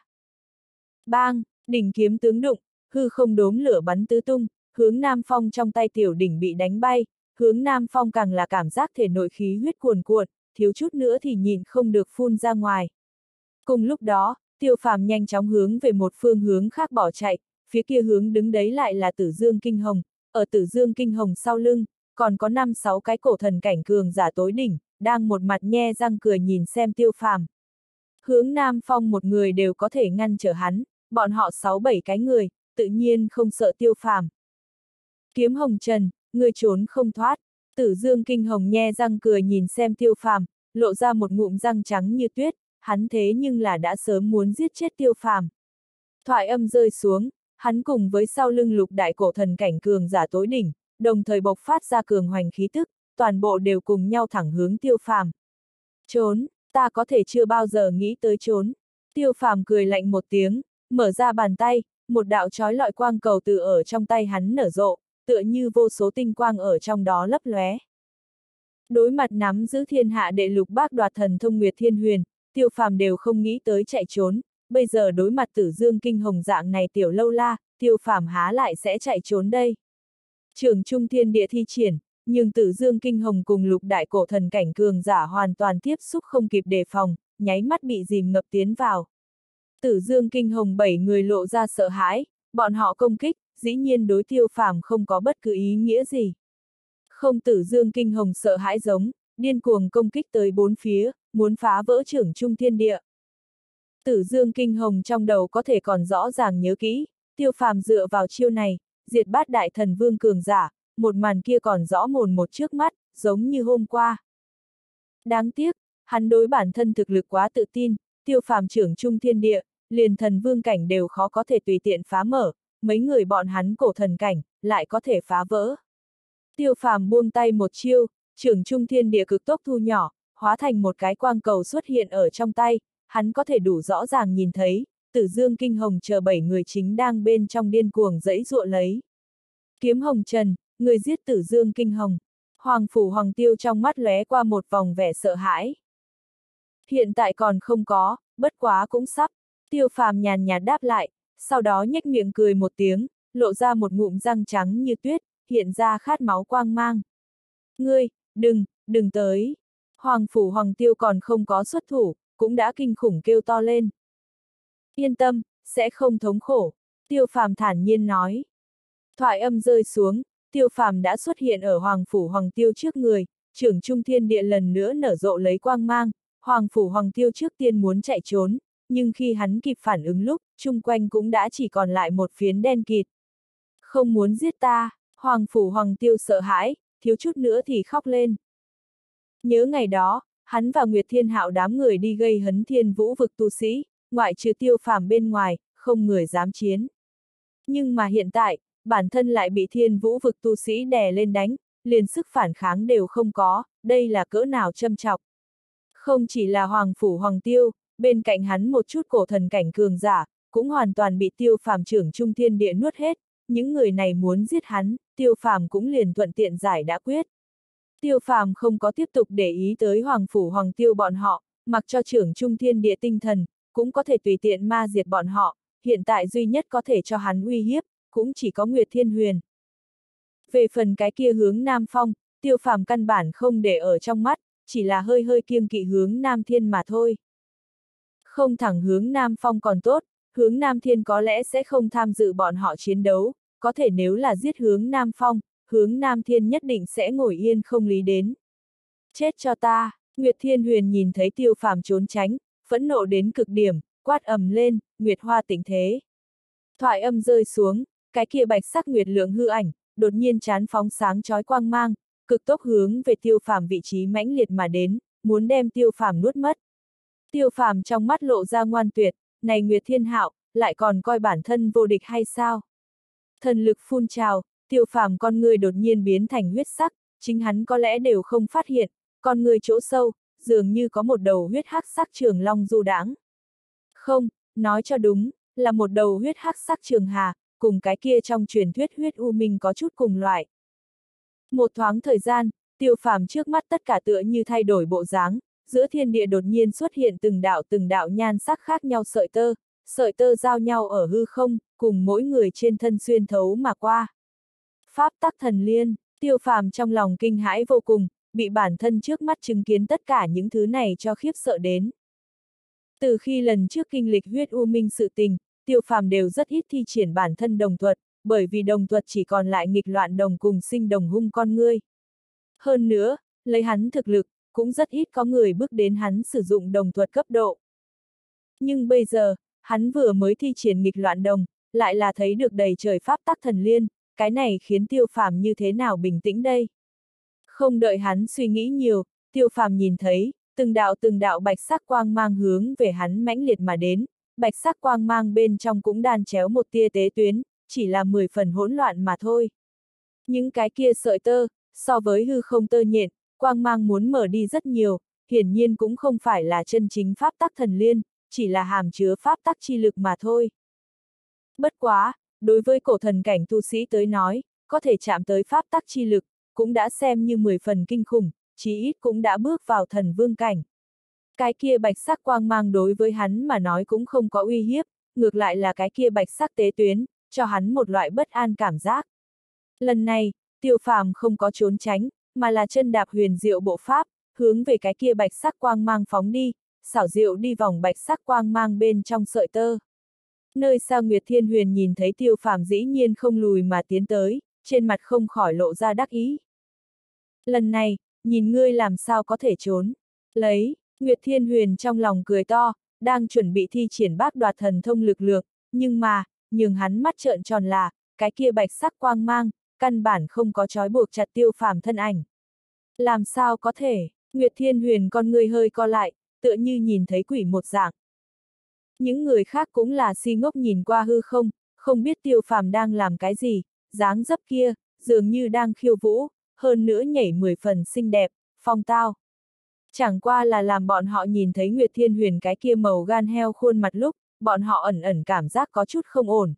Bang, đỉnh kiếm tướng đụng, hư không đốm lửa bắn tứ tung, hướng Nam Phong trong tay tiểu đỉnh bị đánh bay, hướng Nam Phong càng là cảm giác thể nội khí huyết cuồn cuộn, thiếu chút nữa thì nhìn không được phun ra ngoài. Cùng lúc đó, tiêu phàm nhanh chóng hướng về một phương hướng khác bỏ chạy, phía kia hướng đứng đấy lại là tử dương kinh hồng, ở tử dương kinh hồng sau lưng, còn có năm sáu cái cổ thần cảnh cường giả tối đỉnh, đang một mặt nhe răng cười nhìn xem tiêu phàm. Hướng Nam Phong một người đều có thể ngăn trở hắn, bọn họ sáu bảy cái người, tự nhiên không sợ tiêu phàm. Kiếm hồng trần, người trốn không thoát, tử dương kinh hồng nhe răng cười nhìn xem tiêu phàm, lộ ra một ngụm răng trắng như tuyết, hắn thế nhưng là đã sớm muốn giết chết tiêu phàm. Thoại âm rơi xuống, hắn cùng với sau lưng lục đại cổ thần cảnh cường giả tối đỉnh, đồng thời bộc phát ra cường hoành khí tức, toàn bộ đều cùng nhau thẳng hướng tiêu phàm. Trốn, ta có thể chưa bao giờ nghĩ tới trốn. Tiêu phàm cười lạnh một tiếng, mở ra bàn tay, một đạo trói lọi quang cầu từ ở trong tay hắn nở rộ, tựa như vô số tinh quang ở trong đó lấp lóe. Đối mặt nắm giữ thiên hạ đệ lục bác đoạt thần thông Nguyệt Thiên Huyền, tiêu phàm đều không nghĩ tới chạy trốn, bây giờ đối mặt tử dương kinh hồng dạng này tiểu lâu la, tiêu phàm há lại sẽ chạy trốn đây. Trường Trung Thiên Địa thi triển, nhưng tử dương kinh hồng cùng lục đại cổ thần cảnh cường giả hoàn toàn tiếp xúc không kịp đề phòng, nháy mắt bị dìm ngập tiến vào. Tử dương kinh hồng bảy người lộ ra sợ hãi, bọn họ công kích, dĩ nhiên đối tiêu phàm không có bất cứ ý nghĩa gì. Không tử dương kinh hồng sợ hãi giống, điên cuồng công kích tới bốn phía, muốn phá vỡ trưởng trung thiên địa. Tử dương kinh hồng trong đầu có thể còn rõ ràng nhớ kỹ, tiêu phàm dựa vào chiêu này, diệt bát đại thần vương cường giả, một màn kia còn rõ mồn một trước mắt, giống như hôm qua. Đáng tiếc, hắn đối bản thân thực lực quá tự tin, tiêu phàm trưởng trung thiên địa, liền thần vương cảnh đều khó có thể tùy tiện phá mở, mấy người bọn hắn cổ thần cảnh, lại có thể phá vỡ. Tiêu phàm buông tay một chiêu, trưởng trung thiên địa cực tốc thu nhỏ, hóa thành một cái quang cầu xuất hiện ở trong tay, hắn có thể đủ rõ ràng nhìn thấy, tử dương kinh hồng chờ bảy người chính đang bên trong điên cuồng dẫy dụa lấy. Kiếm hồng trần, người giết tử dương kinh hồng. Hoàng phủ hoàng tiêu trong mắt lóe qua một vòng vẻ sợ hãi. Hiện tại còn không có, bất quá cũng sắp. Tiêu phàm nhàn nhạt đáp lại, sau đó nhếch miệng cười một tiếng, lộ ra một ngụm răng trắng như tuyết, hiện ra khát máu quang mang. Ngươi, đừng, đừng tới. Hoàng phủ hoàng tiêu còn không có xuất thủ, cũng đã kinh khủng kêu to lên. Yên tâm, sẽ không thống khổ, tiêu phàm thản nhiên nói. Thoại âm rơi xuống, tiêu phàm đã xuất hiện ở Hoàng phủ Hoàng tiêu trước người, trưởng trung thiên địa lần nữa nở rộ lấy quang mang, Hoàng phủ Hoàng tiêu trước tiên muốn chạy trốn, nhưng khi hắn kịp phản ứng lúc, chung quanh cũng đã chỉ còn lại một phiến đen kịt. Không muốn giết ta, Hoàng Phủ Hoàng Tiêu sợ hãi, thiếu chút nữa thì khóc lên. Nhớ ngày đó, hắn và Nguyệt Thiên Hạo đám người đi gây hấn thiên vũ vực tu sĩ, ngoại trừ tiêu phàm bên ngoài, không người dám chiến. Nhưng mà hiện tại, bản thân lại bị thiên vũ vực tu sĩ đè lên đánh, liền sức phản kháng đều không có, đây là cỡ nào châm chọc. Không chỉ là Hoàng Phủ Hoàng Tiêu, bên cạnh hắn một chút cổ thần cảnh cường giả, cũng hoàn toàn bị tiêu phàm trưởng trung thiên địa nuốt hết, những người này muốn giết hắn, tiêu phàm cũng liền thuận tiện giải đã quyết. Tiêu phàm không có tiếp tục để ý tới Hoàng Phủ Hoàng Tiêu bọn họ, mặc cho trưởng trung thiên địa tinh thần, cũng có thể tùy tiện ma diệt bọn họ, hiện tại duy nhất có thể cho hắn uy hiếp, cũng chỉ có Nguyệt Thiên Huyền. Về phần cái kia hướng Nam Phong, tiêu phàm căn bản không để ở trong mắt, chỉ là hơi hơi kiêng kỵ hướng Nam Thiên mà thôi. Không thẳng hướng Nam Phong còn tốt, hướng Nam Thiên có lẽ sẽ không tham dự bọn họ chiến đấu, có thể nếu là giết hướng Nam Phong, hướng Nam Thiên nhất định sẽ ngồi yên không lý đến. Chết cho ta, Nguyệt Thiên Huyền nhìn thấy tiêu phàm trốn tránh, phẫn nộ đến cực điểm, quát ầm lên, Nguyệt Hoa tỉnh thế. Thoại âm rơi xuống, cái kia bạch sắc Nguyệt lượng hư ảnh, đột nhiên chán phóng sáng chói quang mang, cực tốc hướng về tiêu phàm vị trí mãnh liệt mà đến, muốn đem tiêu phàm nuốt mất. Tiêu phàm trong mắt lộ ra ngoan tuyệt, này Nguyệt Thiên Hạo, lại còn coi bản thân vô địch hay sao? Thần lực phun trào, tiêu phàm con người đột nhiên biến thành huyết sắc, chính hắn có lẽ đều không phát hiện, con người chỗ sâu, dường như có một đầu huyết hắc sắc trường long du đãng. Không, nói cho đúng, là một đầu huyết hắc sắc trường hà, cùng cái kia trong truyền thuyết huyết u minh có chút cùng loại. Một thoáng thời gian, tiêu phàm trước mắt tất cả tựa như thay đổi bộ dáng, giữa thiên địa đột nhiên xuất hiện từng đạo từng đạo nhan sắc khác nhau sợi tơ, sợi tơ giao nhau ở hư không, cùng mỗi người trên thân xuyên thấu mà qua. Pháp tắc thần liên, tiêu phàm trong lòng kinh hãi vô cùng, bị bản thân trước mắt chứng kiến tất cả những thứ này cho khiếp sợ đến. Từ khi lần trước kinh lịch huyết u minh sự tình, tiêu phàm đều rất ít thi triển bản thân đồng thuật, bởi vì đồng thuật chỉ còn lại nghịch loạn đồng cùng sinh đồng hung con ngươi. Hơn nữa, lấy hắn thực lực, cũng rất ít có người bước đến hắn sử dụng đồng thuật cấp độ. Nhưng bây giờ, hắn vừa mới thi triển nghịch loạn đồng, lại là thấy được đầy trời pháp tắc thần liên, cái này khiến tiêu phàm như thế nào bình tĩnh đây? Không đợi hắn suy nghĩ nhiều, tiêu phàm nhìn thấy, từng đạo từng đạo bạch sắc quang mang hướng về hắn mãnh liệt mà đến, bạch sắc quang mang bên trong cũng đàn chéo một tia tế tuyến, chỉ là 10 phần hỗn loạn mà thôi. Những cái kia sợi tơ, so với hư không tơ nhện, quang mang muốn mở đi rất nhiều, hiển nhiên cũng không phải là chân chính pháp tắc thần liên, chỉ là hàm chứa pháp tắc chi lực mà thôi. Bất quá, đối với cổ thần cảnh tu sĩ tới nói, có thể chạm tới pháp tắc chi lực, cũng đã xem như 10 phần kinh khủng, chí ít cũng đã bước vào thần vương cảnh. Cái kia bạch sắc quang mang đối với hắn mà nói cũng không có uy hiếp, ngược lại là cái kia bạch sắc tế tuyến, cho hắn một loại bất an cảm giác. Lần này, tiêu phàm không có trốn tránh, mà là chân đạp huyền diệu bộ pháp, hướng về cái kia bạch sắc quang mang phóng đi, xảo diệu đi vòng bạch sắc quang mang bên trong sợi tơ. Nơi xa Nguyệt Thiên Huyền nhìn thấy tiêu phàm dĩ nhiên không lùi mà tiến tới, trên mặt không khỏi lộ ra đắc ý. Lần này, nhìn ngươi làm sao có thể trốn. Lấy, Nguyệt Thiên Huyền trong lòng cười to, đang chuẩn bị thi triển bác đoạt thần thông lực lượng, nhưng mà, nhường hắn mắt trợn tròn là, cái kia bạch sắc quang mang, căn bản không có trói buộc chặt tiêu phàm thân ảnh. Làm sao có thể, Nguyệt Thiên Huyền con người hơi co lại, tựa như nhìn thấy quỷ một dạng. Những người khác cũng là si ngốc nhìn qua hư không, không biết tiêu phàm đang làm cái gì, dáng dấp kia, dường như đang khiêu vũ, hơn nữa nhảy mười phần xinh đẹp, phong tao. Chẳng qua là làm bọn họ nhìn thấy Nguyệt Thiên Huyền cái kia màu gan heo khuôn mặt lúc, bọn họ ẩn ẩn cảm giác có chút không ổn.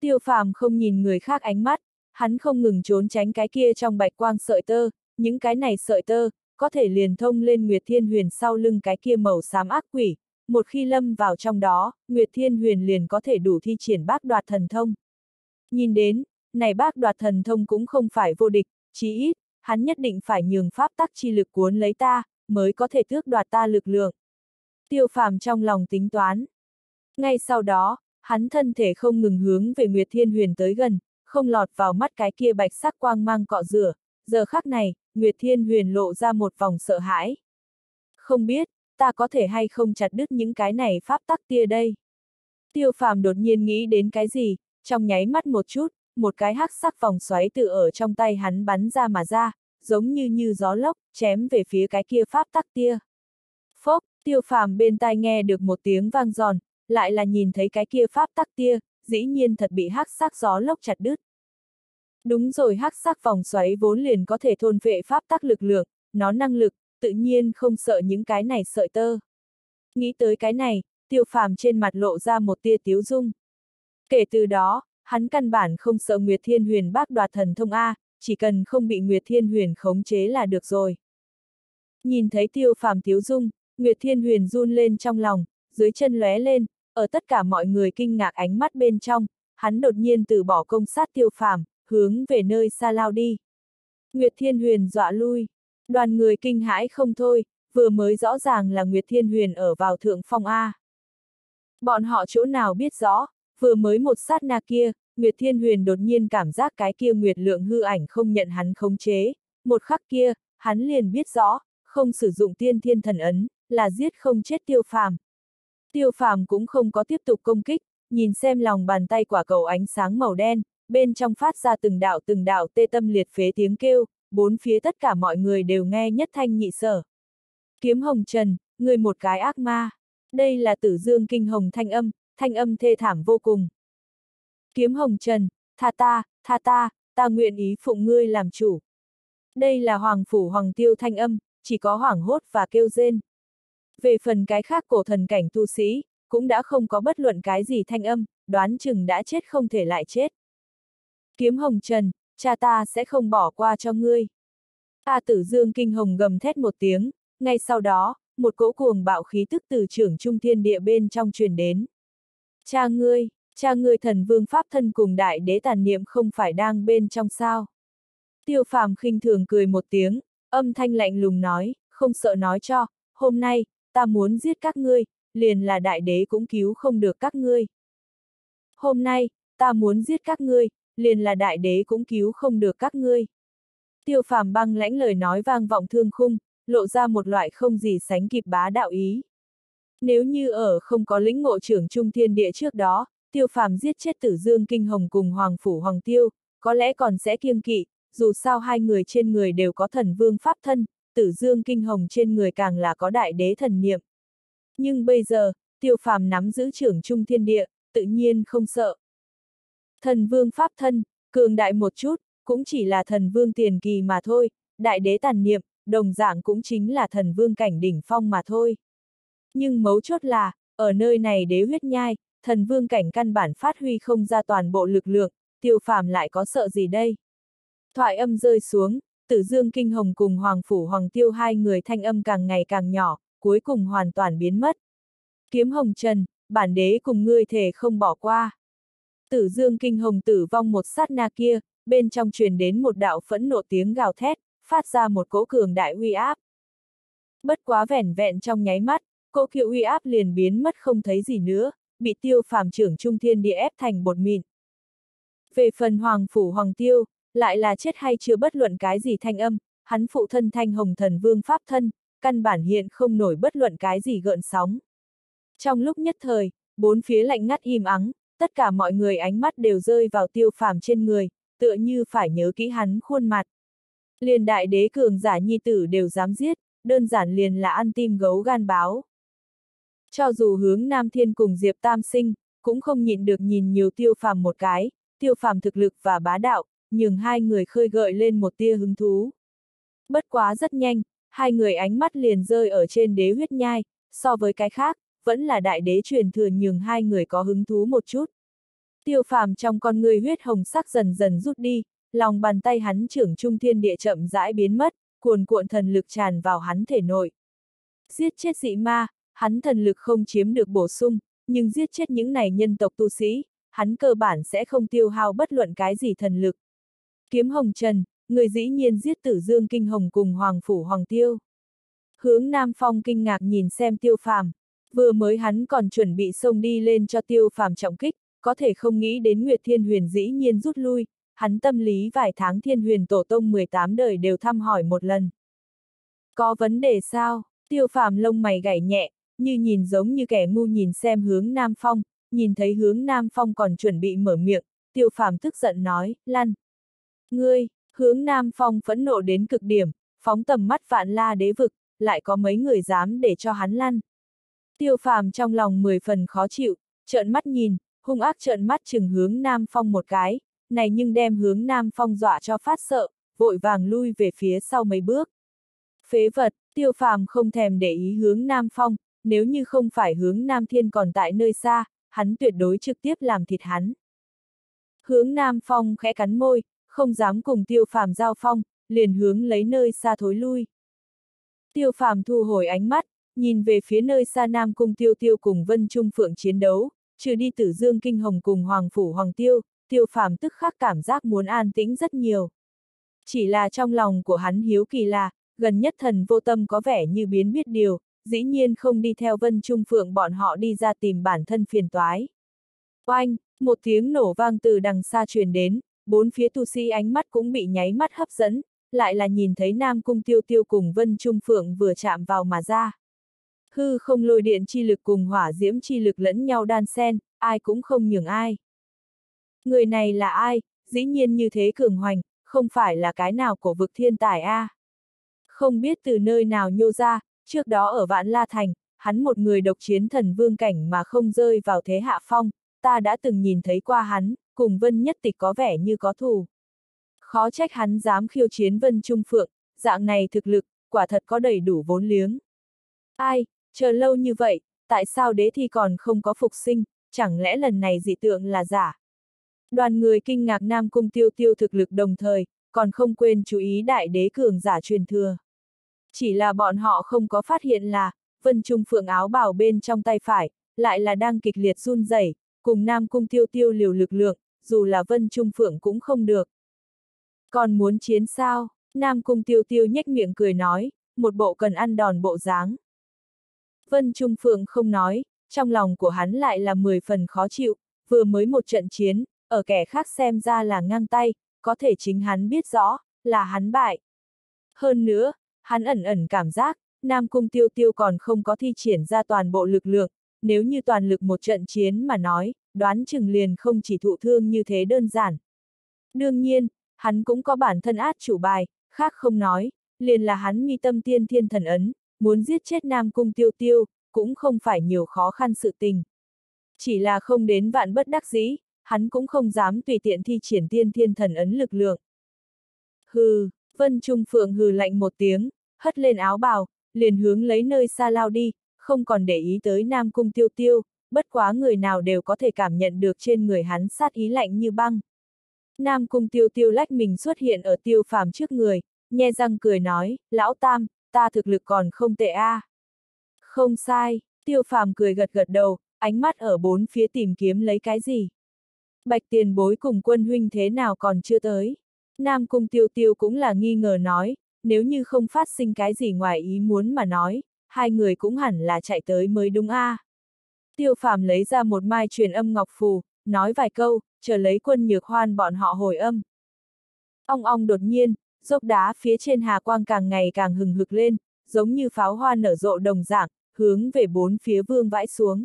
Tiêu phàm không nhìn người khác ánh mắt, hắn không ngừng trốn tránh cái kia trong bạch quang sợi tơ, những cái này sợi tơ, có thể liền thông lên Nguyệt Thiên Huyền sau lưng cái kia màu xám ác quỷ, một khi lâm vào trong đó, Nguyệt Thiên Huyền liền có thể đủ thi triển bác đoạt thần thông. Nhìn đến, này bác đoạt thần thông cũng không phải vô địch, chí ít, hắn nhất định phải nhường pháp tắc chi lực cuốn lấy ta, mới có thể tước đoạt ta lực lượng. Tiêu phàm trong lòng tính toán. Ngay sau đó, hắn thân thể không ngừng hướng về Nguyệt Thiên Huyền tới gần, không lọt vào mắt cái kia bạch sắc quang mang cọ rửa, giờ khắc này, Nguyệt Thiên Huyền lộ ra một vòng sợ hãi. Không biết, ta có thể hay không chặt đứt những cái này pháp tắc tia đây. Tiêu phàm đột nhiên nghĩ đến cái gì, trong nháy mắt một chút, một cái hắc sắc vòng xoáy tự ở trong tay hắn bắn ra mà ra, giống như như gió lốc, chém về phía cái kia pháp tắc tia. Phốc, tiêu phàm bên tai nghe được một tiếng vang giòn, lại là nhìn thấy cái kia pháp tắc tia, dĩ nhiên thật bị hắc sắc gió lốc chặt đứt. Đúng rồi hắc sắc vòng xoáy vốn liền có thể thôn vệ pháp tắc lực lượng, nó năng lực, tự nhiên không sợ những cái này sợi tơ. Nghĩ tới cái này, tiêu phàm trên mặt lộ ra một tia tiếu dung. Kể từ đó, hắn căn bản không sợ Nguyệt Thiên Huyền bác đoạt thần thông A, chỉ cần không bị Nguyệt Thiên Huyền khống chế là được rồi. Nhìn thấy tiêu phàm tiếu dung, Nguyệt Thiên Huyền run lên trong lòng, dưới chân lóe lên, ở tất cả mọi người kinh ngạc ánh mắt bên trong, hắn đột nhiên từ bỏ công sát tiêu phàm, hướng về nơi xa lao đi. Nguyệt Thiên Huyền dọa lui, đoàn người kinh hãi không thôi, vừa mới rõ ràng là Nguyệt Thiên Huyền ở vào thượng phong A. Bọn họ chỗ nào biết rõ, vừa mới một sát na kia, Nguyệt Thiên Huyền đột nhiên cảm giác cái kia Nguyệt lượng hư ảnh không nhận hắn khống chế, một khắc kia, hắn liền biết rõ, không sử dụng tiên thiên thần ấn, là giết không chết tiêu phàm. Tiêu phàm cũng không có tiếp tục công kích, nhìn xem lòng bàn tay quả cầu ánh sáng màu đen, bên trong phát ra từng đạo từng đạo tê tâm liệt phế tiếng kêu, bốn phía tất cả mọi người đều nghe nhất thanh nhị sở. Kiếm hồng trần, người một cái ác ma. Đây là tử dương kinh hồng thanh âm, thanh âm thê thảm vô cùng. Kiếm hồng trần, tha ta, tha ta, ta nguyện ý phụng ngươi làm chủ. Đây là hoàng phủ hoàng tiêu thanh âm, chỉ có hoảng hốt và kêu rên. Về phần cái khác cổ thần cảnh tu sĩ, cũng đã không có bất luận cái gì thanh âm, đoán chừng đã chết không thể lại chết. Kiếm hồng trần, cha ta sẽ không bỏ qua cho ngươi. A tử dương kinh hồng gầm thét một tiếng, ngay sau đó, một cỗ cuồng bạo khí tức từ trưởng trung thiên địa bên trong truyền đến. Cha ngươi, cha ngươi thần vương pháp thân cùng đại đế tàn niệm không phải đang bên trong sao. Tiêu phàm khinh thường cười một tiếng, âm thanh lạnh lùng nói, không sợ nói cho, hôm nay, ta muốn giết các ngươi, liền là đại đế cũng cứu không được các ngươi. Hôm nay, ta muốn giết các ngươi, liền là đại đế cũng cứu không được các ngươi. Tiêu phàm băng lãnh lời nói vang vọng thương khung, lộ ra một loại không gì sánh kịp bá đạo ý. Nếu như ở không có lĩnh ngộ trưởng trung thiên địa trước đó, tiêu phàm giết chết tử dương kinh hồng cùng hoàng phủ hoàng tiêu, có lẽ còn sẽ kiêng kỵ, dù sao hai người trên người đều có thần vương pháp thân, tử dương kinh hồng trên người càng là có đại đế thần niệm. Nhưng bây giờ, tiêu phàm nắm giữ trưởng trung thiên địa, tự nhiên không sợ. Thần vương pháp thân, cường đại một chút, cũng chỉ là thần vương tiền kỳ mà thôi, đại đế tàn niệm, đồng dạng cũng chính là thần vương cảnh đỉnh phong mà thôi. Nhưng mấu chốt là, ở nơi này đế huyết nhai, thần vương cảnh căn bản phát huy không ra toàn bộ lực lượng, tiêu phàm lại có sợ gì đây? Thoại âm rơi xuống, tử dương kinh hồng cùng hoàng phủ hoàng tiêu hai người thanh âm càng ngày càng nhỏ, cuối cùng hoàn toàn biến mất. Kiếm hồng trần, bản đế cùng ngươi thể không bỏ qua. Tử dương kinh hồng tử vong một sát na kia, bên trong truyền đến một đạo phẫn nộ tiếng gào thét, phát ra một cỗ cường đại uy áp. Bất quá vẻn vẹn trong nháy mắt, cỗ kiệu uy áp liền biến mất không thấy gì nữa, bị tiêu phàm trưởng trung thiên địa ép thành bột mịn. Về phần hoàng phủ hoàng tiêu, lại là chết hay chưa bất luận cái gì thanh âm, hắn phụ thân thanh hồng thần vương pháp thân, căn bản hiện không nổi bất luận cái gì gợn sóng. Trong lúc nhất thời, bốn phía lạnh ngắt im ắng, tất cả mọi người ánh mắt đều rơi vào tiêu phàm trên người, tựa như phải nhớ kỹ hắn khuôn mặt. Liền đại đế cường giả nhi tử đều dám giết, đơn giản liền là ăn tim gấu gan báo. Cho dù hướng Nam Thiên cùng Diệp Tam Sinh, cũng không nhịn được nhìn nhiều tiêu phàm một cái, tiêu phàm thực lực và bá đạo, nhưng hai người khơi gợi lên một tia hứng thú. Bất quá rất nhanh, hai người ánh mắt liền rơi ở trên đế huyết nhai, so với cái khác, vẫn là đại đế truyền thừa nhường hai người có hứng thú một chút. Tiêu phàm trong con người huyết hồng sắc dần dần rút đi, lòng bàn tay hắn trưởng trung thiên địa chậm rãi biến mất, cuồn cuộn thần lực tràn vào hắn thể nội. Giết chết dị ma, hắn thần lực không chiếm được bổ sung, nhưng giết chết những này nhân tộc tu sĩ, hắn cơ bản sẽ không tiêu hao bất luận cái gì thần lực. Kiếm hồng trần, người dĩ nhiên giết tử dương kinh hồng cùng hoàng phủ hoàng tiêu. Hướng Nam Phong kinh ngạc nhìn xem tiêu phàm, vừa mới hắn còn chuẩn bị xông đi lên cho tiêu phàm trọng kích, có thể không nghĩ đến Nguyệt Thiên Huyền dĩ nhiên rút lui, hắn tâm lý vài tháng Thiên Huyền Tổ Tông 18 đời đều thăm hỏi một lần. Có vấn đề sao? Tiêu phàm lông mày gảy nhẹ, như nhìn giống như kẻ ngu nhìn xem hướng Nam Phong, nhìn thấy hướng Nam Phong còn chuẩn bị mở miệng, tiêu phàm tức giận nói, lăn. Ngươi, hướng Nam Phong phẫn nộ đến cực điểm, phóng tầm mắt vạn la đế vực, lại có mấy người dám để cho hắn lăn. Tiêu phàm trong lòng mười phần khó chịu, trợn mắt nhìn, hung ác trợn mắt chừng hướng Nam Phong một cái, này nhưng đem hướng Nam Phong dọa cho phát sợ, vội vàng lui về phía sau mấy bước. Phế vật, tiêu phàm không thèm để ý hướng Nam Phong, nếu như không phải hướng Nam Thiên còn tại nơi xa, hắn tuyệt đối trực tiếp làm thịt hắn. Hướng Nam Phong khẽ cắn môi, không dám cùng tiêu phàm giao phong, liền hướng lấy nơi xa thối lui. Tiêu phàm thu hồi ánh mắt, nhìn về phía nơi xa Nam Cung Tiêu Tiêu cùng Vân Trung Phượng chiến đấu, trừ đi tử dương kinh hồng cùng Hoàng Phủ Hoàng Tiêu, tiêu phàm tức khắc cảm giác muốn an tĩnh rất nhiều. Chỉ là trong lòng của hắn hiếu kỳ là, gần nhất thần vô tâm có vẻ như biến biết điều, dĩ nhiên không đi theo Vân Trung Phượng bọn họ đi ra tìm bản thân phiền toái. Oanh, một tiếng nổ vang từ đằng xa truyền đến, bốn phía tu sĩ ánh mắt cũng bị nháy mắt hấp dẫn, lại là nhìn thấy Nam Cung Tiêu Tiêu cùng Vân Trung Phượng vừa chạm vào mà ra. Hư không lôi điện chi lực cùng hỏa diễm chi lực lẫn nhau đan xen, ai cũng không nhường ai. Người này là ai, dĩ nhiên như thế cường hoành, không phải là cái nào của vực thiên tài a. À. Không biết từ nơi nào nhô ra, trước đó ở Vạn La Thành, hắn một người độc chiến thần vương cảnh mà không rơi vào thế hạ phong, ta đã từng nhìn thấy qua hắn, cùng Vân Nhất Tịch có vẻ như có thù. Khó trách hắn dám khiêu chiến Vân Trung Phượng, dạng này thực lực, quả thật có đầy đủ vốn liếng. Ai, chờ lâu như vậy, tại sao đế thi còn không có phục sinh, chẳng lẽ lần này dị tượng là giả? Đoàn người kinh ngạc Nam Cung tiêu tiêu thực lực đồng thời, còn không quên chú ý đại đế cường giả truyền thừa. Chỉ là bọn họ không có phát hiện là, Vân Trung Phượng áo bào bên trong tay phải, lại là đang kịch liệt run rẩy, cùng Nam Cung tiêu tiêu liều lực lượng, dù là Vân Trung Phượng cũng không được. Còn muốn chiến sao? Nam Cung tiêu tiêu nhếch miệng cười nói, một bộ cần ăn đòn bộ dáng. Vân Trung Phượng không nói, trong lòng của hắn lại là mười phần khó chịu, vừa mới một trận chiến, ở kẻ khác xem ra là ngang tay, có thể chính hắn biết rõ, là hắn bại. Hơn nữa, hắn ẩn ẩn cảm giác, Nam Cung Tiêu Tiêu còn không có thi triển ra toàn bộ lực lượng, nếu như toàn lực một trận chiến mà nói, đoán chừng liền không chỉ thụ thương như thế đơn giản. Đương nhiên, hắn cũng có bản thân át chủ bài, khác không nói, liền là hắn mi tâm tiên thiên thần ấn, muốn giết chết Nam Cung Tiêu Tiêu, cũng không phải nhiều khó khăn sự tình. Chỉ là không đến vạn bất đắc dĩ, hắn cũng không dám tùy tiện thi triển tiên thiên thần ấn lực lượng. Hừ, Vân Trung Phượng hừ lạnh một tiếng, hất lên áo bào, liền hướng lấy nơi xa lao đi, không còn để ý tới Nam Cung Tiêu Tiêu, bất quá người nào đều có thể cảm nhận được trên người hắn sát ý lạnh như băng. Nam Cung Tiêu Tiêu lách mình xuất hiện ở tiêu phàm trước người, nhe răng cười nói, lão tam, ta thực lực còn không tệ a. À. Không sai, tiêu phàm cười gật gật đầu, ánh mắt ở bốn phía tìm kiếm lấy cái gì. Bạch tiền bối cùng quân huynh thế nào còn chưa tới. Nam cung tiêu tiêu cũng là nghi ngờ nói, nếu như không phát sinh cái gì ngoài ý muốn mà nói, hai người cũng hẳn là chạy tới mới đúng a. À. Tiêu phàm lấy ra một mai truyền âm ngọc phù, nói vài câu, chờ lấy quân nhược hoan bọn họ hồi âm. Ong ong đột nhiên, dốc đá phía trên hà quang càng ngày càng hừng hực lên, giống như pháo hoa nở rộ đồng dạng, hướng về bốn phía vương vãi xuống.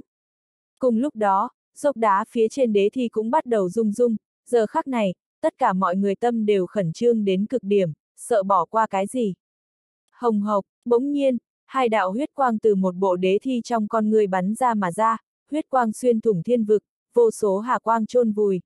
Cùng lúc đó, dốc đá phía trên đế thi cũng bắt đầu rung rung, giờ khắc này, tất cả mọi người tâm đều khẩn trương đến cực điểm, sợ bỏ qua cái gì. Hồng hộc, bỗng nhiên, hai đạo huyết quang từ một bộ đế thi trong con người bắn ra mà ra, huyết quang xuyên thủng thiên vực, vô số hà quang chôn vùi.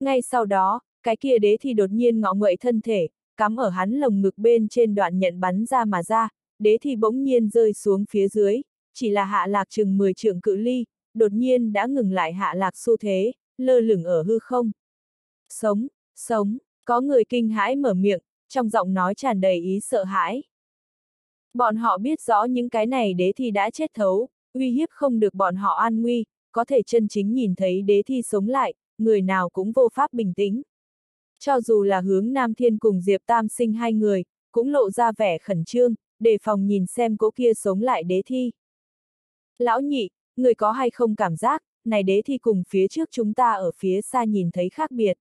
Ngay sau đó, cái kia đế thi đột nhiên ngọ nguậy thân thể, cắm ở hắn lồng ngực bên trên đoạn nhận bắn ra mà ra, đế thi bỗng nhiên rơi xuống phía dưới, chỉ là hạ lạc chừng 10 trượng cự ly, đột nhiên đã ngừng lại hạ lạc xu thế, lơ lửng ở hư không. Sống, sống, có người kinh hãi mở miệng, trong giọng nói tràn đầy ý sợ hãi. Bọn họ biết rõ những cái này đế thi đã chết thấu, uy hiếp không được bọn họ an nguy, có thể chân chính nhìn thấy đế thi sống lại, người nào cũng vô pháp bình tĩnh. Cho dù là hướng Nam Thiên cùng Diệp Tam sinh hai người, cũng lộ ra vẻ khẩn trương, đề phòng nhìn xem cố kia sống lại đế thi. Lão nhị, người có hay không cảm giác, này đế thi cùng phía trước chúng ta ở phía xa nhìn thấy khác biệt.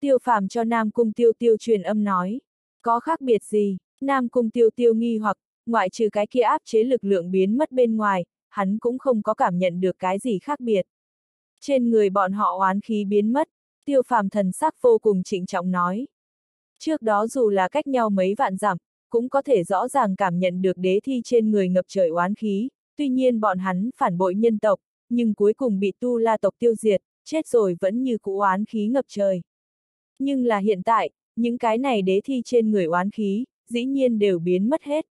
Tiêu phàm cho Nam Cung Tiêu Tiêu truyền âm nói. Có khác biệt gì? Nam Cung Tiêu Tiêu nghi hoặc, ngoại trừ cái kia áp chế lực lượng biến mất bên ngoài, hắn cũng không có cảm nhận được cái gì khác biệt. Trên người bọn họ oán khí biến mất, Tiêu phàm thần sắc vô cùng trịnh trọng nói. Trước đó dù là cách nhau mấy vạn dặm, cũng có thể rõ ràng cảm nhận được đế thi trên người ngập trời oán khí, tuy nhiên bọn hắn phản bội nhân tộc, nhưng cuối cùng bị tu la tộc tiêu diệt, chết rồi vẫn như cũ oán khí ngập trời. Nhưng là hiện tại, những cái này đế thi trên người oán khí, dĩ nhiên đều biến mất hết.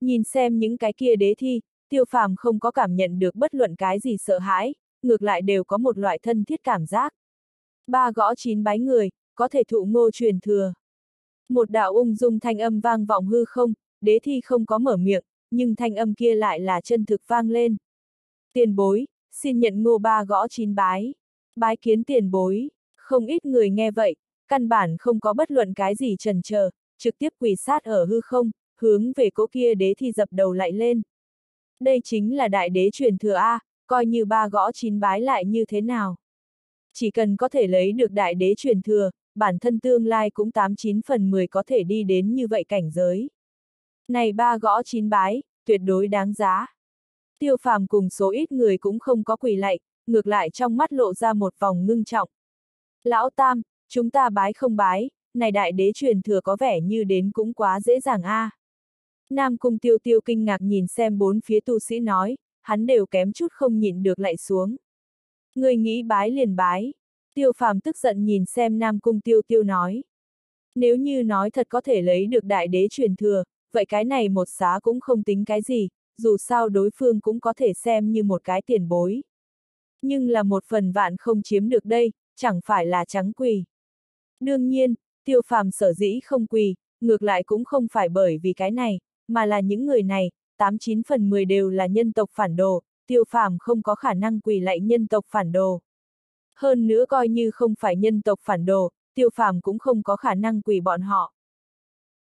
Nhìn xem những cái kia đế thi, tiêu phàm không có cảm nhận được bất luận cái gì sợ hãi, ngược lại đều có một loại thân thiết cảm giác. Ba gõ chín bái người, có thể thụ ngô truyền thừa. Một đạo ung dung thanh âm vang vọng hư không, đế thi không có mở miệng, nhưng thanh âm kia lại là chân thực vang lên. Tiền bối, xin nhận ngô ba gõ chín bái. Bái kiến tiền bối, không ít người nghe vậy, căn bản không có bất luận cái gì trần chờ, trực tiếp quỳ sát ở hư không, hướng về cỗ kia đế thi dập đầu lại lên. Đây chính là đại đế truyền thừa A, coi như ba gõ chín bái lại như thế nào. Chỉ cần có thể lấy được đại đế truyền thừa, bản thân tương lai cũng 89 phần 10 có thể đi đến như vậy cảnh giới. Này ba gõ chín bái, tuyệt đối đáng giá. Tiêu phàm cùng số ít người cũng không có quỳ lạy, ngược lại trong mắt lộ ra một vòng ngưng trọng. Lão Tam, chúng ta bái không bái, này đại đế truyền thừa có vẻ như đến cũng quá dễ dàng a. À. Nam Cung Tiêu Tiêu kinh ngạc nhìn xem bốn phía tu sĩ nói, hắn đều kém chút không nhịn được lại xuống. Người nghĩ bái liền bái. Tiêu phàm tức giận nhìn xem Nam Cung Tiêu Tiêu nói. Nếu như nói thật có thể lấy được đại đế truyền thừa, vậy cái này một xá cũng không tính cái gì, dù sao đối phương cũng có thể xem như một cái tiền bối. Nhưng là một phần vạn không chiếm được đây, chẳng phải là trắng quỳ. Đương nhiên, tiêu phàm sở dĩ không quỳ, ngược lại cũng không phải bởi vì cái này, mà là những người này, 89 phần 10 đều là nhân tộc phản đồ, tiêu phàm không có khả năng quỳ lại nhân tộc phản đồ. Hơn nữa coi như không phải nhân tộc phản đồ, tiêu phàm cũng không có khả năng quỳ bọn họ.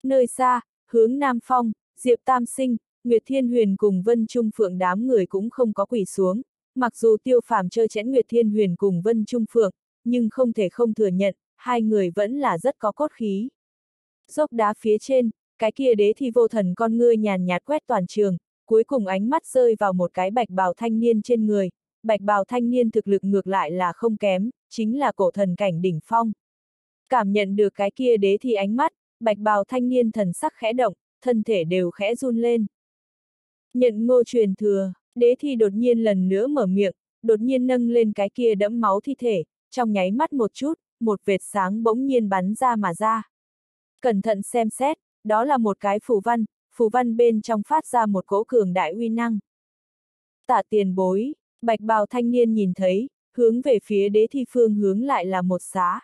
Nơi xa, hướng Nam Phong, Diệp Tam Sinh, Nguyệt Thiên Huyền cùng Vân Trung Phượng đám người cũng không có quỳ xuống, mặc dù tiêu phàm chơi chẽn Nguyệt Thiên Huyền cùng Vân Trung Phượng, nhưng không thể không thừa nhận, hai người vẫn là rất có cốt khí. Dốc đá phía trên, cái kia đế thi vô thần con ngươi nhàn nhạt quét toàn trường, cuối cùng ánh mắt rơi vào một cái bạch bào thanh niên trên người, bạch bào thanh niên thực lực ngược lại là không kém, chính là cổ thần cảnh đỉnh phong. Cảm nhận được cái kia đế thi ánh mắt, bạch bào thanh niên thần sắc khẽ động, thân thể đều khẽ run lên. Nhận ngô truyền thừa, đế thi đột nhiên lần nữa mở miệng, đột nhiên nâng lên cái kia đẫm máu thi thể, trong nháy mắt một chút, một vệt sáng bỗng nhiên bắn ra mà ra. Cẩn thận xem xét, đó là một cái phù văn, phù văn bên trong phát ra một cỗ cường đại uy năng. Tạ tiền bối, bạch bào thanh niên nhìn thấy, hướng về phía đế thi phương hướng lại là một xá.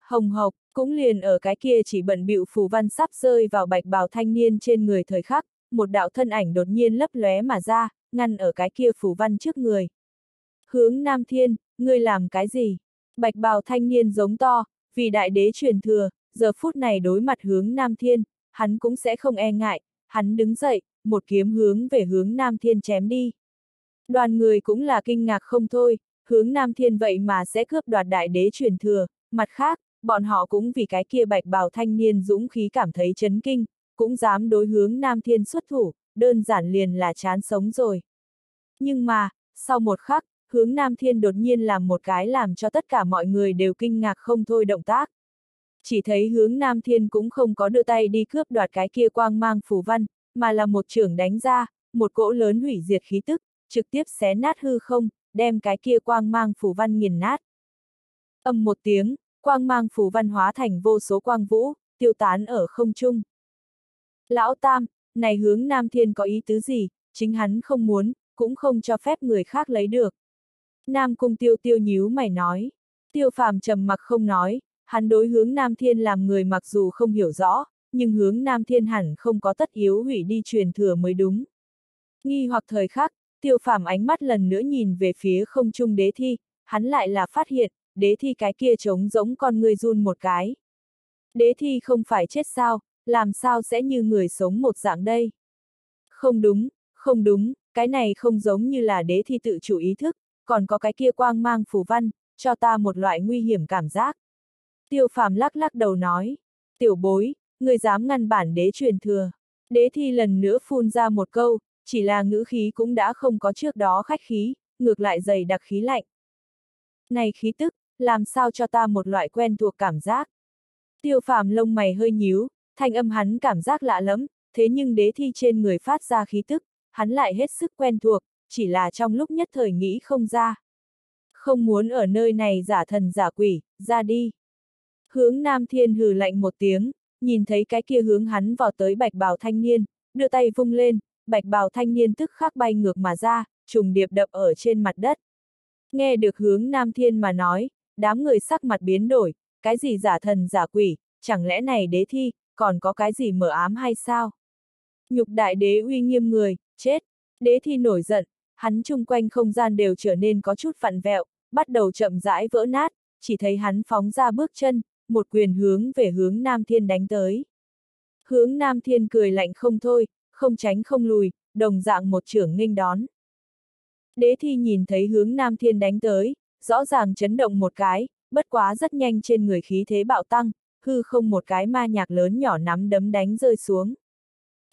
Hồng hộc, cũng liền ở cái kia chỉ bận bịu phù văn sắp rơi vào bạch bào thanh niên trên người thời khắc, một đạo thân ảnh đột nhiên lấp lóe mà ra, ngăn ở cái kia phù văn trước người. Hướng Nam Thiên, ngươi làm cái gì? Bạch bào thanh niên giống to, vì đại đế truyền thừa, giờ phút này đối mặt hướng Nam Thiên, hắn cũng sẽ không e ngại, hắn đứng dậy, một kiếm hướng về hướng Nam Thiên chém đi. Đoàn người cũng là kinh ngạc không thôi, hướng Nam Thiên vậy mà sẽ cướp đoạt đại đế truyền thừa, mặt khác, bọn họ cũng vì cái kia bạch bào thanh niên dũng khí cảm thấy chấn kinh, cũng dám đối hướng Nam Thiên xuất thủ, đơn giản liền là chán sống rồi. Nhưng mà, sau một khắc, hướng Nam Thiên đột nhiên làm một cái làm cho tất cả mọi người đều kinh ngạc không thôi động tác. Chỉ thấy hướng Nam Thiên cũng không có đưa tay đi cướp đoạt cái kia quang mang phù văn, mà là một trưởng đánh ra, một cỗ lớn hủy diệt khí tức, trực tiếp xé nát hư không, đem cái kia quang mang phù văn nghiền nát. Âm một tiếng, quang mang phù văn hóa thành vô số quang vũ, tiêu tán ở không trung. Lão Tam, này hướng Nam Thiên có ý tứ gì, chính hắn không muốn, cũng không cho phép người khác lấy được. Nam Cung Tiêu Tiêu nhíu mày nói. Tiêu phàm trầm mặc không nói, hắn đối hướng Nam Thiên làm người mặc dù không hiểu rõ, nhưng hướng Nam Thiên hẳn không có tất yếu hủy đi truyền thừa mới đúng. Nghi hoặc thời khắc, tiêu phàm ánh mắt lần nữa nhìn về phía không trung đế thi, hắn lại là phát hiện, đế thi cái kia trống giống con người run một cái. Đế thi không phải chết sao, làm sao sẽ như người sống một dạng đây? Không đúng, không đúng, cái này không giống như là đế thi tự chủ ý thức, còn có cái kia quang mang phù văn, cho ta một loại nguy hiểm cảm giác. Tiêu phàm lắc lắc đầu nói, tiểu bối, người dám ngăn bản đế truyền thừa. Đế thi lần nữa phun ra một câu, chỉ là ngữ khí cũng đã không có trước đó khách khí, ngược lại dày đặc khí lạnh. Này khí tức, làm sao cho ta một loại quen thuộc cảm giác. Tiêu phàm lông mày hơi nhíu, thanh âm hắn cảm giác lạ lẫm, thế nhưng đế thi trên người phát ra khí tức, hắn lại hết sức quen thuộc, chỉ là trong lúc nhất thời nghĩ không ra. Không muốn ở nơi này giả thần giả quỷ, ra đi. Hướng Nam Thiên hừ lạnh một tiếng, nhìn thấy cái kia hướng hắn vào tới bạch bào thanh niên, đưa tay vung lên, bạch bào thanh niên tức khắc bay ngược mà ra, trùng điệp đập ở trên mặt đất. Nghe được hướng Nam Thiên mà nói, đám người sắc mặt biến đổi, cái gì giả thần giả quỷ, chẳng lẽ này đế thi, còn có cái gì mở ám hay sao? Nhục đại đế uy nghiêm người, chết. Đế thi nổi giận, hắn chung quanh không gian đều trở nên có chút vặn vẹo, bắt đầu chậm rãi vỡ nát, chỉ thấy hắn phóng ra bước chân, một quyền hướng về hướng Nam Thiên đánh tới. Hướng Nam Thiên cười lạnh không thôi, không tránh không lùi, đồng dạng một trưởng nghênh đón. Đế thi nhìn thấy hướng Nam Thiên đánh tới, rõ ràng chấn động một cái, bất quá rất nhanh trên người khí thế bạo tăng, hư không một cái ma nhạc lớn nhỏ nắm đấm đánh rơi xuống.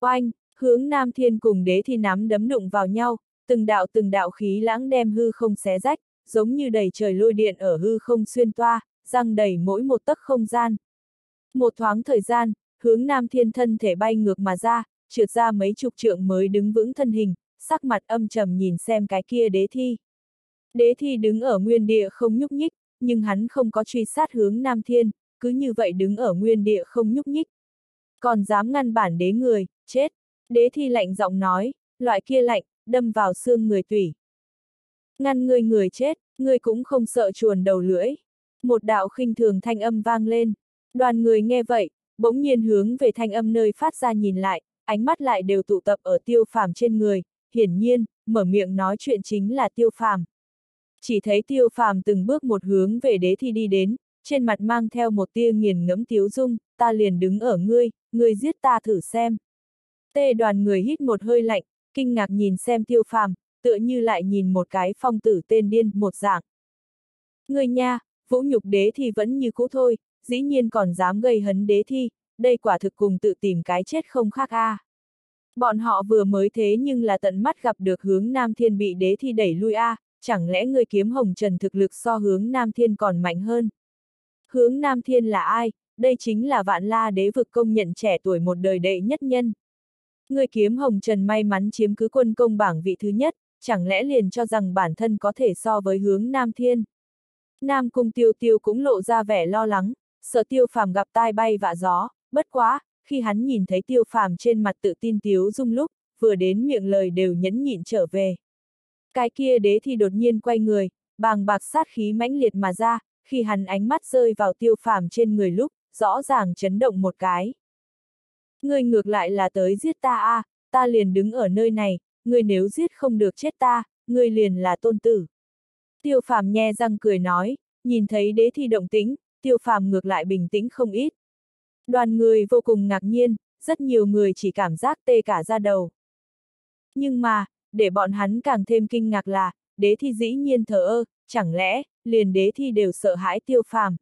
Oanh, hướng Nam Thiên cùng đế thi nắm đấm đụng vào nhau, từng đạo từng đạo khí lãng đem hư không xé rách, giống như đầy trời lôi điện ở hư không xuyên toa, răng đầy mỗi một tấc không gian. Một thoáng thời gian, hướng Nam Thiên thân thể bay ngược mà ra, trượt ra mấy chục trượng mới đứng vững thân hình, sắc mặt âm trầm nhìn xem cái kia đế thi. Đế thi đứng ở nguyên địa không nhúc nhích, nhưng hắn không có truy sát hướng Nam Thiên, cứ như vậy đứng ở nguyên địa không nhúc nhích. Còn dám ngăn bản đế người, chết. Đế thi lạnh giọng nói, loại kia lạnh, đâm vào xương người tủy. Ngăn người người chết, người cũng không sợ chuồn đầu lưỡi. Một đạo khinh thường thanh âm vang lên. Đoàn người nghe vậy, bỗng nhiên hướng về thanh âm nơi phát ra nhìn lại, ánh mắt lại đều tụ tập ở tiêu phàm trên người, hiển nhiên, mở miệng nói chuyện chính là tiêu phàm. Chỉ thấy tiêu phàm từng bước một hướng về đế thi đi đến, trên mặt mang theo một tia nghiền ngẫm tiếu dung, ta liền đứng ở ngươi, ngươi giết ta thử xem. Tê đoàn người hít một hơi lạnh, kinh ngạc nhìn xem tiêu phàm, tựa như lại nhìn một cái phong tử tên điên, một dạng. người nha, vũ nhục đế thì vẫn như cũ thôi, dĩ nhiên còn dám gây hấn đế thi, đây quả thực cùng tự tìm cái chết không khác a. À. Bọn họ vừa mới thế nhưng là tận mắt gặp được hướng Nam Thiên bị đế thi đẩy lui a, à, chẳng lẽ người kiếm hồng trần thực lực so hướng Nam Thiên còn mạnh hơn? Hướng Nam Thiên là ai? Đây chính là vạn la đế vực công nhận trẻ tuổi một đời đệ nhất nhân. Người kiếm hồng trần may mắn chiếm cứ quân công bảng vị thứ nhất, chẳng lẽ liền cho rằng bản thân có thể so với hướng Nam Thiên? Nam Cung Tiêu Tiêu cũng lộ ra vẻ lo lắng, sợ Tiêu Phàm gặp tai bay vạ gió, bất quá, khi hắn nhìn thấy Tiêu Phàm trên mặt tự tin tiếu dung lúc, vừa đến miệng lời đều nhẫn nhịn trở về. Cái kia đế thì đột nhiên quay người, bàng bạc sát khí mãnh liệt mà ra, khi hắn ánh mắt rơi vào Tiêu Phàm trên người lúc, rõ ràng chấn động một cái. Ngươi ngược lại là tới giết ta a, à, ta liền đứng ở nơi này, ngươi nếu giết không được chết ta, ngươi liền là tôn tử. Tiêu phàm nhe răng cười nói, nhìn thấy đế thi động tĩnh, tiêu phàm ngược lại bình tĩnh không ít. Đoàn người vô cùng ngạc nhiên, rất nhiều người chỉ cảm giác tê cả ra đầu. Nhưng mà, để bọn hắn càng thêm kinh ngạc là, đế thi dĩ nhiên thờ ơ, chẳng lẽ, liền đế thi đều sợ hãi tiêu phàm.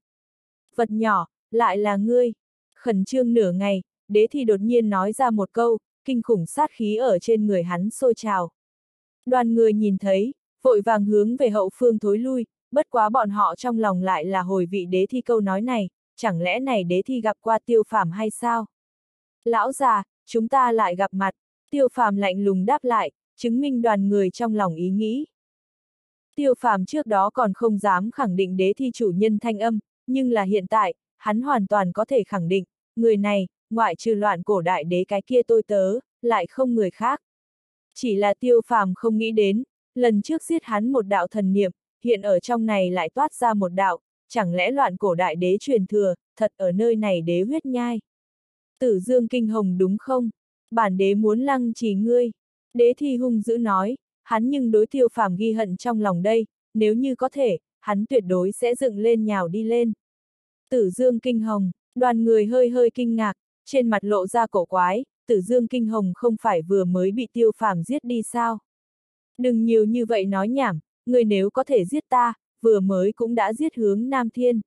Vật nhỏ, lại là ngươi. Khẩn trương nửa ngày, đế thi đột nhiên nói ra một câu, kinh khủng sát khí ở trên người hắn sôi trào. Đoàn người nhìn thấy, vội vàng hướng về hậu phương thối lui, bất quá bọn họ trong lòng lại là hồi vị đế thi câu nói này, chẳng lẽ này đế thi gặp qua tiêu phàm hay sao? Lão già, chúng ta lại gặp mặt, tiêu phàm lạnh lùng đáp lại, chứng minh đoàn người trong lòng ý nghĩ. Tiêu phàm trước đó còn không dám khẳng định đế thi chủ nhân thanh âm, nhưng là hiện tại, hắn hoàn toàn có thể khẳng định, người này, ngoại trừ loạn cổ đại đế cái kia tôi tớ, lại không người khác. Chỉ là tiêu phàm không nghĩ đến, lần trước giết hắn một đạo thần niệm, hiện ở trong này lại toát ra một đạo, chẳng lẽ loạn cổ đại đế truyền thừa, thật ở nơi này đế huyết nhai. Tử dương kinh hồng đúng không? Bản đế muốn lăng trì ngươi. Đế thi hung dữ nói, hắn nhưng đối tiêu phàm ghi hận trong lòng đây, nếu như có thể, hắn tuyệt đối sẽ dựng lên nhào đi lên. Tử dương kinh hồng, đoàn người hơi hơi kinh ngạc, trên mặt lộ ra cổ quái, tử dương kinh hồng không phải vừa mới bị tiêu phàm giết đi sao? Đừng nhiều như vậy nói nhảm, người nếu có thể giết ta, vừa mới cũng đã giết hướng Nam Thiên.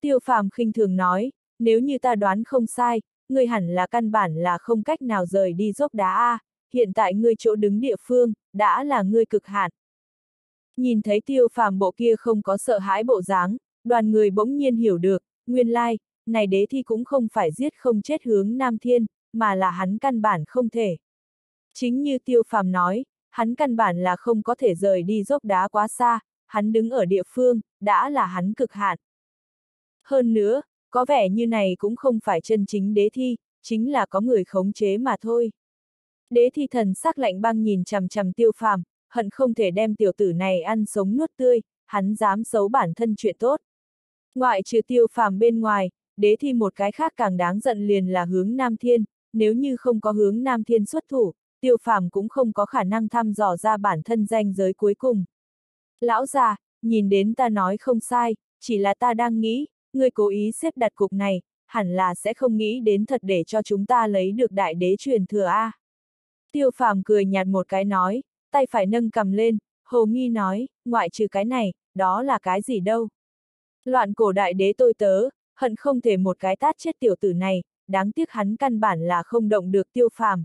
Tiêu phàm khinh thường nói, nếu như ta đoán không sai, người hẳn là căn bản là không cách nào rời đi dốc đá A, hiện tại ngươi chỗ đứng địa phương, đã là ngươi cực hạn. Nhìn thấy tiêu phàm bộ kia không có sợ hãi bộ dáng, đoàn người bỗng nhiên hiểu được, nguyên lai, này đế thi cũng không phải giết không chết hướng Nam Thiên, mà là hắn căn bản không thể. Chính như Tiêu Phàm nói, hắn căn bản là không có thể rời đi dốc đá quá xa, hắn đứng ở địa phương, đã là hắn cực hạn. Hơn nữa, có vẻ như này cũng không phải chân chính đế thi, chính là có người khống chế mà thôi. Đế thi thần sắc lạnh băng nhìn chằm chằm tiêu phàm, hận không thể đem tiểu tử này ăn sống nuốt tươi, hắn dám xấu bản thân chuyện tốt. Ngoại trừ tiêu phàm bên ngoài, đế thi một cái khác càng đáng giận liền là hướng Nam Thiên, nếu như không có hướng Nam Thiên xuất thủ, tiêu phàm cũng không có khả năng thăm dò ra bản thân danh giới cuối cùng. Lão già, nhìn đến ta nói không sai, chỉ là ta đang nghĩ, người cố ý xếp đặt cục này, hẳn là sẽ không nghĩ đến thật để cho chúng ta lấy được đại đế truyền thừa A. Tiêu phàm cười nhạt một cái nói, tay phải nâng cầm lên, hồ nghi nói, ngoại trừ cái này, đó là cái gì đâu. Loạn cổ đại đế tôi tớ, hận không thể một cái tát chết tiểu tử này, đáng tiếc hắn căn bản là không động được tiêu phàm.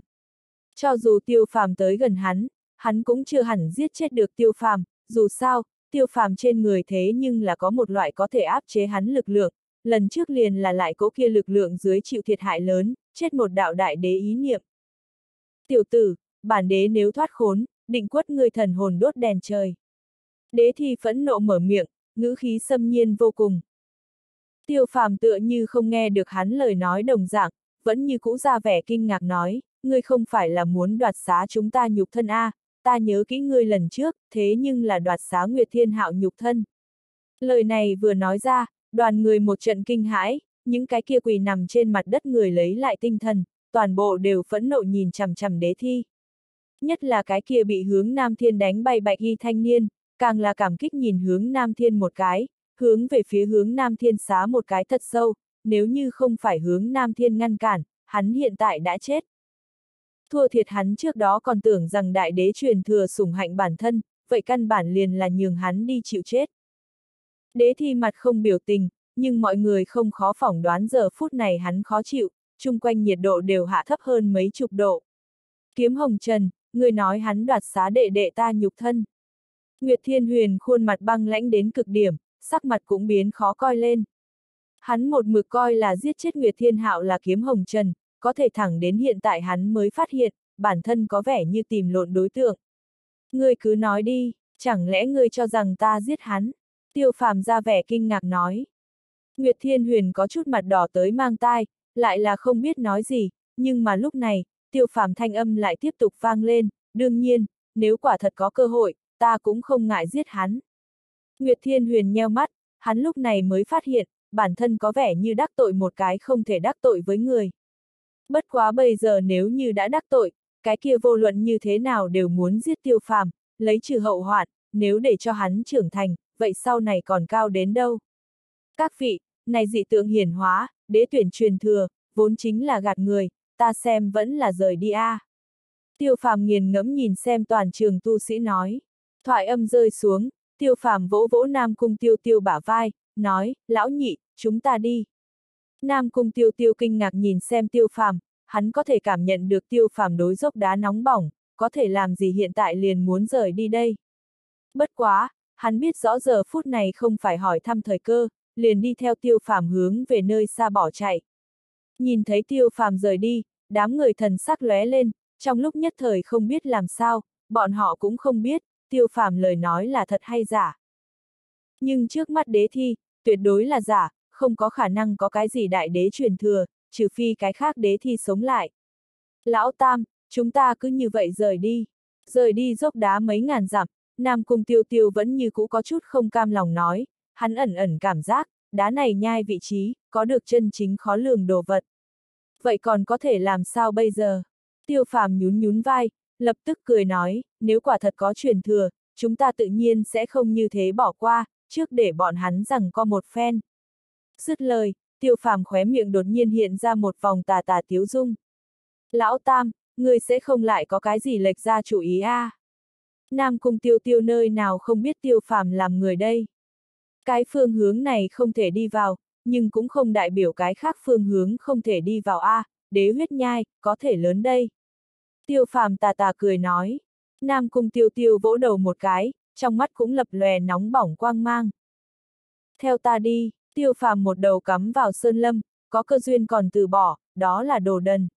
Cho dù tiêu phàm tới gần hắn, hắn cũng chưa hẳn giết chết được tiêu phàm, dù sao, tiêu phàm trên người thế nhưng là có một loại có thể áp chế hắn lực lượng, lần trước liền là lại cố kia lực lượng dưới chịu thiệt hại lớn, chết một đạo đại đế ý niệm. Tiểu tử, bản đế nếu thoát khốn, định quất người thần hồn đốt đèn trời. Đế thi phẫn nộ mở miệng, ngữ khí xâm nhiên vô cùng. Tiêu phàm tựa như không nghe được hắn lời nói đồng dạng, vẫn như cũ ra vẻ kinh ngạc nói, ngươi không phải là muốn đoạt xá chúng ta nhục thân A, ta nhớ kỹ ngươi lần trước, thế nhưng là đoạt xá Nguyệt Thiên Hạo nhục thân. Lời này vừa nói ra, đoàn người một trận kinh hãi, những cái kia quỳ nằm trên mặt đất người lấy lại tinh thần, toàn bộ đều phẫn nộ nhìn chằm chằm đế thi. Nhất là cái kia bị hướng Nam Thiên đánh bay bạch y thanh niên, càng là cảm kích nhìn hướng Nam Thiên một cái, hướng về phía hướng Nam Thiên xá một cái thật sâu, nếu như không phải hướng Nam Thiên ngăn cản, hắn hiện tại đã chết. Thua thiệt hắn trước đó còn tưởng rằng đại đế truyền thừa sủng hạnh bản thân, vậy căn bản liền là nhường hắn đi chịu chết. Đế thi mặt không biểu tình, nhưng mọi người không khó phỏng đoán giờ phút này hắn khó chịu, chung quanh nhiệt độ đều hạ thấp hơn mấy chục độ. Kiếm hồng trần, người nói hắn đoạt xá đệ đệ ta nhục thân. Nguyệt Thiên Huyền khuôn mặt băng lãnh đến cực điểm, sắc mặt cũng biến khó coi lên. Hắn một mực coi là giết chết Nguyệt Thiên Hạo là kiếm hồng trần, có thể thẳng đến hiện tại hắn mới phát hiện, bản thân có vẻ như tìm lộn đối tượng. Ngươi cứ nói đi, chẳng lẽ ngươi cho rằng ta giết hắn? Tiêu phàm ra vẻ kinh ngạc nói. Nguyệt Thiên Huyền có chút mặt đỏ tới mang tai, lại là không biết nói gì, nhưng mà lúc này, tiêu phàm thanh âm lại tiếp tục vang lên, đương nhiên, nếu quả thật có cơ hội, ta cũng không ngại giết hắn. Nguyệt Thiên Huyền nheo mắt, hắn lúc này mới phát hiện, bản thân có vẻ như đắc tội một cái không thể đắc tội với người. Bất quá bây giờ nếu như đã đắc tội, cái kia vô luận như thế nào đều muốn giết tiêu phàm, lấy trừ hậu hoạn, nếu để cho hắn trưởng thành, vậy sau này còn cao đến đâu? Các vị, này dị tượng hiển hóa, đế tuyển truyền thừa, vốn chính là gạt người, ta xem vẫn là rời đi a. À. Tiêu phàm nghiền ngẫm nhìn xem toàn trường tu sĩ nói. Thoại âm rơi xuống, tiêu phàm vỗ vỗ Nam Cung tiêu tiêu bả vai, nói, lão nhị, chúng ta đi. Nam Cung tiêu tiêu kinh ngạc nhìn xem tiêu phàm, hắn có thể cảm nhận được tiêu phàm đối dốc đá nóng bỏng, có thể làm gì hiện tại liền muốn rời đi đây. Bất quá, hắn biết rõ giờ phút này không phải hỏi thăm thời cơ, liền đi theo tiêu phàm hướng về nơi xa bỏ chạy. Nhìn thấy tiêu phàm rời đi, đám người thần sắc lóe lên, trong lúc nhất thời không biết làm sao, bọn họ cũng không biết, tiêu phàm lời nói là thật hay giả. Nhưng trước mắt đế thi, tuyệt đối là giả, không có khả năng có cái gì đại đế truyền thừa, trừ phi cái khác đế thi sống lại. Lão Tam, chúng ta cứ như vậy rời đi. Rời đi dốc đá mấy ngàn dặm, Nam Cung Tiêu Tiêu vẫn như cũ có chút không cam lòng nói, hắn ẩn ẩn cảm giác, đá này nhai vị trí, có được chân chính khó lường đồ vật. Vậy còn có thể làm sao bây giờ? Tiêu phàm nhún nhún vai, lập tức cười nói, nếu quả thật có truyền thừa, chúng ta tự nhiên sẽ không như thế bỏ qua, trước để bọn hắn rằng có một phen. Dứt lời, tiêu phàm khóe miệng đột nhiên hiện ra một vòng tà tà tiếu dung. Lão Tam, người sẽ không lại có cái gì lệch ra chủ ý a? À? Nam Cung tiêu tiêu nơi nào không biết tiêu phàm làm người đây. Cái phương hướng này không thể đi vào, nhưng cũng không đại biểu cái khác phương hướng không thể đi vào a, đế huyết nhai, có thể lớn đây. Tiêu phàm tà tà cười nói. Nam cung tiêu tiêu vỗ đầu một cái, trong mắt cũng lập lòe nóng bỏng quang mang. Theo ta đi, tiêu phàm một đầu cắm vào sơn lâm, có cơ duyên còn từ bỏ, đó là đồ đần.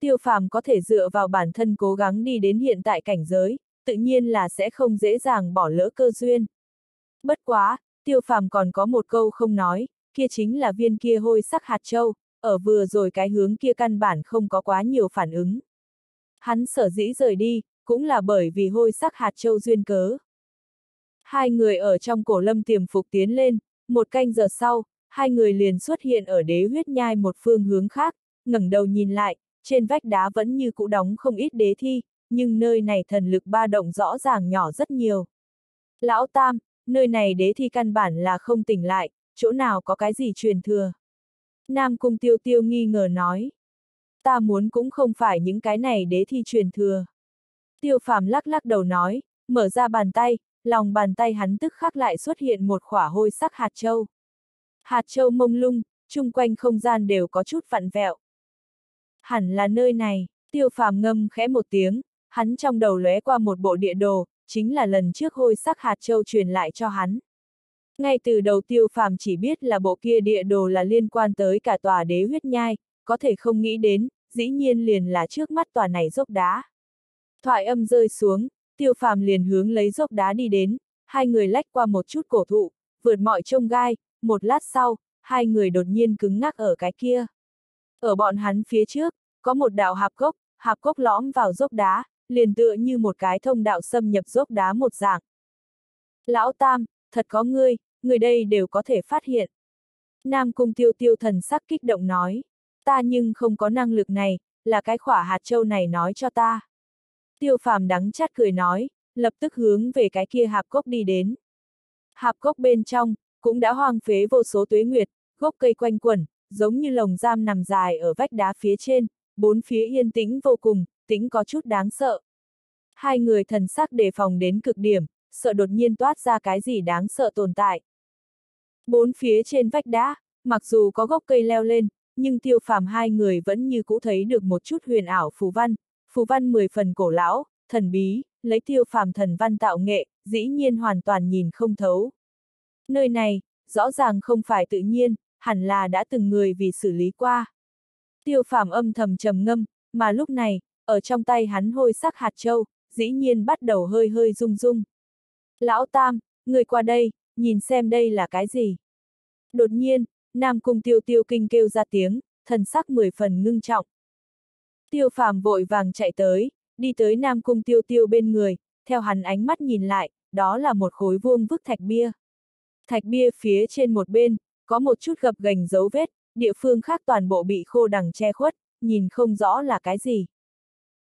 Tiêu phàm có thể dựa vào bản thân cố gắng đi đến hiện tại cảnh giới, tự nhiên là sẽ không dễ dàng bỏ lỡ cơ duyên. Bất quá, tiêu phàm còn có một câu không nói, kia chính là viên kia hôi sắc hạt châu, ở vừa rồi cái hướng kia căn bản không có quá nhiều phản ứng. Hắn sở dĩ rời đi, cũng là bởi vì hôi sắc hạt châu duyên cớ. Hai người ở trong cổ lâm tiềm phục tiến lên, một canh giờ sau, hai người liền xuất hiện ở đế huyết nhai một phương hướng khác, ngẩng đầu nhìn lại, trên vách đá vẫn như cũ đóng không ít đế thi, nhưng nơi này thần lực ba động rõ ràng nhỏ rất nhiều. Lão Tam, nơi này đế thi căn bản là không tỉnh lại, chỗ nào có cái gì truyền thừa. Nam Cung Tiêu Tiêu nghi ngờ nói. Ta muốn cũng không phải những cái này đế thi truyền thừa. Tiêu Phàm lắc lắc đầu nói, mở ra bàn tay, lòng bàn tay hắn tức khắc lại xuất hiện một khỏa hôi sắc hạt châu. Hạt châu mông lung, chung quanh không gian đều có chút vặn vẹo. Hẳn là nơi này, tiêu phàm ngâm khẽ một tiếng, hắn trong đầu lóe qua một bộ địa đồ, chính là lần trước hôi sắc hạt châu truyền lại cho hắn. Ngay từ đầu tiêu phàm chỉ biết là bộ kia địa đồ là liên quan tới cả tòa đế huyết nhai, có thể không nghĩ đến, dĩ nhiên liền là trước mắt tòa này dốc đá. Thoại âm rơi xuống, tiêu phàm liền hướng lấy dốc đá đi đến, hai người lách qua một chút cổ thụ, vượt mọi trông gai, một lát sau, hai người đột nhiên cứng ngắc ở cái kia. Ở bọn hắn phía trước, có một đạo hạp gốc, hạp gốc lõm vào dốc đá, liền tựa như một cái thông đạo xâm nhập dốc đá một dạng. Lão Tam, thật có ngươi, người đây đều có thể phát hiện. Nam Cung Tiêu Tiêu thần sắc kích động nói, ta nhưng không có năng lực này, là cái khỏa hạt châu này nói cho ta. Tiêu phàm đắng chát cười nói, lập tức hướng về cái kia hạp cốc đi đến. Hạp cốc bên trong, cũng đã hoang phế vô số tuế nguyệt, gốc cây quanh quẩn, giống như lồng giam nằm dài ở vách đá phía trên, bốn phía yên tĩnh vô cùng, tĩnh có chút đáng sợ. Hai người thần sắc đề phòng đến cực điểm, sợ đột nhiên toát ra cái gì đáng sợ tồn tại. Bốn phía trên vách đá, mặc dù có gốc cây leo lên, nhưng tiêu phàm hai người vẫn như cũ thấy được một chút huyền ảo phù văn, phù văn mười phần cổ lão, thần bí, lấy tiêu phàm thần văn tạo nghệ, dĩ nhiên hoàn toàn nhìn không thấu. Nơi này, rõ ràng không phải tự nhiên, hẳn là đã từng người vì xử lý qua. Tiêu phàm âm thầm trầm ngâm, mà lúc này, ở trong tay hắn hôi sắc hạt châu, dĩ nhiên bắt đầu hơi hơi rung rung. Lão Tam, người qua đây, nhìn xem đây là cái gì. Đột nhiên, Nam Cung Tiêu Tiêu kinh kêu ra tiếng, thần sắc mười phần ngưng trọng. Tiêu phàm vội vàng chạy tới, đi tới Nam Cung Tiêu Tiêu bên người, theo hắn ánh mắt nhìn lại, đó là một khối vuông vức thạch bia. Thạch bia phía trên một bên, có một chút gập gành dấu vết, địa phương khác toàn bộ bị khô đằng che khuất, nhìn không rõ là cái gì.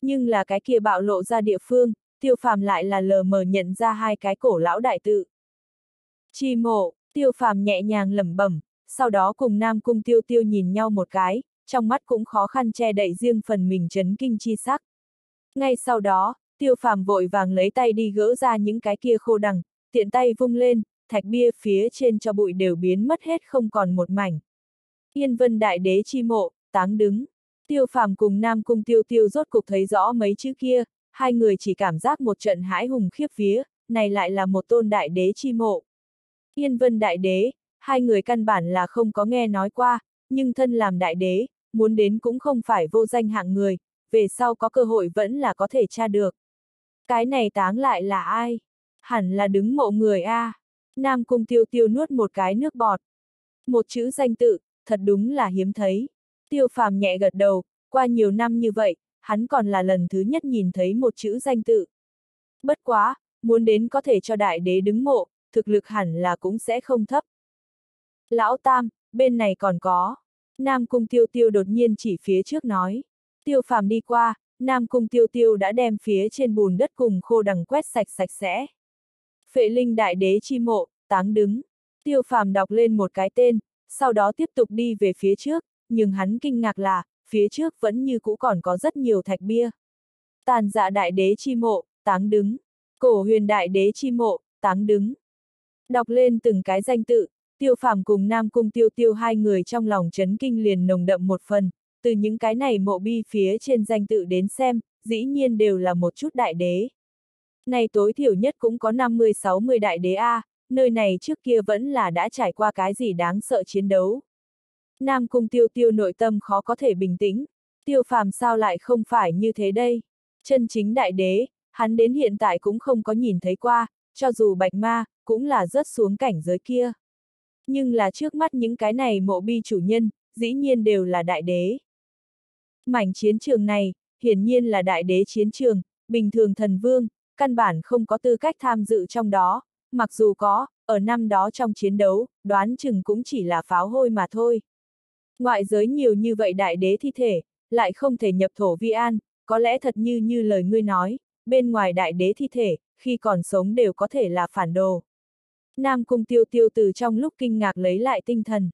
Nhưng là cái kia bạo lộ ra địa phương, tiêu phàm lại là lờ mờ nhận ra hai cái cổ lão đại tự. Chi mộ, tiêu phàm nhẹ nhàng lẩm bẩm, sau đó cùng Nam Cung tiêu tiêu nhìn nhau một cái, trong mắt cũng khó khăn che đậy riêng phần mình chấn kinh chi sắc. Ngay sau đó, tiêu phàm vội vàng lấy tay đi gỡ ra những cái kia khô đằng, tiện tay vung lên, thạch bia phía trên cho bụi đều biến mất hết không còn một mảnh. Yên vân đại đế chi mộ, táng đứng. Tiêu phàm cùng Nam Cung tiêu tiêu rốt cục thấy rõ mấy chữ kia, hai người chỉ cảm giác một trận hãi hùng khiếp vía, này lại là một tôn đại đế chi mộ. Yên vân đại đế, hai người căn bản là không có nghe nói qua, nhưng thân làm đại đế, muốn đến cũng không phải vô danh hạng người, về sau có cơ hội vẫn là có thể tra được. Cái này táng lại là ai? Hẳn là đứng mộ người A. Nam Cung Tiêu Tiêu nuốt một cái nước bọt. Một chữ danh tự, thật đúng là hiếm thấy. Tiêu phàm nhẹ gật đầu, qua nhiều năm như vậy, hắn còn là lần thứ nhất nhìn thấy một chữ danh tự. Bất quá, muốn đến có thể cho đại đế đứng mộ, thực lực hẳn là cũng sẽ không thấp. Lão Tam, bên này còn có. Nam Cung Tiêu Tiêu đột nhiên chỉ phía trước nói. Tiêu phàm đi qua, Nam Cung Tiêu Tiêu đã đem phía trên bùn đất cùng khô đằng quét sạch sạch sẽ. Phệ linh đại đế chi mộ, táng đứng. Tiêu phàm đọc lên một cái tên, sau đó tiếp tục đi về phía trước, nhưng hắn kinh ngạc là, phía trước vẫn như cũ còn có rất nhiều thạch bia. Tàn dạ đại đế chi mộ, táng đứng. Cổ huyền đại đế chi mộ, táng đứng. Đọc lên từng cái danh tự, tiêu phàm cùng Nam Cung tiêu tiêu hai người trong lòng chấn kinh liền nồng đậm một phần, từ những cái này mộ bi phía trên danh tự đến xem, dĩ nhiên đều là một chút đại đế. Này tối thiểu nhất cũng có 50-60 đại đế A, nơi này trước kia vẫn là đã trải qua cái gì đáng sợ chiến đấu. Nam Cung Tiêu Tiêu nội tâm khó có thể bình tĩnh, Tiêu Phàm sao lại không phải như thế đây? Chân chính đại đế, hắn đến hiện tại cũng không có nhìn thấy qua, cho dù bạch ma, cũng là rớt xuống cảnh giới kia. Nhưng là trước mắt những cái này mộ bi chủ nhân, dĩ nhiên đều là đại đế. Mảnh chiến trường này, hiển nhiên là đại đế chiến trường, bình thường thần vương, căn bản không có tư cách tham dự trong đó, mặc dù có, ở năm đó trong chiến đấu, đoán chừng cũng chỉ là pháo hôi mà thôi. Ngoại giới nhiều như vậy đại đế thi thể, lại không thể nhập thổ vi an, có lẽ thật như như lời ngươi nói, bên ngoài đại đế thi thể, khi còn sống đều có thể là phản đồ. Nam Cung Tiêu Tiêu từ trong lúc kinh ngạc lấy lại tinh thần.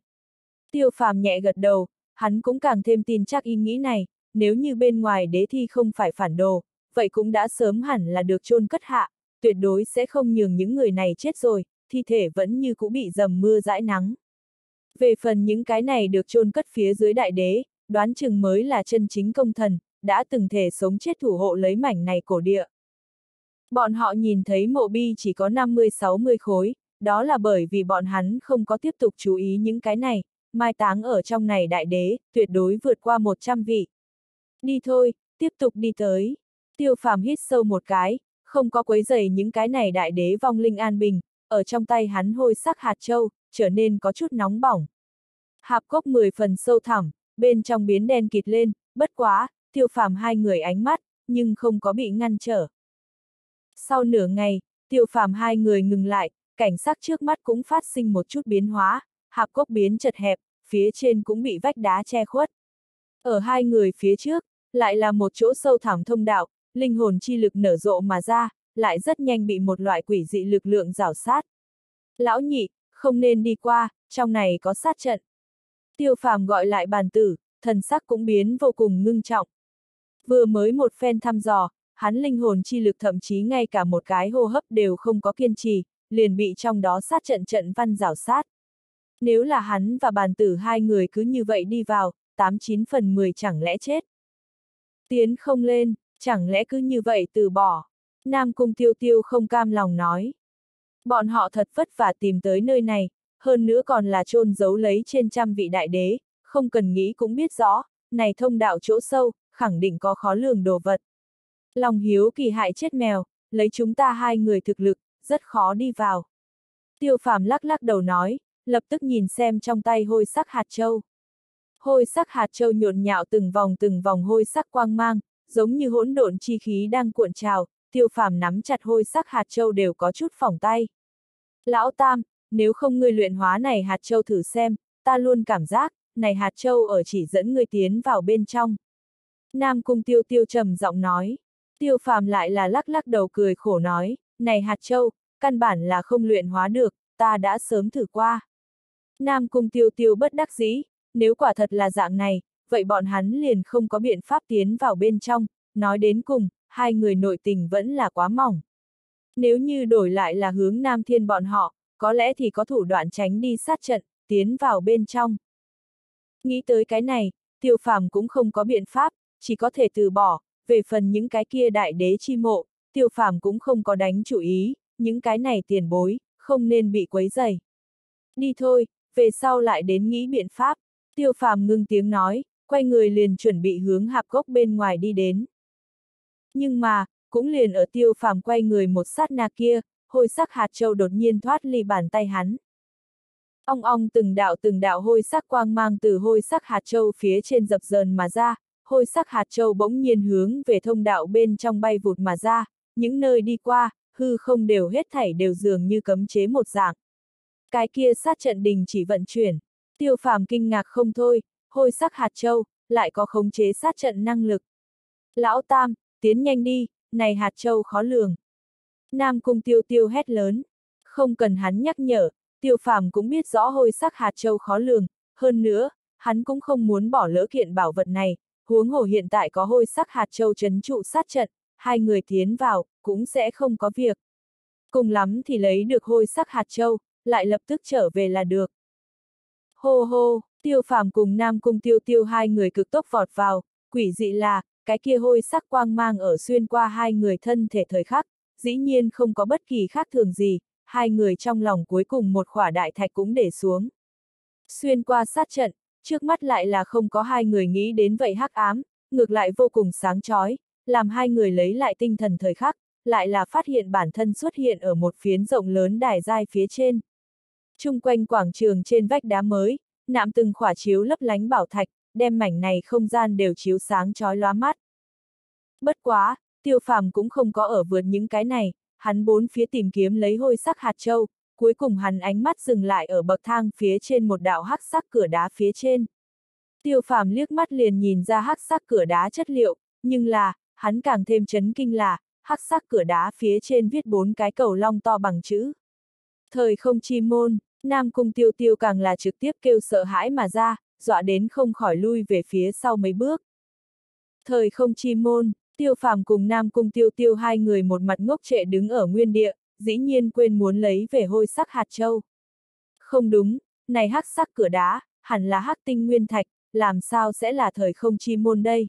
Tiêu phàm nhẹ gật đầu, hắn cũng càng thêm tin chắc ý nghĩ này, nếu như bên ngoài đế thi không phải phản đồ, vậy cũng đã sớm hẳn là được chôn cất hạ, tuyệt đối sẽ không nhường những người này chết rồi, thi thể vẫn như cũ bị dầm mưa dãi nắng. Về phần những cái này được chôn cất phía dưới đại đế, đoán chừng mới là chân chính công thần, đã từng thể sống chết thủ hộ lấy mảnh này cổ địa. Bọn họ nhìn thấy mộ bi chỉ có 50-60 khối, đó là bởi vì bọn hắn không có tiếp tục chú ý những cái này, mai táng ở trong này đại đế, tuyệt đối vượt qua 100 vị. Đi thôi, tiếp tục đi tới. Tiêu phàm hít sâu một cái, không có quấy giày những cái này đại đế vong linh an bình, ở trong tay hắn hôi sắc hạt châu, trở nên có chút nóng bỏng. Hạp cốc 10 phần sâu thẳm, bên trong biến đen kịt lên, bất quá, tiêu phàm hai người ánh mắt, nhưng không có bị ngăn trở. Sau nửa ngày, tiêu phàm hai người ngừng lại, cảnh sắc trước mắt cũng phát sinh một chút biến hóa, hạp cốc biến chật hẹp, phía trên cũng bị vách đá che khuất. Ở hai người phía trước, lại là một chỗ sâu thẳm thông đạo, linh hồn chi lực nở rộ mà ra, lại rất nhanh bị một loại quỷ dị lực lượng rào sát. Lão nhị, không nên đi qua, trong này có sát trận. Tiêu phàm gọi lại bàn tử, thần sắc cũng biến vô cùng ngưng trọng. Vừa mới một phen thăm dò, hắn linh hồn chi lực thậm chí ngay cả một cái hô hấp đều không có kiên trì, liền bị trong đó sát trận trận văn rào sát. Nếu là hắn và bàn tử hai người cứ như vậy đi vào, 89 phần 10 chẳng lẽ chết. Tiến không lên, chẳng lẽ cứ như vậy từ bỏ. Nam Cung Tiêu Tiêu không cam lòng nói. Bọn họ thật vất vả tìm tới nơi này, hơn nữa còn là trôn giấu lấy trên trăm vị đại đế, không cần nghĩ cũng biết rõ, này thông đạo chỗ sâu, khẳng định có khó lường đồ vật. Lòng hiếu kỳ hại chết mèo, lấy chúng ta hai người thực lực, rất khó đi vào. Tiêu phàm lắc lắc đầu nói, lập tức nhìn xem trong tay hôi sắc hạt châu. Hôi sắc hạt châu nhộn nhạo từng vòng từng vòng hôi sắc quang mang, giống như hỗn độn chi khí đang cuộn trào, tiêu phàm nắm chặt hôi sắc hạt châu đều có chút phỏng tay. Lão Tam, nếu không ngươi luyện hóa này hạt châu thử xem, ta luôn cảm giác, này hạt châu ở chỉ dẫn ngươi tiến vào bên trong. Nam Cung Tiêu Tiêu trầm giọng nói. Tiêu phàm lại là lắc lắc đầu cười khổ nói, này hạt châu, căn bản là không luyện hóa được, ta đã sớm thử qua. Nam Cung Tiêu Tiêu bất đắc dĩ, nếu quả thật là dạng này, vậy bọn hắn liền không có biện pháp tiến vào bên trong, nói đến cùng, hai người nội tình vẫn là quá mỏng. Nếu như đổi lại là hướng Nam Thiên bọn họ, có lẽ thì có thủ đoạn tránh đi sát trận, tiến vào bên trong. Nghĩ tới cái này, tiêu phàm cũng không có biện pháp, chỉ có thể từ bỏ, về phần những cái kia đại đế chi mộ, tiêu phàm cũng không có đánh chủ ý, những cái này tiền bối, không nên bị quấy dày. Đi thôi, về sau lại đến nghĩ biện pháp, tiêu phàm ngưng tiếng nói, quay người liền chuẩn bị hướng hạp gốc bên ngoài đi đến. Nhưng mà, cũng liền ở tiêu phàm quay người một sát na kia, hôi sắc hạt châu đột nhiên thoát ly bàn tay hắn. Ong ong từng đạo từng đạo hôi sắc quang mang từ hôi sắc hạt châu phía trên dập dờn mà ra, hôi sắc hạt châu bỗng nhiên hướng về thông đạo bên trong bay vụt mà ra, những nơi đi qua, hư không đều hết thảy đều dường như cấm chế một dạng. Cái kia sát trận đình chỉ vận chuyển, tiêu phàm kinh ngạc không thôi, hôi sắc hạt châu, lại có khống chế sát trận năng lực. Lão Tam, tiến nhanh đi, này hạt châu khó lường. Nam Cung Tiêu Tiêu hét lớn. Không cần hắn nhắc nhở, Tiêu Phàm cũng biết rõ hôi sắc hạt châu khó lường, hơn nữa, hắn cũng không muốn bỏ lỡ kiện bảo vật này, huống hồ hiện tại có hôi sắc hạt châu chấn trụ sát trận, hai người tiến vào, cũng sẽ không có việc. Cùng lắm thì lấy được hôi sắc hạt châu, lại lập tức trở về là được. Hô hô, tiêu phàm cùng Nam Cung tiêu tiêu hai người cực tốc vọt vào, quỷ dị là, cái kia hôi sắc quang mang ở xuyên qua hai người thân thể thời khắc, dĩ nhiên không có bất kỳ khác thường gì, hai người trong lòng cuối cùng một khỏa đại thạch cũng để xuống. Xuyên qua sát trận, trước mắt lại là không có hai người nghĩ đến vậy hắc ám, ngược lại vô cùng sáng chói, làm hai người lấy lại tinh thần thời khắc, lại là phát hiện bản thân xuất hiện ở một phiến rộng lớn đài dai phía trên. Trung quanh quảng trường trên vách đá mới, nạm từng khỏa chiếu lấp lánh bảo thạch, đem mảnh này không gian đều chiếu sáng chói lóa mắt. Bất quá, tiêu phàm cũng không có ở vượt những cái này, hắn bốn phía tìm kiếm lấy hôi sắc hạt châu, cuối cùng hắn ánh mắt dừng lại ở bậc thang phía trên một đạo hắc sắc cửa đá phía trên. Tiêu phàm liếc mắt liền nhìn ra hắc sắc cửa đá chất liệu, nhưng là, hắn càng thêm chấn kinh là, hắc sắc cửa đá phía trên viết bốn cái cầu long to bằng chữ. Thời không chi môn, Nam Cung Tiêu Tiêu càng là trực tiếp kêu sợ hãi mà ra, dọa đến không khỏi lui về phía sau mấy bước. Thời không chi môn, Tiêu Phàm cùng Nam Cung Tiêu Tiêu hai người một mặt ngốc trệ đứng ở nguyên địa, dĩ nhiên quên muốn lấy về hôi sắc hạt châu. Không đúng, này hắc sắc cửa đá, hẳn là hắc tinh nguyên thạch, làm sao sẽ là thời không chi môn đây?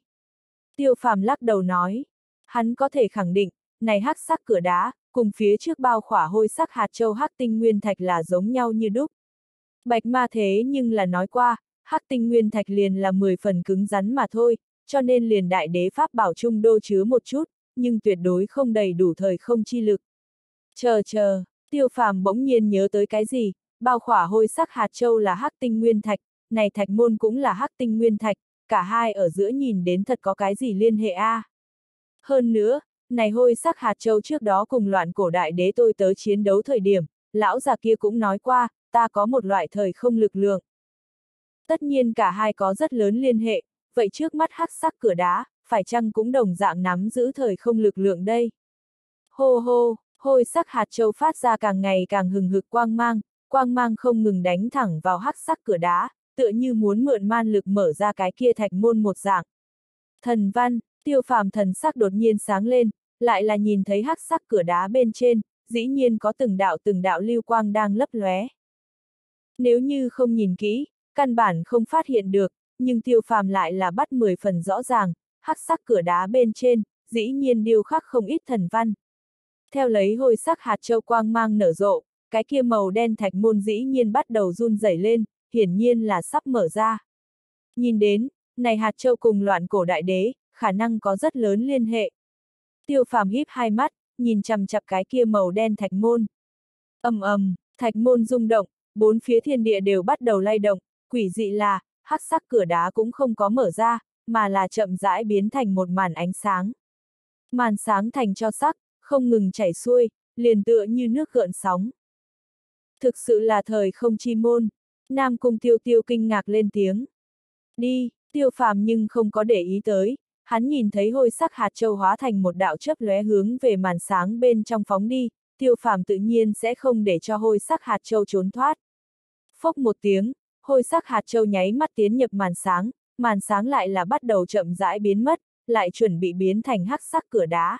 Tiêu Phàm lắc đầu nói, hắn có thể khẳng định, này hắc sắc cửa đá, cùng phía trước bao khỏa hôi sắc hạt châu hắc tinh nguyên thạch là giống nhau như đúc. Bạch ma thế nhưng là nói qua, hắc tinh nguyên thạch liền là 10 phần cứng rắn mà thôi, cho nên liền đại đế pháp bảo trung đô chứa một chút, nhưng tuyệt đối không đầy đủ thời không chi lực. Chờ chờ, tiêu phàm bỗng nhiên nhớ tới cái gì, bao khỏa hôi sắc hạt châu là hắc tinh nguyên thạch, này thạch môn cũng là hắc tinh nguyên thạch, cả hai ở giữa nhìn đến thật có cái gì liên hệ a. À? Hơn nữa, này hôi sắc hạt châu trước đó cùng loạn cổ đại đế tôi tới chiến đấu thời điểm, lão già kia cũng nói qua, ta có một loại thời không lực lượng. Tất nhiên cả hai có rất lớn liên hệ, vậy trước mắt hắc sắc cửa đá, phải chăng cũng đồng dạng nắm giữ thời không lực lượng đây? Hô hô, hôi sắc hạt châu phát ra càng ngày càng hừng hực quang mang, quang mang không ngừng đánh thẳng vào hắc sắc cửa đá, tựa như muốn mượn man lực mở ra cái kia thạch môn một dạng. Thần văn, tiêu phàm thần sắc đột nhiên sáng lên, lại là nhìn thấy hắc sắc cửa đá bên trên, dĩ nhiên có từng đạo từng đạo lưu quang đang lấp lóe. Nếu như không nhìn kỹ, căn bản không phát hiện được, nhưng tiêu phàm lại là bắt 10 phần rõ ràng, hắc sắc cửa đá bên trên, dĩ nhiên điêu khắc không ít thần văn. Theo lấy hồi sắc hạt châu quang mang nở rộ, cái kia màu đen thạch môn dĩ nhiên bắt đầu run rẩy lên, hiển nhiên là sắp mở ra. Nhìn đến, này hạt châu cùng loạn cổ đại đế, khả năng có rất lớn liên hệ. Tiêu phàm híp hai mắt, nhìn chằm chặp cái kia màu đen thạch môn. ầm ầm, thạch môn rung động, bốn phía thiên địa đều bắt đầu lay động, quỷ dị là, hắc sắc cửa đá cũng không có mở ra, mà là chậm rãi biến thành một màn ánh sáng. Màn sáng thành cho sắc, không ngừng chảy xuôi, liền tựa như nước gợn sóng. Thực sự là thời không chi môn, Nam Cung Tiêu Tiêu kinh ngạc lên tiếng. Đi, tiêu phàm nhưng không có để ý tới, hắn nhìn thấy hôi sắc hạt châu hóa thành một đạo chớp lóe hướng về màn sáng bên trong phóng đi, tiêu phàm tự nhiên sẽ không để cho hôi sắc hạt châu trốn thoát. Phốc một tiếng, hôi sắc hạt châu nháy mắt tiến nhập màn sáng, màn sáng lại là bắt đầu chậm rãi biến mất, lại chuẩn bị biến thành hắc sắc cửa đá.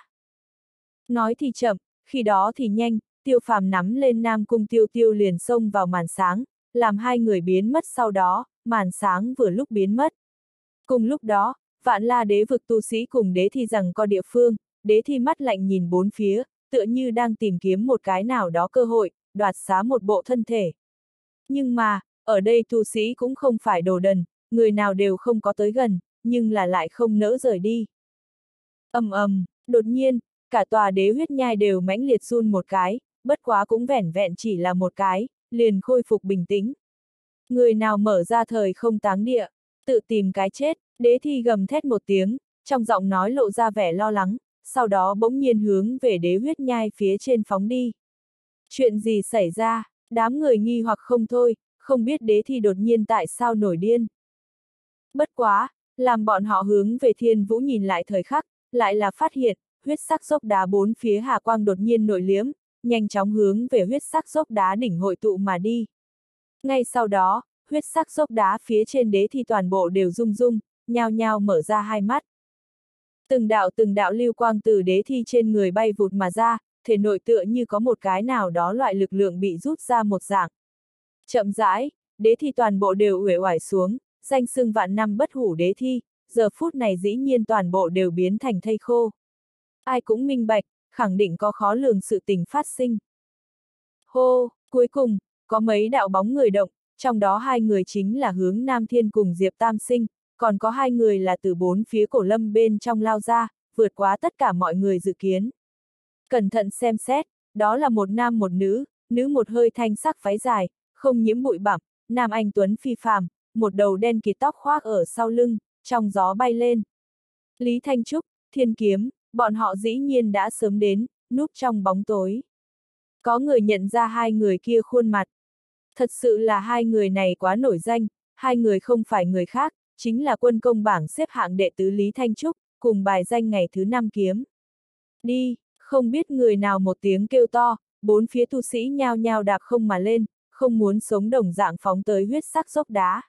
Nói thì chậm, khi đó thì nhanh, tiêu phàm nắm lên nam cung tiêu tiêu liền xông vào màn sáng, làm hai người biến mất sau đó, màn sáng vừa lúc biến mất. Cùng lúc đó, vạn la đế vực tu sĩ cùng đế thi rằng có địa phương, đế thi mắt lạnh nhìn bốn phía, tựa như đang tìm kiếm một cái nào đó cơ hội, đoạt xá một bộ thân thể. Nhưng mà, ở đây tu sĩ cũng không phải đồ đần, người nào đều không có tới gần, nhưng là lại không nỡ rời đi. ầm ầm, đột nhiên, cả tòa đế huyết nhai đều mãnh liệt run một cái, bất quá cũng vẻn vẹn chỉ là một cái, liền khôi phục bình tĩnh. Người nào mở ra thời không táng địa, tự tìm cái chết, đế thi gầm thét một tiếng, trong giọng nói lộ ra vẻ lo lắng, sau đó bỗng nhiên hướng về đế huyết nhai phía trên phóng đi. Chuyện gì xảy ra, đám người nghi hoặc không thôi, không biết đế thi đột nhiên tại sao nổi điên. Bất quá, làm bọn họ hướng về thiên vũ nhìn lại thời khắc, lại là phát hiện, huyết sắc dốc đá bốn phía hà quang đột nhiên nổi liếm, nhanh chóng hướng về huyết sắc dốc đá đỉnh hội tụ mà đi. Ngay sau đó, huyết sắc dốc đá phía trên đế thi toàn bộ đều rung rung, nhao nhao mở ra hai mắt. Từng đạo từng đạo lưu quang từ đế thi trên người bay vụt mà ra, thể nội tựa như có một cái nào đó loại lực lượng bị rút ra một dạng. Chậm rãi, đế thi toàn bộ đều uể oải xuống, danh xưng vạn năm bất hủ đế thi, giờ phút này dĩ nhiên toàn bộ đều biến thành thây khô. Ai cũng minh bạch, khẳng định có khó lường sự tình phát sinh. Hô, cuối cùng, có mấy đạo bóng người động, trong đó hai người chính là hướng Nam Thiên cùng Diệp Tam Sinh, còn có hai người là từ bốn phía cổ lâm bên trong lao ra, vượt quá tất cả mọi người dự kiến. Cẩn thận xem xét, đó là một nam một nữ, nữ một hơi thanh sắc váy dài, không nhiễm bụi bặm, nam anh tuấn phi phàm, một đầu đen kỳ tóc khoác ở sau lưng, trong gió bay lên. Lý Thanh Trúc, Thiên Kiếm, bọn họ dĩ nhiên đã sớm đến, núp trong bóng tối. Có người nhận ra hai người kia khuôn mặt. Thật sự là hai người này quá nổi danh, hai người không phải người khác, chính là quân công bảng xếp hạng đệ tứ Lý Thanh Trúc, cùng bài danh ngày thứ năm kiếm. Đi, không biết người nào một tiếng kêu to, bốn phía tu sĩ nhao nhao đạp không mà lên, không muốn sống đồng dạng phóng tới huyết sắc dốc đá.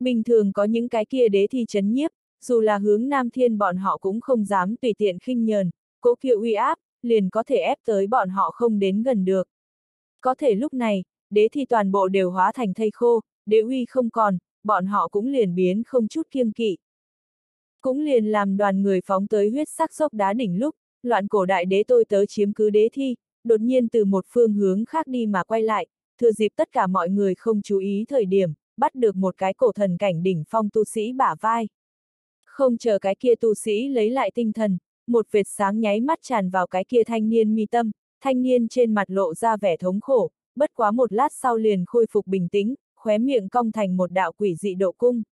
Bình thường có những cái kia đế thi chấn nhiếp, dù là hướng Nam Thiên bọn họ cũng không dám tùy tiện khinh nhờn, cố kiệu uy áp, liền có thể ép tới bọn họ không đến gần được. Có thể lúc này, đế thi toàn bộ đều hóa thành thây khô, đế uy không còn, bọn họ cũng liền biến không chút kiêng kỵ. Cũng liền làm đoàn người phóng tới huyết sắc dốc đá đỉnh lúc, loạn cổ đại đế tôi tớ chiếm cứ đế thi, đột nhiên từ một phương hướng khác đi mà quay lại, thừa dịp tất cả mọi người không chú ý thời điểm, bắt được một cái cổ thần cảnh đỉnh phong tu sĩ bả vai. Không chờ cái kia tu sĩ lấy lại tinh thần, một vệt sáng nháy mắt tràn vào cái kia thanh niên mi tâm, thanh niên trên mặt lộ ra vẻ thống khổ, bất quá một lát sau liền khôi phục bình tĩnh, khóe miệng cong thành một đạo quỷ dị độ cung.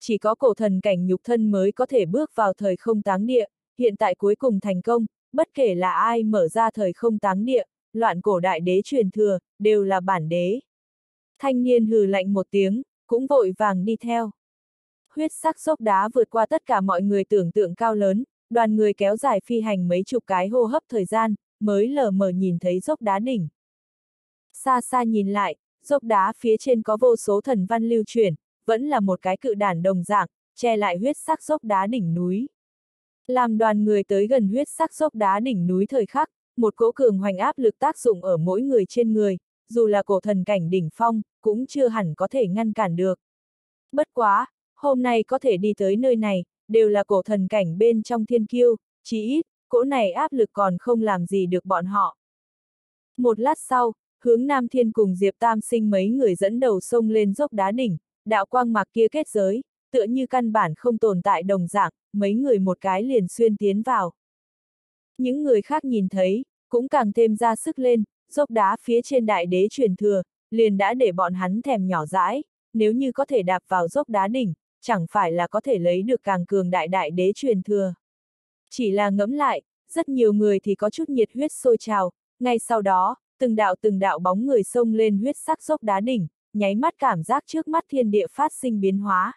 Chỉ có cổ thần cảnh nhục thân mới có thể bước vào thời không táng địa, hiện tại cuối cùng thành công, bất kể là ai mở ra thời không táng địa, loạn cổ đại đế truyền thừa, đều là bản đế. Thanh niên hừ lạnh một tiếng, cũng vội vàng đi theo. Huyết sắc dốc đá vượt qua tất cả mọi người tưởng tượng cao lớn, đoàn người kéo dài phi hành mấy chục cái hô hấp thời gian, mới lờ mờ nhìn thấy dốc đá đỉnh. Xa xa nhìn lại, dốc đá phía trên có vô số thần văn lưu chuyển, vẫn là một cái cự đản đồng dạng, che lại huyết sắc dốc đá đỉnh núi. Làm đoàn người tới gần huyết sắc dốc đá đỉnh núi thời khắc, một cỗ cường hoành áp lực tác dụng ở mỗi người trên người, dù là cổ thần cảnh đỉnh phong, cũng chưa hẳn có thể ngăn cản được. Bất quá, hôm nay có thể đi tới nơi này, đều là cổ thần cảnh bên trong thiên kiêu, chí ít, cỗ này áp lực còn không làm gì được bọn họ. Một lát sau, hướng Nam Thiên cùng Diệp Tam sinh mấy người dẫn đầu sông lên dốc đá đỉnh, đạo quang mạc kia kết giới, tựa như căn bản không tồn tại đồng dạng, mấy người một cái liền xuyên tiến vào. Những người khác nhìn thấy, cũng càng thêm ra sức lên, dốc đá phía trên đại đế truyền thừa, liền đã để bọn hắn thèm nhỏ dãi, nếu như có thể đạp vào dốc đá đỉnh, chẳng phải là có thể lấy được càng cường đại đại đế truyền thừa. Chỉ là ngẫm lại, rất nhiều người thì có chút nhiệt huyết sôi trào, ngay sau đó, từng đạo từng đạo bóng người xông lên huyết sắc dốc đá đỉnh, nháy mắt cảm giác trước mắt thiên địa phát sinh biến hóa.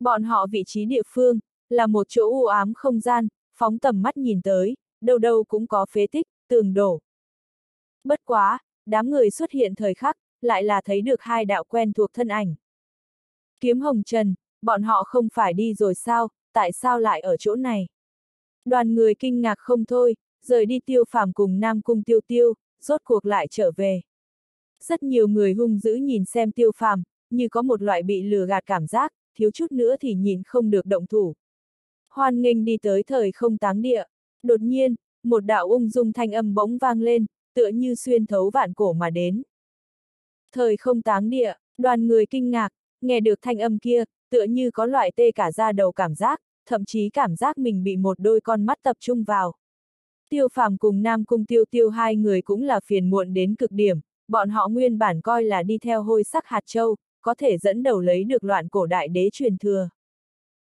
Bọn họ vị trí địa phương, là một chỗ u ám không gian, phóng tầm mắt nhìn tới, đâu đâu cũng có phế tích, tường đổ. Bất quá, đám người xuất hiện thời khắc, lại là thấy được hai đạo quen thuộc thân ảnh. Kiếm Hồng Trần, bọn họ không phải đi rồi sao, tại sao lại ở chỗ này? Đoàn người kinh ngạc không thôi, rời đi tiêu phàm cùng Nam Cung tiêu tiêu, rốt cuộc lại trở về. Rất nhiều người hung dữ nhìn xem tiêu phàm, như có một loại bị lừa gạt cảm giác, thiếu chút nữa thì nhìn không được động thủ. Hoan nghênh đi tới thời không táng địa. Đột nhiên, một đạo ung dung thanh âm bỗng vang lên, tựa như xuyên thấu vạn cổ mà đến. Thời không táng địa, đoàn người kinh ngạc, nghe được thanh âm kia, tựa như có loại tê cả da đầu cảm giác, thậm chí cảm giác mình bị một đôi con mắt tập trung vào. Tiêu phàm cùng Nam Cung Tiêu Tiêu hai người cũng là phiền muộn đến cực điểm, bọn họ nguyên bản coi là đi theo hôi sắc hạt châu, có thể dẫn đầu lấy được loạn cổ đại đế truyền thừa.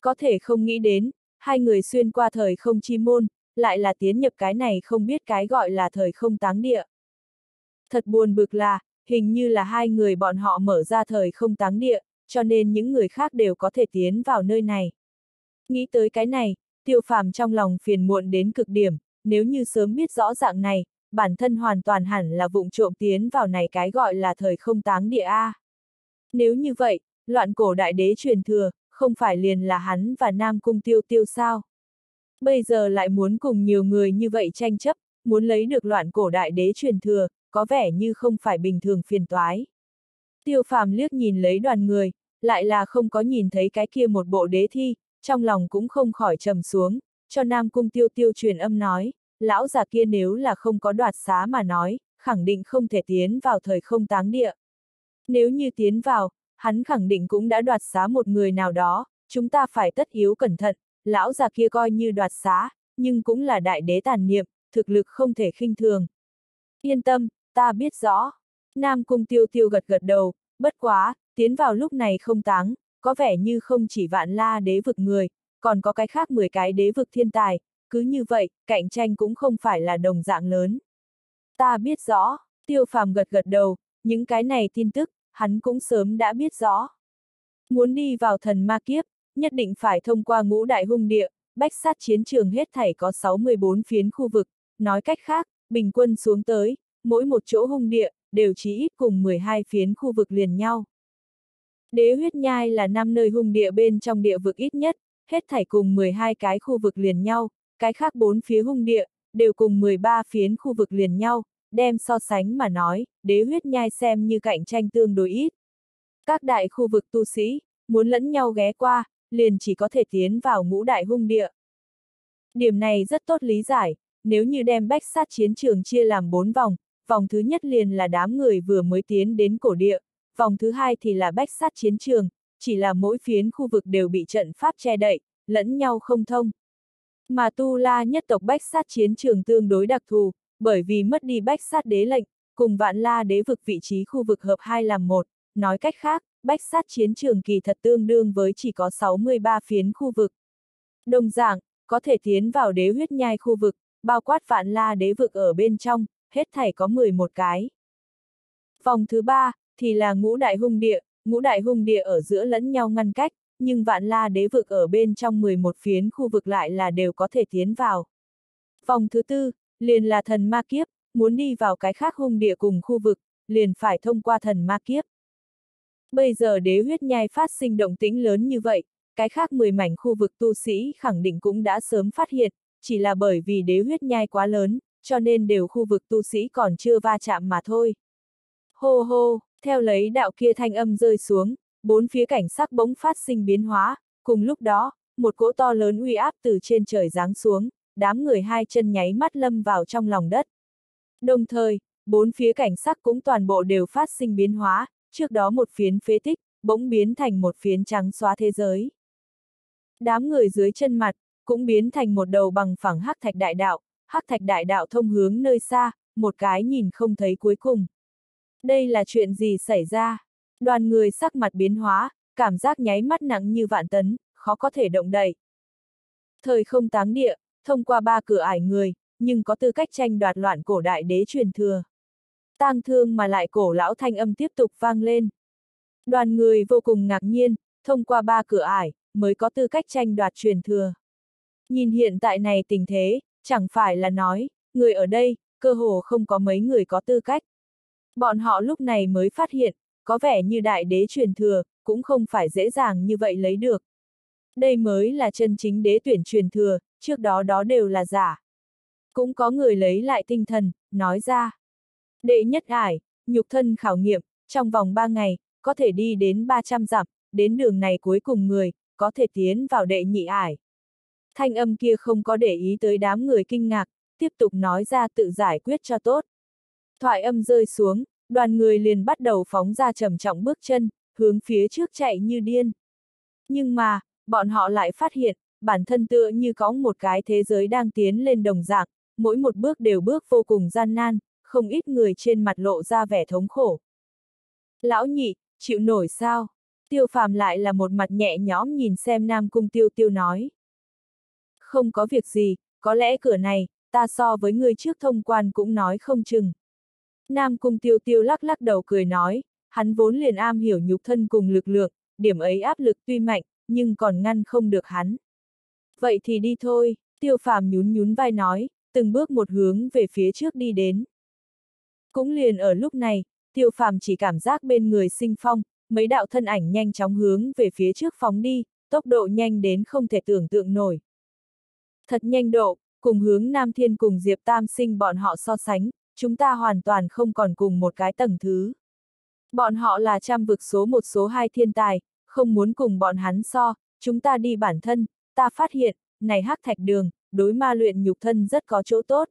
Có thể không nghĩ đến, hai người xuyên qua thời không chi môn, lại là tiến nhập cái này không biết cái gọi là thời không táng địa. Thật buồn bực là, hình như là hai người bọn họ mở ra thời không táng địa, cho nên những người khác đều có thể tiến vào nơi này. Nghĩ tới cái này, tiêu phàm trong lòng phiền muộn đến cực điểm, nếu như sớm biết rõ dạng này, bản thân hoàn toàn hẳn là vụng trộm tiến vào này cái gọi là thời không táng địa A. Nếu như vậy, loạn cổ đại đế truyền thừa, không phải liền là hắn và Nam Cung Tiêu Tiêu sao? Bây giờ lại muốn cùng nhiều người như vậy tranh chấp, muốn lấy được loạn cổ đại đế truyền thừa, có vẻ như không phải bình thường phiền toái. Tiêu phàm liếc nhìn lấy đoàn người, lại là không có nhìn thấy cái kia một bộ đế thi, trong lòng cũng không khỏi trầm xuống, cho Nam Cung Tiêu Tiêu truyền âm nói, lão già kia nếu là không có đoạt xá mà nói, khẳng định không thể tiến vào thời không táng địa. Nếu như tiến vào, hắn khẳng định cũng đã đoạt xá một người nào đó, chúng ta phải tất yếu cẩn thận, lão già kia coi như đoạt xá, nhưng cũng là đại đế tàn niệm, thực lực không thể khinh thường. Yên tâm, ta biết rõ. Nam Cung Tiêu Tiêu gật gật đầu, bất quá, tiến vào lúc này không táng, có vẻ như không chỉ vạn la đế vực người, còn có cái khác 10 cái đế vực thiên tài, cứ như vậy, cạnh tranh cũng không phải là đồng dạng lớn. Ta biết rõ, tiêu phàm gật gật đầu, những cái này tin tức, hắn cũng sớm đã biết rõ. Muốn đi vào thần ma kiếp, nhất định phải thông qua ngũ đại hung địa, bách sát chiến trường hết thảy có 64 phiến khu vực, nói cách khác, bình quân xuống tới, mỗi một chỗ hung địa, đều chỉ ít cùng 12 phiến khu vực liền nhau. Đế huyết nhai là năm nơi hung địa bên trong địa vực ít nhất, hết thảy cùng 12 cái khu vực liền nhau, cái khác bốn phía hung địa, đều cùng 13 phiến khu vực liền nhau, đem so sánh mà nói, đế huyết nhai xem như cạnh tranh tương đối ít. Các đại khu vực tu sĩ, muốn lẫn nhau ghé qua, liền chỉ có thể tiến vào ngũ đại hung địa. Điểm này rất tốt lý giải, nếu như đem bách sát chiến trường chia làm bốn vòng, vòng thứ nhất liền là đám người vừa mới tiến đến cổ địa, vòng thứ hai thì là bách sát chiến trường, chỉ là mỗi phiến khu vực đều bị trận pháp che đậy, lẫn nhau không thông. Mà Tu La nhất tộc bách sát chiến trường tương đối đặc thù, bởi vì mất đi bách sát đế lệnh, cùng vạn la đế vực vị trí khu vực hợp hai làm một, nói cách khác, bách sát chiến trường kỳ thật tương đương với chỉ có 63 phiến khu vực. Đồng dạng, có thể tiến vào đế huyết nhai khu vực, bao quát vạn la đế vực ở bên trong, hết thảy có 11 cái. Vòng thứ ba thì là ngũ đại hung địa, ngũ đại hung địa ở giữa lẫn nhau ngăn cách, nhưng vạn la đế vực ở bên trong 11 phiến khu vực lại là đều có thể tiến vào. Vòng thứ tư, liền là thần ma kiếp, muốn đi vào cái khác hung địa cùng khu vực, liền phải thông qua thần ma kiếp. Bây giờ đế huyết nhai phát sinh động tĩnh lớn như vậy, cái khác 10 mảnh khu vực tu sĩ khẳng định cũng đã sớm phát hiện, chỉ là bởi vì đế huyết nhai quá lớn, cho nên đều khu vực tu sĩ còn chưa va chạm mà thôi. Hô hô, theo lấy đạo kia thanh âm rơi xuống, bốn phía cảnh sắc bỗng phát sinh biến hóa, cùng lúc đó, một cỗ to lớn uy áp từ trên trời giáng xuống, đám người hai chân nháy mắt lâm vào trong lòng đất. Đồng thời, bốn phía cảnh sắc cũng toàn bộ đều phát sinh biến hóa, trước đó một phiến phế tích, bỗng biến thành một phiến trắng xóa thế giới. Đám người dưới chân mặt, cũng biến thành một đầu bằng phẳng hắc thạch đại đạo, hắc thạch đại đạo thông hướng nơi xa, một cái nhìn không thấy cuối cùng. Đây là chuyện gì xảy ra? Đoàn người sắc mặt biến hóa, cảm giác nháy mắt nặng như vạn tấn, khó có thể động đậy. Thời không táng địa, thông qua ba cửa ải người, nhưng có tư cách tranh đoạt loạn cổ đại đế truyền thừa. Tang thương mà lại cổ lão thanh âm tiếp tục vang lên. Đoàn người vô cùng ngạc nhiên, thông qua ba cửa ải, mới có tư cách tranh đoạt truyền thừa. Nhìn hiện tại này tình thế, chẳng phải là nói, người ở đây, cơ hồ không có mấy người có tư cách. Bọn họ lúc này mới phát hiện, có vẻ như đại đế truyền thừa, cũng không phải dễ dàng như vậy lấy được. Đây mới là chân chính đế tuyển truyền thừa, trước đó đó đều là giả. Cũng có người lấy lại tinh thần, nói ra. Đệ nhất ải, nhục thân khảo nghiệm, trong vòng 3 ngày, có thể đi đến 300 dặm, đến đường này cuối cùng người, có thể tiến vào đệ nhị ải. Thanh âm kia không có để ý tới đám người kinh ngạc, tiếp tục nói ra tự giải quyết cho tốt. Thoại âm rơi xuống, đoàn người liền bắt đầu phóng ra trầm trọng bước chân, hướng phía trước chạy như điên. Nhưng mà, bọn họ lại phát hiện, bản thân tựa như có một cái thế giới đang tiến lên đồng dạng, mỗi một bước đều bước vô cùng gian nan, không ít người trên mặt lộ ra vẻ thống khổ. Lão nhị, chịu nổi sao? Tiêu phàm lại là một mặt nhẹ nhõm nhìn xem Nam Cung Tiêu Tiêu nói. Không có việc gì, có lẽ cửa này, ta so với người trước thông quan cũng nói không chừng. Nam Cung Tiêu Tiêu lắc lắc đầu cười nói, hắn vốn liền am hiểu nhục thân cùng lực lượng, điểm ấy áp lực tuy mạnh, nhưng còn ngăn không được hắn. Vậy thì đi thôi, Tiêu Phàm nhún nhún vai nói, từng bước một hướng về phía trước đi đến. Cũng liền ở lúc này, Tiêu Phàm chỉ cảm giác bên người sinh phong, mấy đạo thân ảnh nhanh chóng hướng về phía trước phóng đi, tốc độ nhanh đến không thể tưởng tượng nổi. Thật nhanh độ, cùng hướng Nam Thiên cùng Diệp Tam sinh bọn họ so sánh, chúng ta hoàn toàn không còn cùng một cái tầng thứ. Bọn họ là trăm vực số một số hai thiên tài, không muốn cùng bọn hắn so, chúng ta đi bản thân, ta phát hiện, này hắc thạch đường, đối ma luyện nhục thân rất có chỗ tốt.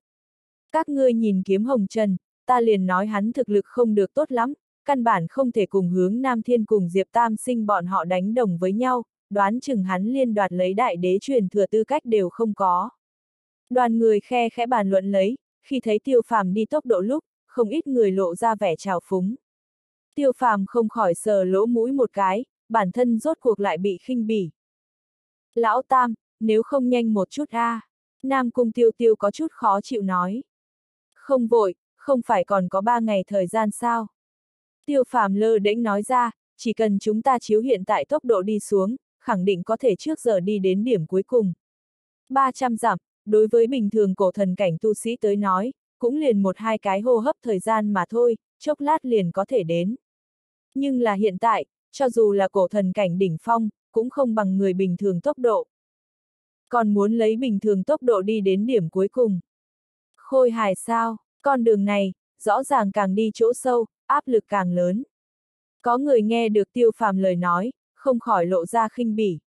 Các ngươi nhìn kiếm hồng trần, ta liền nói hắn thực lực không được tốt lắm, căn bản không thể cùng hướng Nam Thiên cùng Diệp Tam sinh bọn họ đánh đồng với nhau, đoán chừng hắn liên đoạt lấy đại đế truyền thừa tư cách đều không có. Đoàn người khe khẽ bàn luận lấy, khi thấy tiêu phàm đi tốc độ lúc, không ít người lộ ra vẻ trào phúng. Tiêu phàm không khỏi sờ lỗ mũi một cái, bản thân rốt cuộc lại bị khinh bỉ. Lão Tam, nếu không nhanh một chút a à. Nam Cung Tiêu Tiêu có chút khó chịu nói. Không vội, không phải còn có ba ngày thời gian sao? Tiêu phàm lơ đễnh nói ra, chỉ cần chúng ta chiếu hiện tại tốc độ đi xuống, khẳng định có thể trước giờ đi đến điểm cuối cùng. 300 dặm, đối với bình thường cổ thần cảnh tu sĩ tới nói, cũng liền một hai cái hô hấp thời gian mà thôi, chốc lát liền có thể đến. Nhưng là hiện tại, cho dù là cổ thần cảnh đỉnh phong, cũng không bằng người bình thường tốc độ. Còn muốn lấy bình thường tốc độ đi đến điểm cuối cùng. Khôi hài sao, con đường này, rõ ràng càng đi chỗ sâu, áp lực càng lớn. Có người nghe được tiêu phàm lời nói, không khỏi lộ ra khinh bỉ.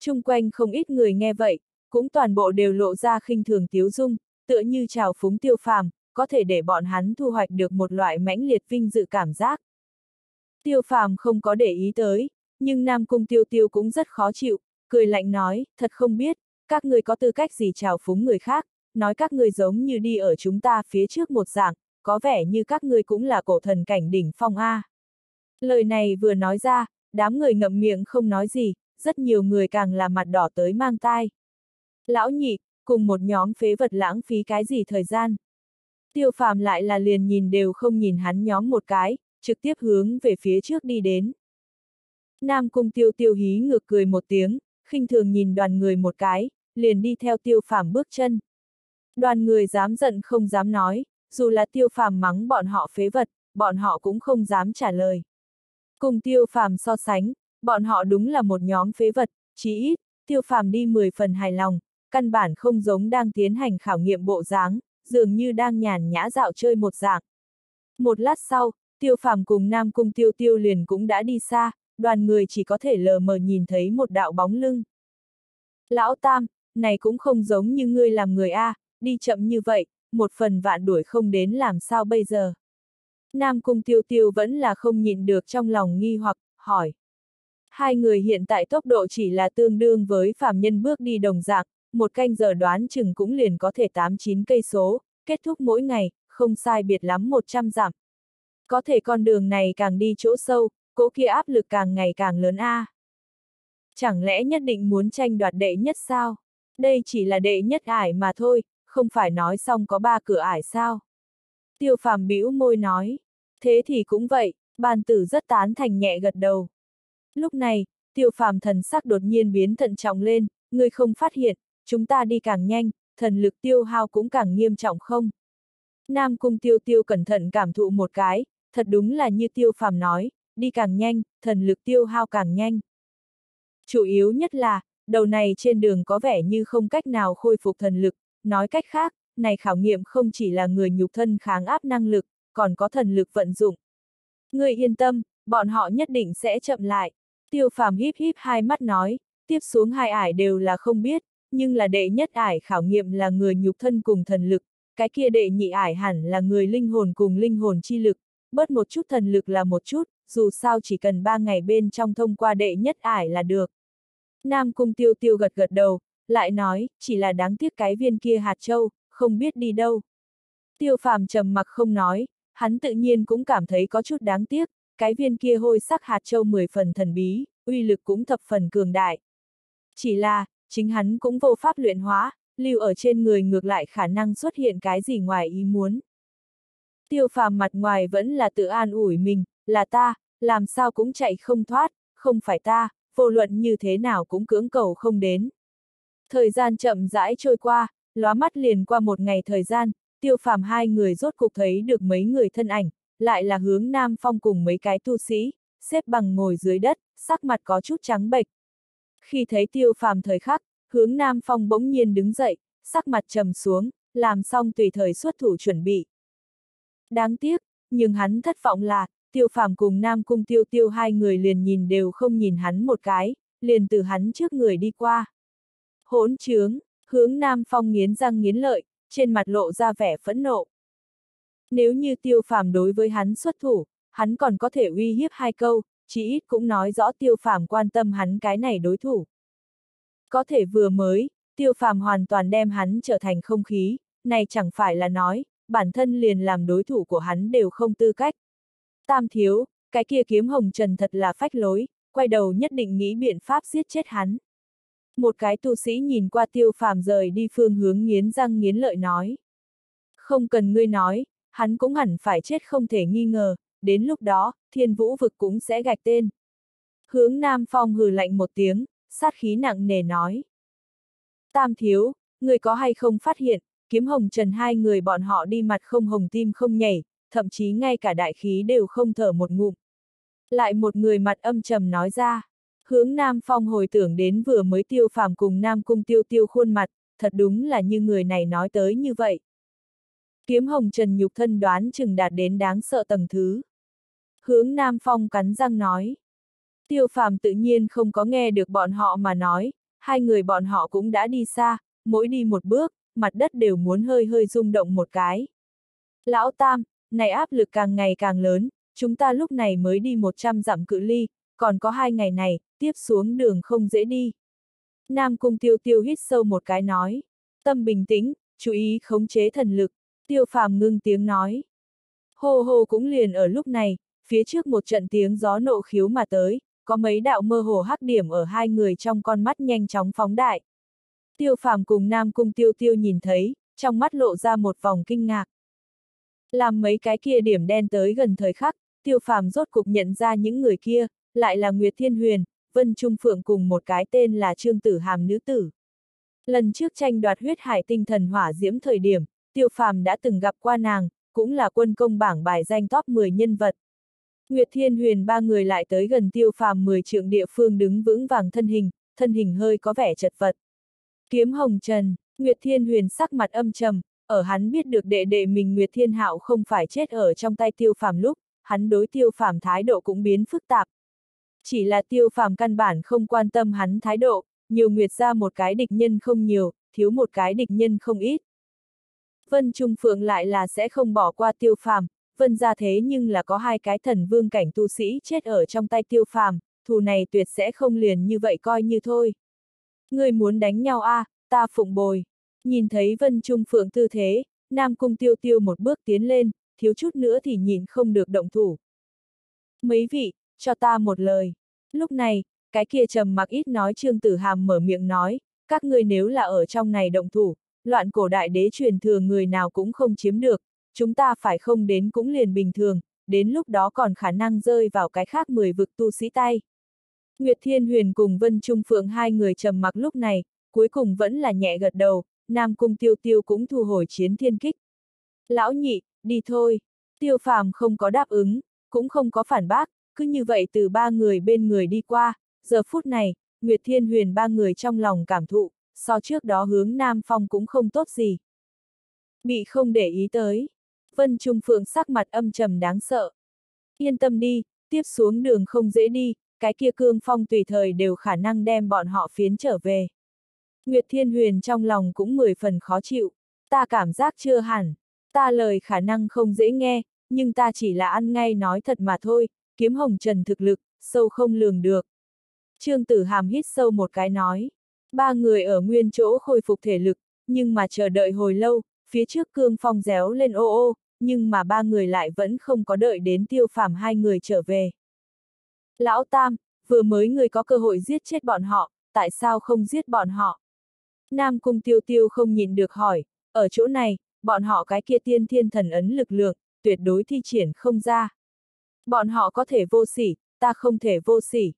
Trung quanh không ít người nghe vậy, cũng toàn bộ đều lộ ra khinh thường tiếu dung, tựa như trào phúng tiêu phàm, có thể để bọn hắn thu hoạch được một loại mãnh liệt vinh dự cảm giác. Tiêu phàm không có để ý tới, nhưng Nam Cung Tiêu Tiêu cũng rất khó chịu, cười lạnh nói, thật không biết, các người có tư cách gì trào phúng người khác, nói các người giống như đi ở chúng ta phía trước một dạng, có vẻ như các người cũng là cổ thần cảnh đỉnh phong A. Lời này vừa nói ra, đám người ngậm miệng không nói gì, rất nhiều người càng là mặt đỏ tới mang tai. Lão nhị, cùng một nhóm phế vật lãng phí cái gì thời gian. Tiêu phàm lại là liền nhìn đều không nhìn hắn nhóm một cái, trực tiếp hướng về phía trước đi đến. Nam cung tiêu tiêu hí ngược cười một tiếng, khinh thường nhìn đoàn người một cái, liền đi theo tiêu phàm bước chân. Đoàn người dám giận không dám nói, dù là tiêu phàm mắng bọn họ phế vật, bọn họ cũng không dám trả lời. Cùng tiêu phàm so sánh, bọn họ đúng là một nhóm phế vật, chí ít, tiêu phàm đi 10 phần hài lòng, căn bản không giống đang tiến hành khảo nghiệm bộ dáng, dường như đang nhàn nhã dạo chơi một dạng. Một lát sau, tiêu phàm cùng Nam Cung tiêu tiêu liền cũng đã đi xa, đoàn người chỉ có thể lờ mờ nhìn thấy một đạo bóng lưng. Lão Tam, này cũng không giống như ngươi làm người A, đi chậm như vậy, một phần vạn đuổi không đến làm sao bây giờ. Nam Cung Tiêu Tiêu vẫn là không nhịn được trong lòng nghi hoặc, hỏi. Hai người hiện tại tốc độ chỉ là tương đương với phàm nhân bước đi đồng dạng, một canh giờ đoán chừng cũng liền có thể 8-9 cây số, kết thúc mỗi ngày, không sai biệt lắm 100 dặm. Có thể con đường này càng đi chỗ sâu, cỗ kia áp lực càng ngày càng lớn a. À. Chẳng lẽ nhất định muốn tranh đoạt đệ nhất sao? Đây chỉ là đệ nhất ải mà thôi, không phải nói xong có ba cửa ải sao? Tiêu phàm bĩu môi nói. Thế thì cũng vậy, bàn tử rất tán thành nhẹ gật đầu. Lúc này, tiêu phàm thần sắc đột nhiên biến thận trọng lên, người không phát hiện, chúng ta đi càng nhanh, thần lực tiêu hao cũng càng nghiêm trọng không? Nam cung tiêu tiêu cẩn thận cảm thụ một cái, thật đúng là như tiêu phàm nói, đi càng nhanh, thần lực tiêu hao càng nhanh. Chủ yếu nhất là, đầu này trên đường có vẻ như không cách nào khôi phục thần lực, nói cách khác, này khảo nghiệm không chỉ là người nhục thân kháng áp năng lực, còn có thần lực vận dụng. Người yên tâm, bọn họ nhất định sẽ chậm lại. Tiêu phàm híp híp hai mắt nói, tiếp xuống hai ải đều là không biết, nhưng là đệ nhất ải khảo nghiệm là người nhục thân cùng thần lực, cái kia đệ nhị ải hẳn là người linh hồn cùng linh hồn chi lực, bớt một chút thần lực là một chút, dù sao chỉ cần ba ngày bên trong thông qua đệ nhất ải là được. Nam Cung Tiêu Tiêu gật gật đầu, lại nói, chỉ là đáng tiếc cái viên kia hạt châu, không biết đi đâu. Tiêu phàm trầm mặc không nói, hắn tự nhiên cũng cảm thấy có chút đáng tiếc, cái viên kia hôi sắc hạt châu mười phần thần bí, uy lực cũng thập phần cường đại. Chỉ là, chính hắn cũng vô pháp luyện hóa, lưu ở trên người ngược lại khả năng xuất hiện cái gì ngoài ý muốn. Tiêu phàm mặt ngoài vẫn là tự an ủi mình, là ta, làm sao cũng chạy không thoát, không phải ta, vô luận như thế nào cũng cưỡng cầu không đến. Thời gian chậm rãi trôi qua, lóa mắt liền qua một ngày thời gian, tiêu phàm hai người rốt cục thấy được mấy người thân ảnh, lại là hướng Nam Phong cùng mấy cái tu sĩ, xếp bằng ngồi dưới đất, sắc mặt có chút trắng bệch. Khi thấy tiêu phàm thời khắc, hướng Nam Phong bỗng nhiên đứng dậy, sắc mặt trầm xuống, làm xong tùy thời xuất thủ chuẩn bị. Đáng tiếc, nhưng hắn thất vọng là, tiêu phàm cùng Nam Cung tiêu tiêu hai người liền nhìn đều không nhìn hắn một cái, liền từ hắn trước người đi qua. Hỗn trướng, hướng Nam Phong nghiến răng nghiến lợi, trên mặt lộ ra vẻ phẫn nộ. Nếu như tiêu phàm đối với hắn xuất thủ, hắn còn có thể uy hiếp hai câu, chỉ ít cũng nói rõ tiêu phàm quan tâm hắn cái này đối thủ. Có thể vừa mới, tiêu phàm hoàn toàn đem hắn trở thành không khí, này chẳng phải là nói, bản thân liền làm đối thủ của hắn đều không tư cách. Tam thiếu, cái kia kiếm hồng trần thật là phách lối, quay đầu nhất định nghĩ biện pháp giết chết hắn. Một cái tu sĩ nhìn qua tiêu phàm rời đi phương hướng nghiến răng nghiến lợi nói. Không cần ngươi nói, hắn cũng hẳn phải chết không thể nghi ngờ, đến lúc đó, thiên vũ vực cũng sẽ gạch tên. Hướng Nam Phong hừ lạnh một tiếng, sát khí nặng nề nói. Tam thiếu, người có hay không phát hiện, kiếm hồng trần hai người bọn họ đi mặt không hồng tim không nhảy, thậm chí ngay cả đại khí đều không thở một ngụm. Lại một người mặt âm trầm nói ra, hướng Nam Phong hồi tưởng đến vừa mới tiêu phàm cùng Nam Cung tiêu tiêu khuôn mặt, thật đúng là như người này nói tới như vậy. Kiếm hồng trần nhục thân đoán chừng đạt đến đáng sợ tầng thứ. Hướng Nam Phong cắn răng nói. Tiêu phàm tự nhiên không có nghe được bọn họ mà nói, hai người bọn họ cũng đã đi xa, mỗi đi một bước, mặt đất đều muốn hơi hơi rung động một cái. Lão Tam, này áp lực càng ngày càng lớn, chúng ta lúc này mới đi 100 dặm cự ly, còn có hai ngày này, tiếp xuống đường không dễ đi. Nam Cung Tiêu Tiêu hít sâu một cái nói. Tâm bình tĩnh, chú ý khống chế thần lực. Tiêu phàm ngưng tiếng nói. Hồ hồ cũng liền ở lúc này, phía trước một trận tiếng gió nộ khiếu mà tới, có mấy đạo mơ hồ hắc điểm ở hai người trong con mắt nhanh chóng phóng đại. Tiêu phàm cùng Nam Cung Tiêu Tiêu nhìn thấy, trong mắt lộ ra một vòng kinh ngạc. Làm mấy cái kia điểm đen tới gần thời khắc, tiêu phàm rốt cục nhận ra những người kia, lại là Nguyệt Thiên Huyền, Vân Trung Phượng cùng một cái tên là Trương Tử Hàm nữ tử. Lần trước tranh đoạt huyết hải tinh thần hỏa diễm thời điểm, tiêu phàm đã từng gặp qua nàng, cũng là quân công bảng bài danh top 10 nhân vật. Nguyệt Thiên Huyền ba người lại tới gần tiêu phàm 10 trượng địa phương đứng vững vàng thân hình, thân hình hơi có vẻ chật vật. Kiếm Hồng Trần, Nguyệt Thiên Huyền sắc mặt âm trầm, ở hắn biết được đệ đệ mình Nguyệt Thiên Hạo không phải chết ở trong tay tiêu phàm lúc, hắn đối tiêu phàm thái độ cũng biến phức tạp. Chỉ là tiêu phàm căn bản không quan tâm hắn thái độ, nhiều Nguyệt ra một cái địch nhân không nhiều, thiếu một cái địch nhân không ít. Vân Trung Phượng lại là sẽ không bỏ qua tiêu phàm, vân ra thế nhưng là có hai cái thần vương cảnh tu sĩ chết ở trong tay tiêu phàm, thù này tuyệt sẽ không liền như vậy coi như thôi. Người muốn đánh nhau a, à, ta phụng bồi. Nhìn thấy Vân Trung Phượng tư thế, Nam Cung Tiêu Tiêu một bước tiến lên, thiếu chút nữa thì nhìn không được động thủ. Mấy vị, cho ta một lời. Lúc này, cái kia trầm mặc ít nói Trương Tử Hàm mở miệng nói, các ngươi nếu là ở trong này động thủ, loạn cổ đại đế truyền thừa người nào cũng không chiếm được, chúng ta phải không đến cũng liền bình thường, đến lúc đó còn khả năng rơi vào cái khác mười vực tu sĩ tay. Nguyệt Thiên Huyền cùng Vân Trung Phượng hai người trầm mặc lúc này, cuối cùng vẫn là nhẹ gật đầu, Nam Cung Tiêu Tiêu cũng thu hồi chiến thiên kích. Lão nhị, đi thôi. Tiêu phàm không có đáp ứng, cũng không có phản bác, cứ như vậy từ ba người bên người đi qua, giờ phút này, Nguyệt Thiên Huyền ba người trong lòng cảm thụ, so trước đó hướng Nam Phong cũng không tốt gì. Bị không để ý tới. Vân Trung Phượng sắc mặt âm trầm đáng sợ. Yên tâm đi, tiếp xuống đường không dễ đi, cái kia cương phong tùy thời đều khả năng đem bọn họ phiến trở về. Nguyệt Thiên Huyền trong lòng cũng mười phần khó chịu, ta cảm giác chưa hẳn, ta lời khả năng không dễ nghe, nhưng ta chỉ là ăn ngay nói thật mà thôi, kiếm hồng trần thực lực, sâu không lường được. Trương Tử Hàm hít sâu một cái nói, ba người ở nguyên chỗ khôi phục thể lực, nhưng mà chờ đợi hồi lâu, phía trước cương phong réo lên ô ô, nhưng mà ba người lại vẫn không có đợi đến tiêu phàm hai người trở về. Lão Tam, vừa mới người có cơ hội giết chết bọn họ, tại sao không giết bọn họ? Nam Cung Tiêu Tiêu không nhìn được hỏi, ở chỗ này, bọn họ cái kia tiên thiên thần ấn lực lượng, tuyệt đối thi triển không ra. Bọn họ có thể vô sỉ, ta không thể vô sỉ.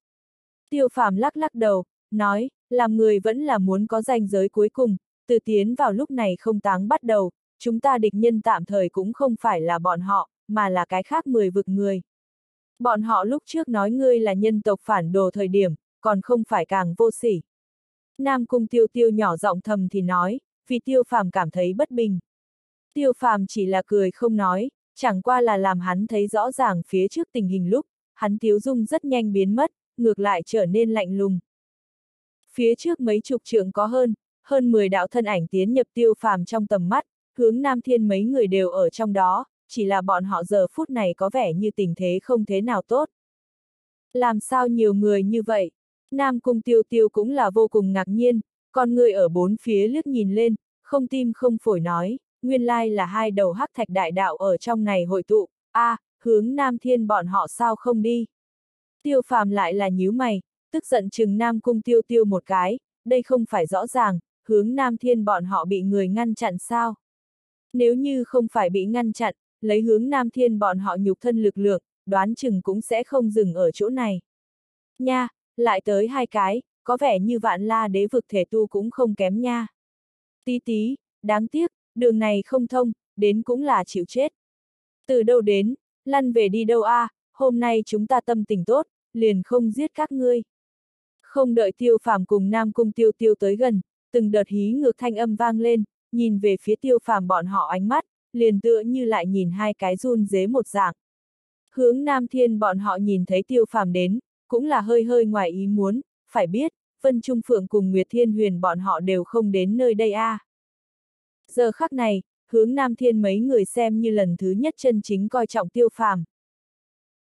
Tiêu phàm lắc lắc đầu, nói, làm người vẫn là muốn có danh giới cuối cùng, từ tiến vào lúc này không táng bắt đầu, chúng ta địch nhân tạm thời cũng không phải là bọn họ, mà là cái khác mười vực người. Bọn họ lúc trước nói ngươi là nhân tộc phản đồ thời điểm, còn không phải càng vô sỉ. Nam Cung Tiêu Tiêu nhỏ giọng thầm thì nói, vì Tiêu Phàm cảm thấy bất bình. Tiêu Phàm chỉ là cười không nói, chẳng qua là làm hắn thấy rõ ràng phía trước tình hình lúc, hắn Tiếu Dung rất nhanh biến mất, ngược lại trở nên lạnh lùng. Phía trước mấy chục trượng có hơn, hơn 10 đạo thân ảnh tiến nhập Tiêu Phàm trong tầm mắt, hướng Nam Thiên mấy người đều ở trong đó, chỉ là bọn họ giờ phút này có vẻ như tình thế không thế nào tốt. Làm sao nhiều người như vậy? Nam Cung Tiêu Tiêu cũng là vô cùng ngạc nhiên, con người ở bốn phía liếc nhìn lên, không tim không phổi nói, nguyên lai là hai đầu hắc thạch đại đạo ở trong này hội tụ, a à, hướng Nam Thiên bọn họ sao không đi. Tiêu phàm lại là nhíu mày, tức giận chừng Nam Cung Tiêu Tiêu một cái, đây không phải rõ ràng, hướng Nam Thiên bọn họ bị người ngăn chặn sao. Nếu như không phải bị ngăn chặn, lấy hướng Nam Thiên bọn họ nhục thân lực lượng, đoán chừng cũng sẽ không dừng ở chỗ này. Nha, lại tới hai cái, có vẻ như vạn la đế vực thể tu cũng không kém nha. Tí tí, đáng tiếc, đường này không thông, đến cũng là chịu chết. Từ đâu đến, lăn về đi đâu a? À, hôm nay chúng ta tâm tình tốt, liền không giết các ngươi. Không đợi tiêu phàm cùng Nam Cung tiêu tiêu tới gần, từng đợt hí ngược thanh âm vang lên, nhìn về phía tiêu phàm bọn họ ánh mắt, liền tựa như lại nhìn hai cái run dế một dạng. Hướng Nam Thiên bọn họ nhìn thấy tiêu phàm đến, cũng là hơi hơi ngoài ý muốn, phải biết, Vân Trung Phượng cùng Nguyệt Thiên Huyền bọn họ đều không đến nơi đây a. À. Giờ khắc này, hướng Nam Thiên mấy người xem như lần thứ nhất chân chính coi trọng tiêu phàm.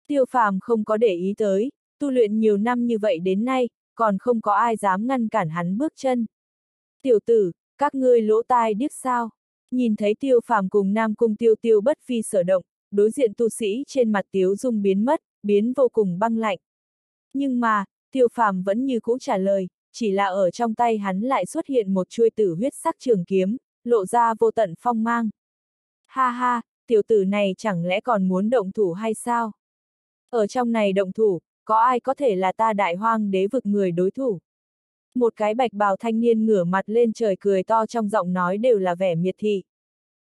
Tiêu phàm không có để ý tới, tu luyện nhiều năm như vậy đến nay, còn không có ai dám ngăn cản hắn bước chân. Tiểu tử, các ngươi lỗ tai điếc sao? Nhìn thấy tiêu phàm cùng Nam Cung tiêu tiêu bất phi sở động, đối diện tu sĩ trên mặt tiếu dung biến mất, biến vô cùng băng lạnh. Nhưng mà, tiêu phàm vẫn như cũ trả lời, chỉ là ở trong tay hắn lại xuất hiện một chuôi tử huyết sắc trường kiếm, lộ ra vô tận phong mang. Ha ha, tiểu tử này chẳng lẽ còn muốn động thủ hay sao? Ở trong này động thủ, có ai có thể là ta đại hoang đế vực người đối thủ? Một cái bạch bào thanh niên ngửa mặt lên trời cười to trong giọng nói đều là vẻ miệt thị.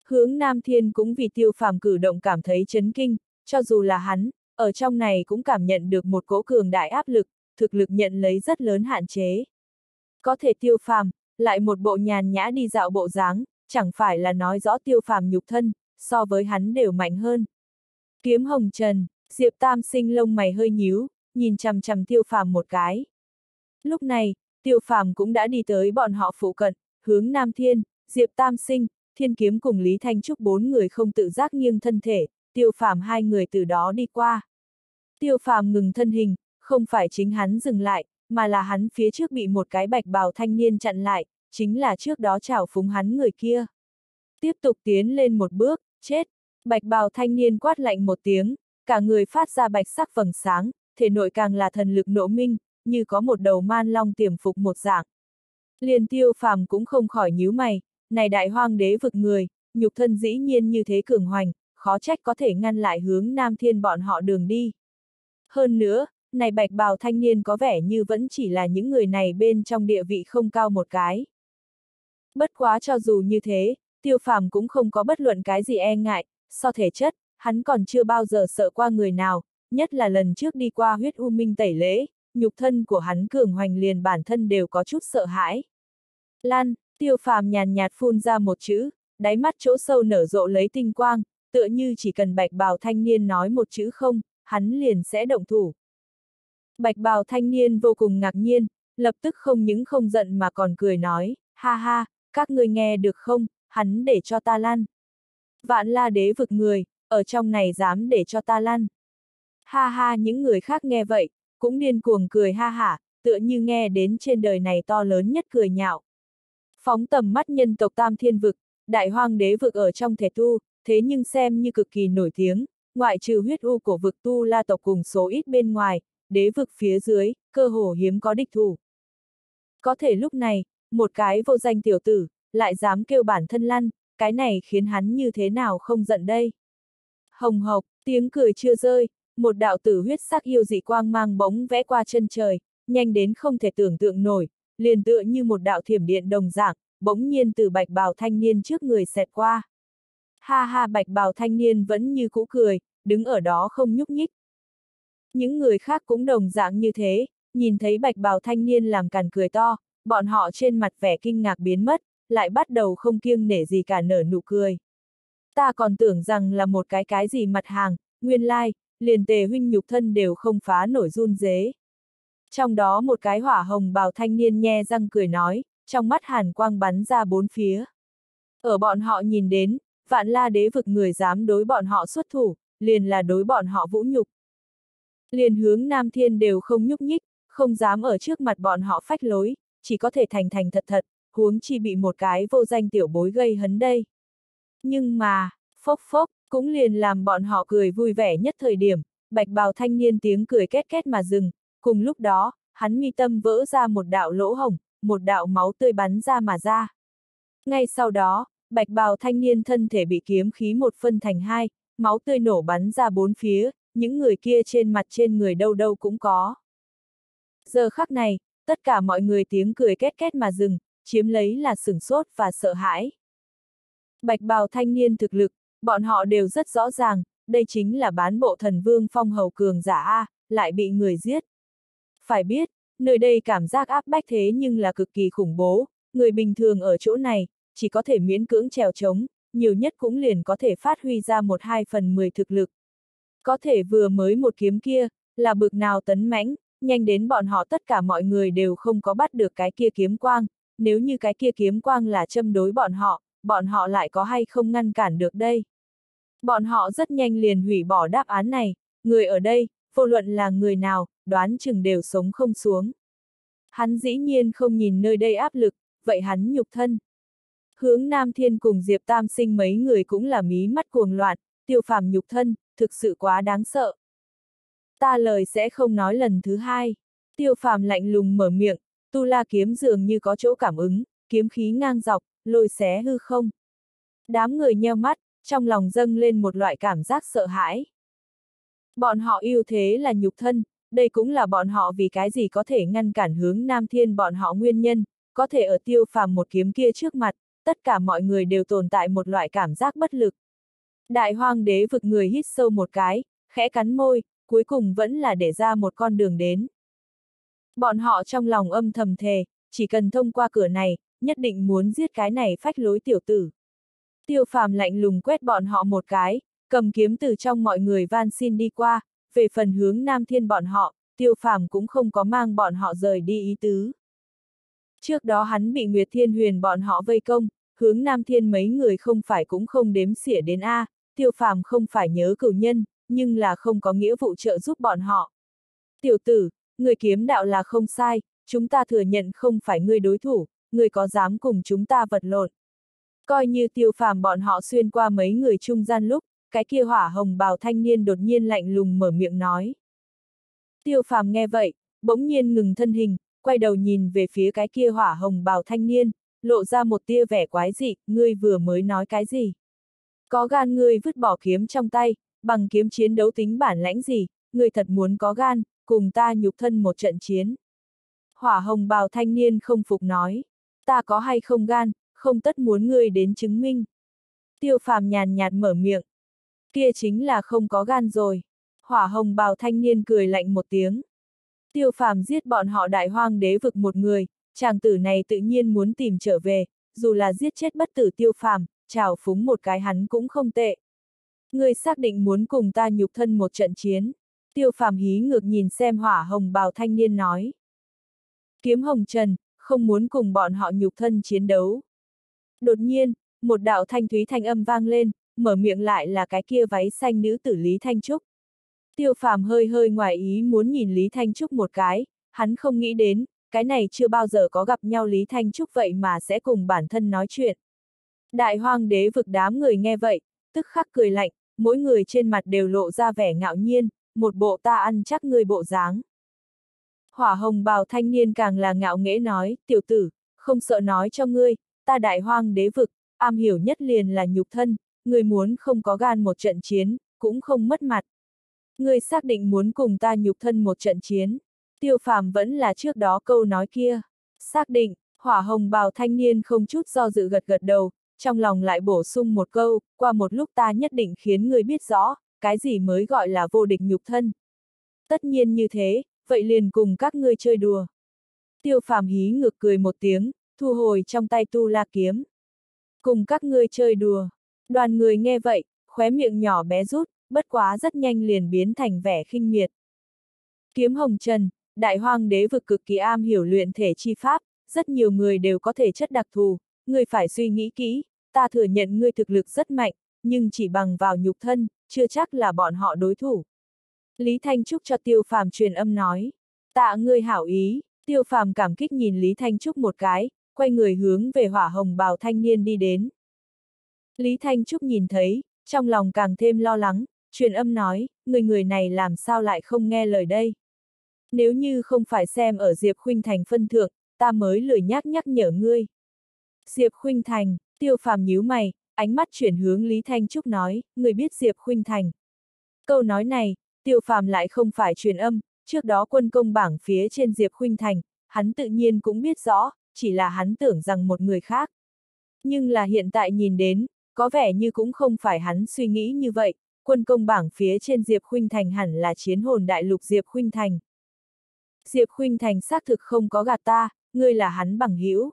Hướng Nam Thiên cũng vì tiêu phàm cử động cảm thấy chấn kinh, cho dù là hắn, ở trong này cũng cảm nhận được một cỗ cường đại áp lực, thực lực nhận lấy rất lớn hạn chế. Có thể tiêu phàm, lại một bộ nhàn nhã đi dạo bộ dáng, chẳng phải là nói rõ tiêu phàm nhục thân, so với hắn đều mạnh hơn. Kiếm hồng trần, Diệp Tam sinh lông mày hơi nhíu, nhìn chằm chằm tiêu phàm một cái. Lúc này, tiêu phàm cũng đã đi tới bọn họ phụ cận, hướng Nam Thiên, Diệp Tam sinh, Thiên Kiếm cùng Lý Thanh Trúc bốn người không tự giác nghiêng thân thể, tiêu phàm hai người từ đó đi qua. Tiêu phàm ngừng thân hình, không phải chính hắn dừng lại, mà là hắn phía trước bị một cái bạch bào thanh niên chặn lại, chính là trước đó chào phúng hắn người kia. Tiếp tục tiến lên một bước, chết. Bạch bào thanh niên quát lạnh một tiếng, cả người phát ra bạch sắc vầng sáng, thể nội càng là thần lực nộ minh, như có một đầu man long tiềm phục một dạng. Liền tiêu phàm cũng không khỏi nhíu mày, này đại hoang đế vực người, nhục thân dĩ nhiên như thế cường hoành, khó trách có thể ngăn lại hướng nam thiên bọn họ đường đi. Hơn nữa, này bạch bào thanh niên có vẻ như vẫn chỉ là những người này bên trong địa vị không cao một cái. Bất quá cho dù như thế, tiêu phàm cũng không có bất luận cái gì e ngại, so thể chất, hắn còn chưa bao giờ sợ qua người nào, nhất là lần trước đi qua huyết u minh tẩy lễ, nhục thân của hắn cường hoành liền bản thân đều có chút sợ hãi. Lan, tiêu phàm nhàn nhạt phun ra một chữ, đáy mắt chỗ sâu nở rộ lấy tinh quang, tựa như chỉ cần bạch bào thanh niên nói một chữ không, hắn liền sẽ động thủ. Bạch bào thanh niên vô cùng ngạc nhiên, lập tức không những không giận mà còn cười nói, ha ha, các người nghe được không, hắn để cho ta lan. Vạn la đế vực người, ở trong này dám để cho ta lan? Ha ha những người khác nghe vậy, cũng điên cuồng cười ha hả, tựa như nghe đến trên đời này to lớn nhất cười nhạo. Phóng tầm mắt nhân tộc tam thiên vực, đại hoang đế vực ở trong thể tu, thế nhưng xem như cực kỳ nổi tiếng, ngoại trừ huyết u của vực tu la tộc cùng số ít bên ngoài, đế vực phía dưới, cơ hồ hiếm có địch thủ. Có thể lúc này, một cái vô danh tiểu tử, lại dám kêu bản thân lăn, cái này khiến hắn như thế nào không giận đây. Hồng hộc, tiếng cười chưa rơi, một đạo tử huyết sắc yêu dị quang mang bóng vẽ qua chân trời, nhanh đến không thể tưởng tượng nổi, liền tựa như một đạo thiểm điện đồng dạng, bỗng nhiên từ bạch bào thanh niên trước người xẹt qua. Ha ha bạch bào thanh niên vẫn như cũ cười, đứng ở đó không nhúc nhích. Những người khác cũng đồng dạng như thế, nhìn thấy bạch bào thanh niên làm càn cười to, bọn họ trên mặt vẻ kinh ngạc biến mất, lại bắt đầu không kiêng nể gì cả nở nụ cười. Ta còn tưởng rằng là một cái cái gì mặt hàng, nguyên lai, like, liền tề huynh nhục thân đều không phá nổi run dế. Trong đó một cái hỏa hồng bào thanh niên nhe răng cười nói, trong mắt hàn quang bắn ra bốn phía. Ở bọn họ nhìn đến, vạn la đế vực người dám đối bọn họ xuất thủ, liền là đối bọn họ vũ nhục. Liền hướng Nam Thiên đều không nhúc nhích, không dám ở trước mặt bọn họ phách lối, chỉ có thể thành thành thật thật, huống chi bị một cái vô danh tiểu bối gây hấn đây. Nhưng mà, phốc phốc, cũng liền làm bọn họ cười vui vẻ nhất thời điểm, bạch bào thanh niên tiếng cười két két mà dừng, cùng lúc đó, hắn mi tâm vỡ ra một đạo lỗ hồng, một đạo máu tươi bắn ra mà ra. Ngay sau đó, bạch bào thanh niên thân thể bị kiếm khí một phân thành hai, máu tươi nổ bắn ra bốn phía, những người kia trên mặt trên người đâu đâu cũng có. Giờ khắc này, tất cả mọi người tiếng cười két két mà dừng, chiếm lấy là sửng sốt và sợ hãi. Bạch bào thanh niên thực lực, bọn họ đều rất rõ ràng, đây chính là bán bộ thần vương phong hầu cường giả A, lại bị người giết. Phải biết, nơi đây cảm giác áp bách thế nhưng là cực kỳ khủng bố, người bình thường ở chỗ này, chỉ có thể miễn cưỡng trèo trống, nhiều nhất cũng liền có thể phát huy ra một hai phần mười thực lực. Có thể vừa mới một kiếm kia, là bực nào tấn mãnh, nhanh đến bọn họ tất cả mọi người đều không có bắt được cái kia kiếm quang, nếu như cái kia kiếm quang là châm đối bọn họ, bọn họ lại có hay không ngăn cản được đây. Bọn họ rất nhanh liền hủy bỏ đáp án này, người ở đây, vô luận là người nào, đoán chừng đều sống không xuống. Hắn dĩ nhiên không nhìn nơi đây áp lực, vậy hắn nhục thân. Hướng Nam Thiên cùng Diệp Tam sinh mấy người cũng là mí mắt cuồng loạn, tiêu phàm nhục thân, thực sự quá đáng sợ. Ta lời sẽ không nói lần thứ hai. Tiêu phàm lạnh lùng mở miệng, tu la kiếm dường như có chỗ cảm ứng, kiếm khí ngang dọc, lôi xé hư không. Đám người nheo mắt, trong lòng dâng lên một loại cảm giác sợ hãi. Bọn họ yêu thế là nhục thân, đây cũng là bọn họ vì cái gì có thể ngăn cản hướng Nam Thiên bọn họ nguyên nhân, có thể ở tiêu phàm một kiếm kia trước mặt, tất cả mọi người đều tồn tại một loại cảm giác bất lực. Đại hoang đế vực người hít sâu một cái, khẽ cắn môi, cuối cùng vẫn là để ra một con đường đến. Bọn họ trong lòng âm thầm thề, chỉ cần thông qua cửa này, nhất định muốn giết cái này phách lối tiểu tử. Tiêu phàm lạnh lùng quét bọn họ một cái, cầm kiếm từ trong mọi người van xin đi qua, về phần hướng Nam Thiên bọn họ, tiêu phàm cũng không có mang bọn họ rời đi ý tứ. Trước đó hắn bị Nguyệt Thiên Huyền bọn họ vây công, hướng Nam Thiên mấy người không phải cũng không đếm xỉa đến A, tiêu phàm không phải nhớ cửu nhân, nhưng là không có nghĩa vụ trợ giúp bọn họ. Tiểu tử, người kiếm đạo là không sai, chúng ta thừa nhận không phải người đối thủ, người có dám cùng chúng ta vật lộn. Coi như tiêu phàm bọn họ xuyên qua mấy người trung gian lúc, cái kia hỏa hồng bào thanh niên đột nhiên lạnh lùng mở miệng nói. Tiêu phàm nghe vậy, bỗng nhiên ngừng thân hình, quay đầu nhìn về phía cái kia hỏa hồng bào thanh niên, lộ ra một tia vẻ quái dị, ngươi vừa mới nói cái gì? Có gan ngươi vứt bỏ kiếm trong tay, bằng kiếm chiến đấu tính bản lãnh gì, ngươi thật muốn có gan, cùng ta nhục thân một trận chiến. Hỏa hồng bào thanh niên không phục nói, ta có hay không gan, không tất muốn ngươi đến chứng minh. Tiêu phàm nhàn nhạt mở miệng, kia chính là không có gan rồi. Hỏa hồng bào thanh niên cười lạnh một tiếng. Tiêu phàm giết bọn họ đại hoang đế vực một người, chàng tử này tự nhiên muốn tìm trở về, dù là giết chết bất tử tiêu phàm, trào phúng một cái hắn cũng không tệ. Ngươi xác định muốn cùng ta nhục thân một trận chiến. Tiêu phàm hí ngược nhìn xem hỏa hồng bào thanh niên nói. Kiếm hồng trần, không muốn cùng bọn họ nhục thân chiến đấu. Đột nhiên, một đạo thanh thúy thanh âm vang lên, mở miệng lại là cái kia váy xanh nữ tử Lý Thanh Trúc. Tiêu phàm hơi hơi ngoài ý muốn nhìn Lý Thanh Trúc một cái, hắn không nghĩ đến, cái này chưa bao giờ có gặp nhau Lý Thanh Trúc vậy mà sẽ cùng bản thân nói chuyện. Đại hoang đế vực đám người nghe vậy, tức khắc cười lạnh, mỗi người trên mặt đều lộ ra vẻ ngạo nhiên, một bộ ta ăn chắc người bộ dáng. Hỏa hồng bào thanh niên càng là ngạo nghễ nói, tiểu tử, không sợ nói cho ngươi, ta đại hoang đế vực, am hiểu nhất liền là nhục thân, Ngươi muốn không có gan một trận chiến, cũng không mất mặt. Ngươi xác định muốn cùng ta nhục thân một trận chiến. Tiêu phàm vẫn là trước đó câu nói kia. Xác định, hỏa hồng bào thanh niên không chút do dự gật gật đầu, trong lòng lại bổ sung một câu, qua một lúc ta nhất định khiến ngươi biết rõ, cái gì mới gọi là vô địch nhục thân. Tất nhiên như thế, vậy liền cùng các ngươi chơi đùa. Tiêu phàm hí ngược cười một tiếng, thu hồi trong tay tu la kiếm. Cùng các ngươi chơi đùa. Đoàn người nghe vậy, khóe miệng nhỏ bé rút, bất quá rất nhanh liền biến thành vẻ khinh miệt. Kiếm hồng trần, đại hoang đế vực cực kỳ am hiểu luyện thể chi pháp, rất nhiều người đều có thể chất đặc thù, người phải suy nghĩ kỹ, ta thừa nhận ngươi thực lực rất mạnh, nhưng chỉ bằng vào nhục thân, chưa chắc là bọn họ đối thủ. Lý Thanh Trúc cho Tiêu Phàm truyền âm nói, tạ ngươi hảo ý, Tiêu Phàm cảm kích nhìn Lý Thanh Trúc một cái, quay người hướng về hỏa hồng bào thanh niên đi đến. Lý Thanh Trúc nhìn thấy, trong lòng càng thêm lo lắng, truyền âm nói, người người này làm sao lại không nghe lời đây. Nếu như không phải xem ở Diệp Khuynh Thành phân thượng, ta mới lười nhắc nhắc nhở ngươi. Diệp Khuynh Thành, tiêu phàm nhíu mày, ánh mắt chuyển hướng Lý Thanh Trúc nói, người biết Diệp Khuynh Thành. Câu nói này, tiêu phàm lại không phải truyền âm, trước đó quân công bảng phía trên Diệp Khuynh Thành, hắn tự nhiên cũng biết rõ, chỉ là hắn tưởng rằng một người khác. Nhưng là hiện tại nhìn đến, có vẻ như cũng không phải hắn suy nghĩ như vậy, quân công bảng phía trên Diệp Khuynh Thành hẳn là chiến hồn đại lục Diệp Khuynh Thành. Diệp Khuynh Thành xác thực không có gạt ta, ngươi là hắn bằng hữu.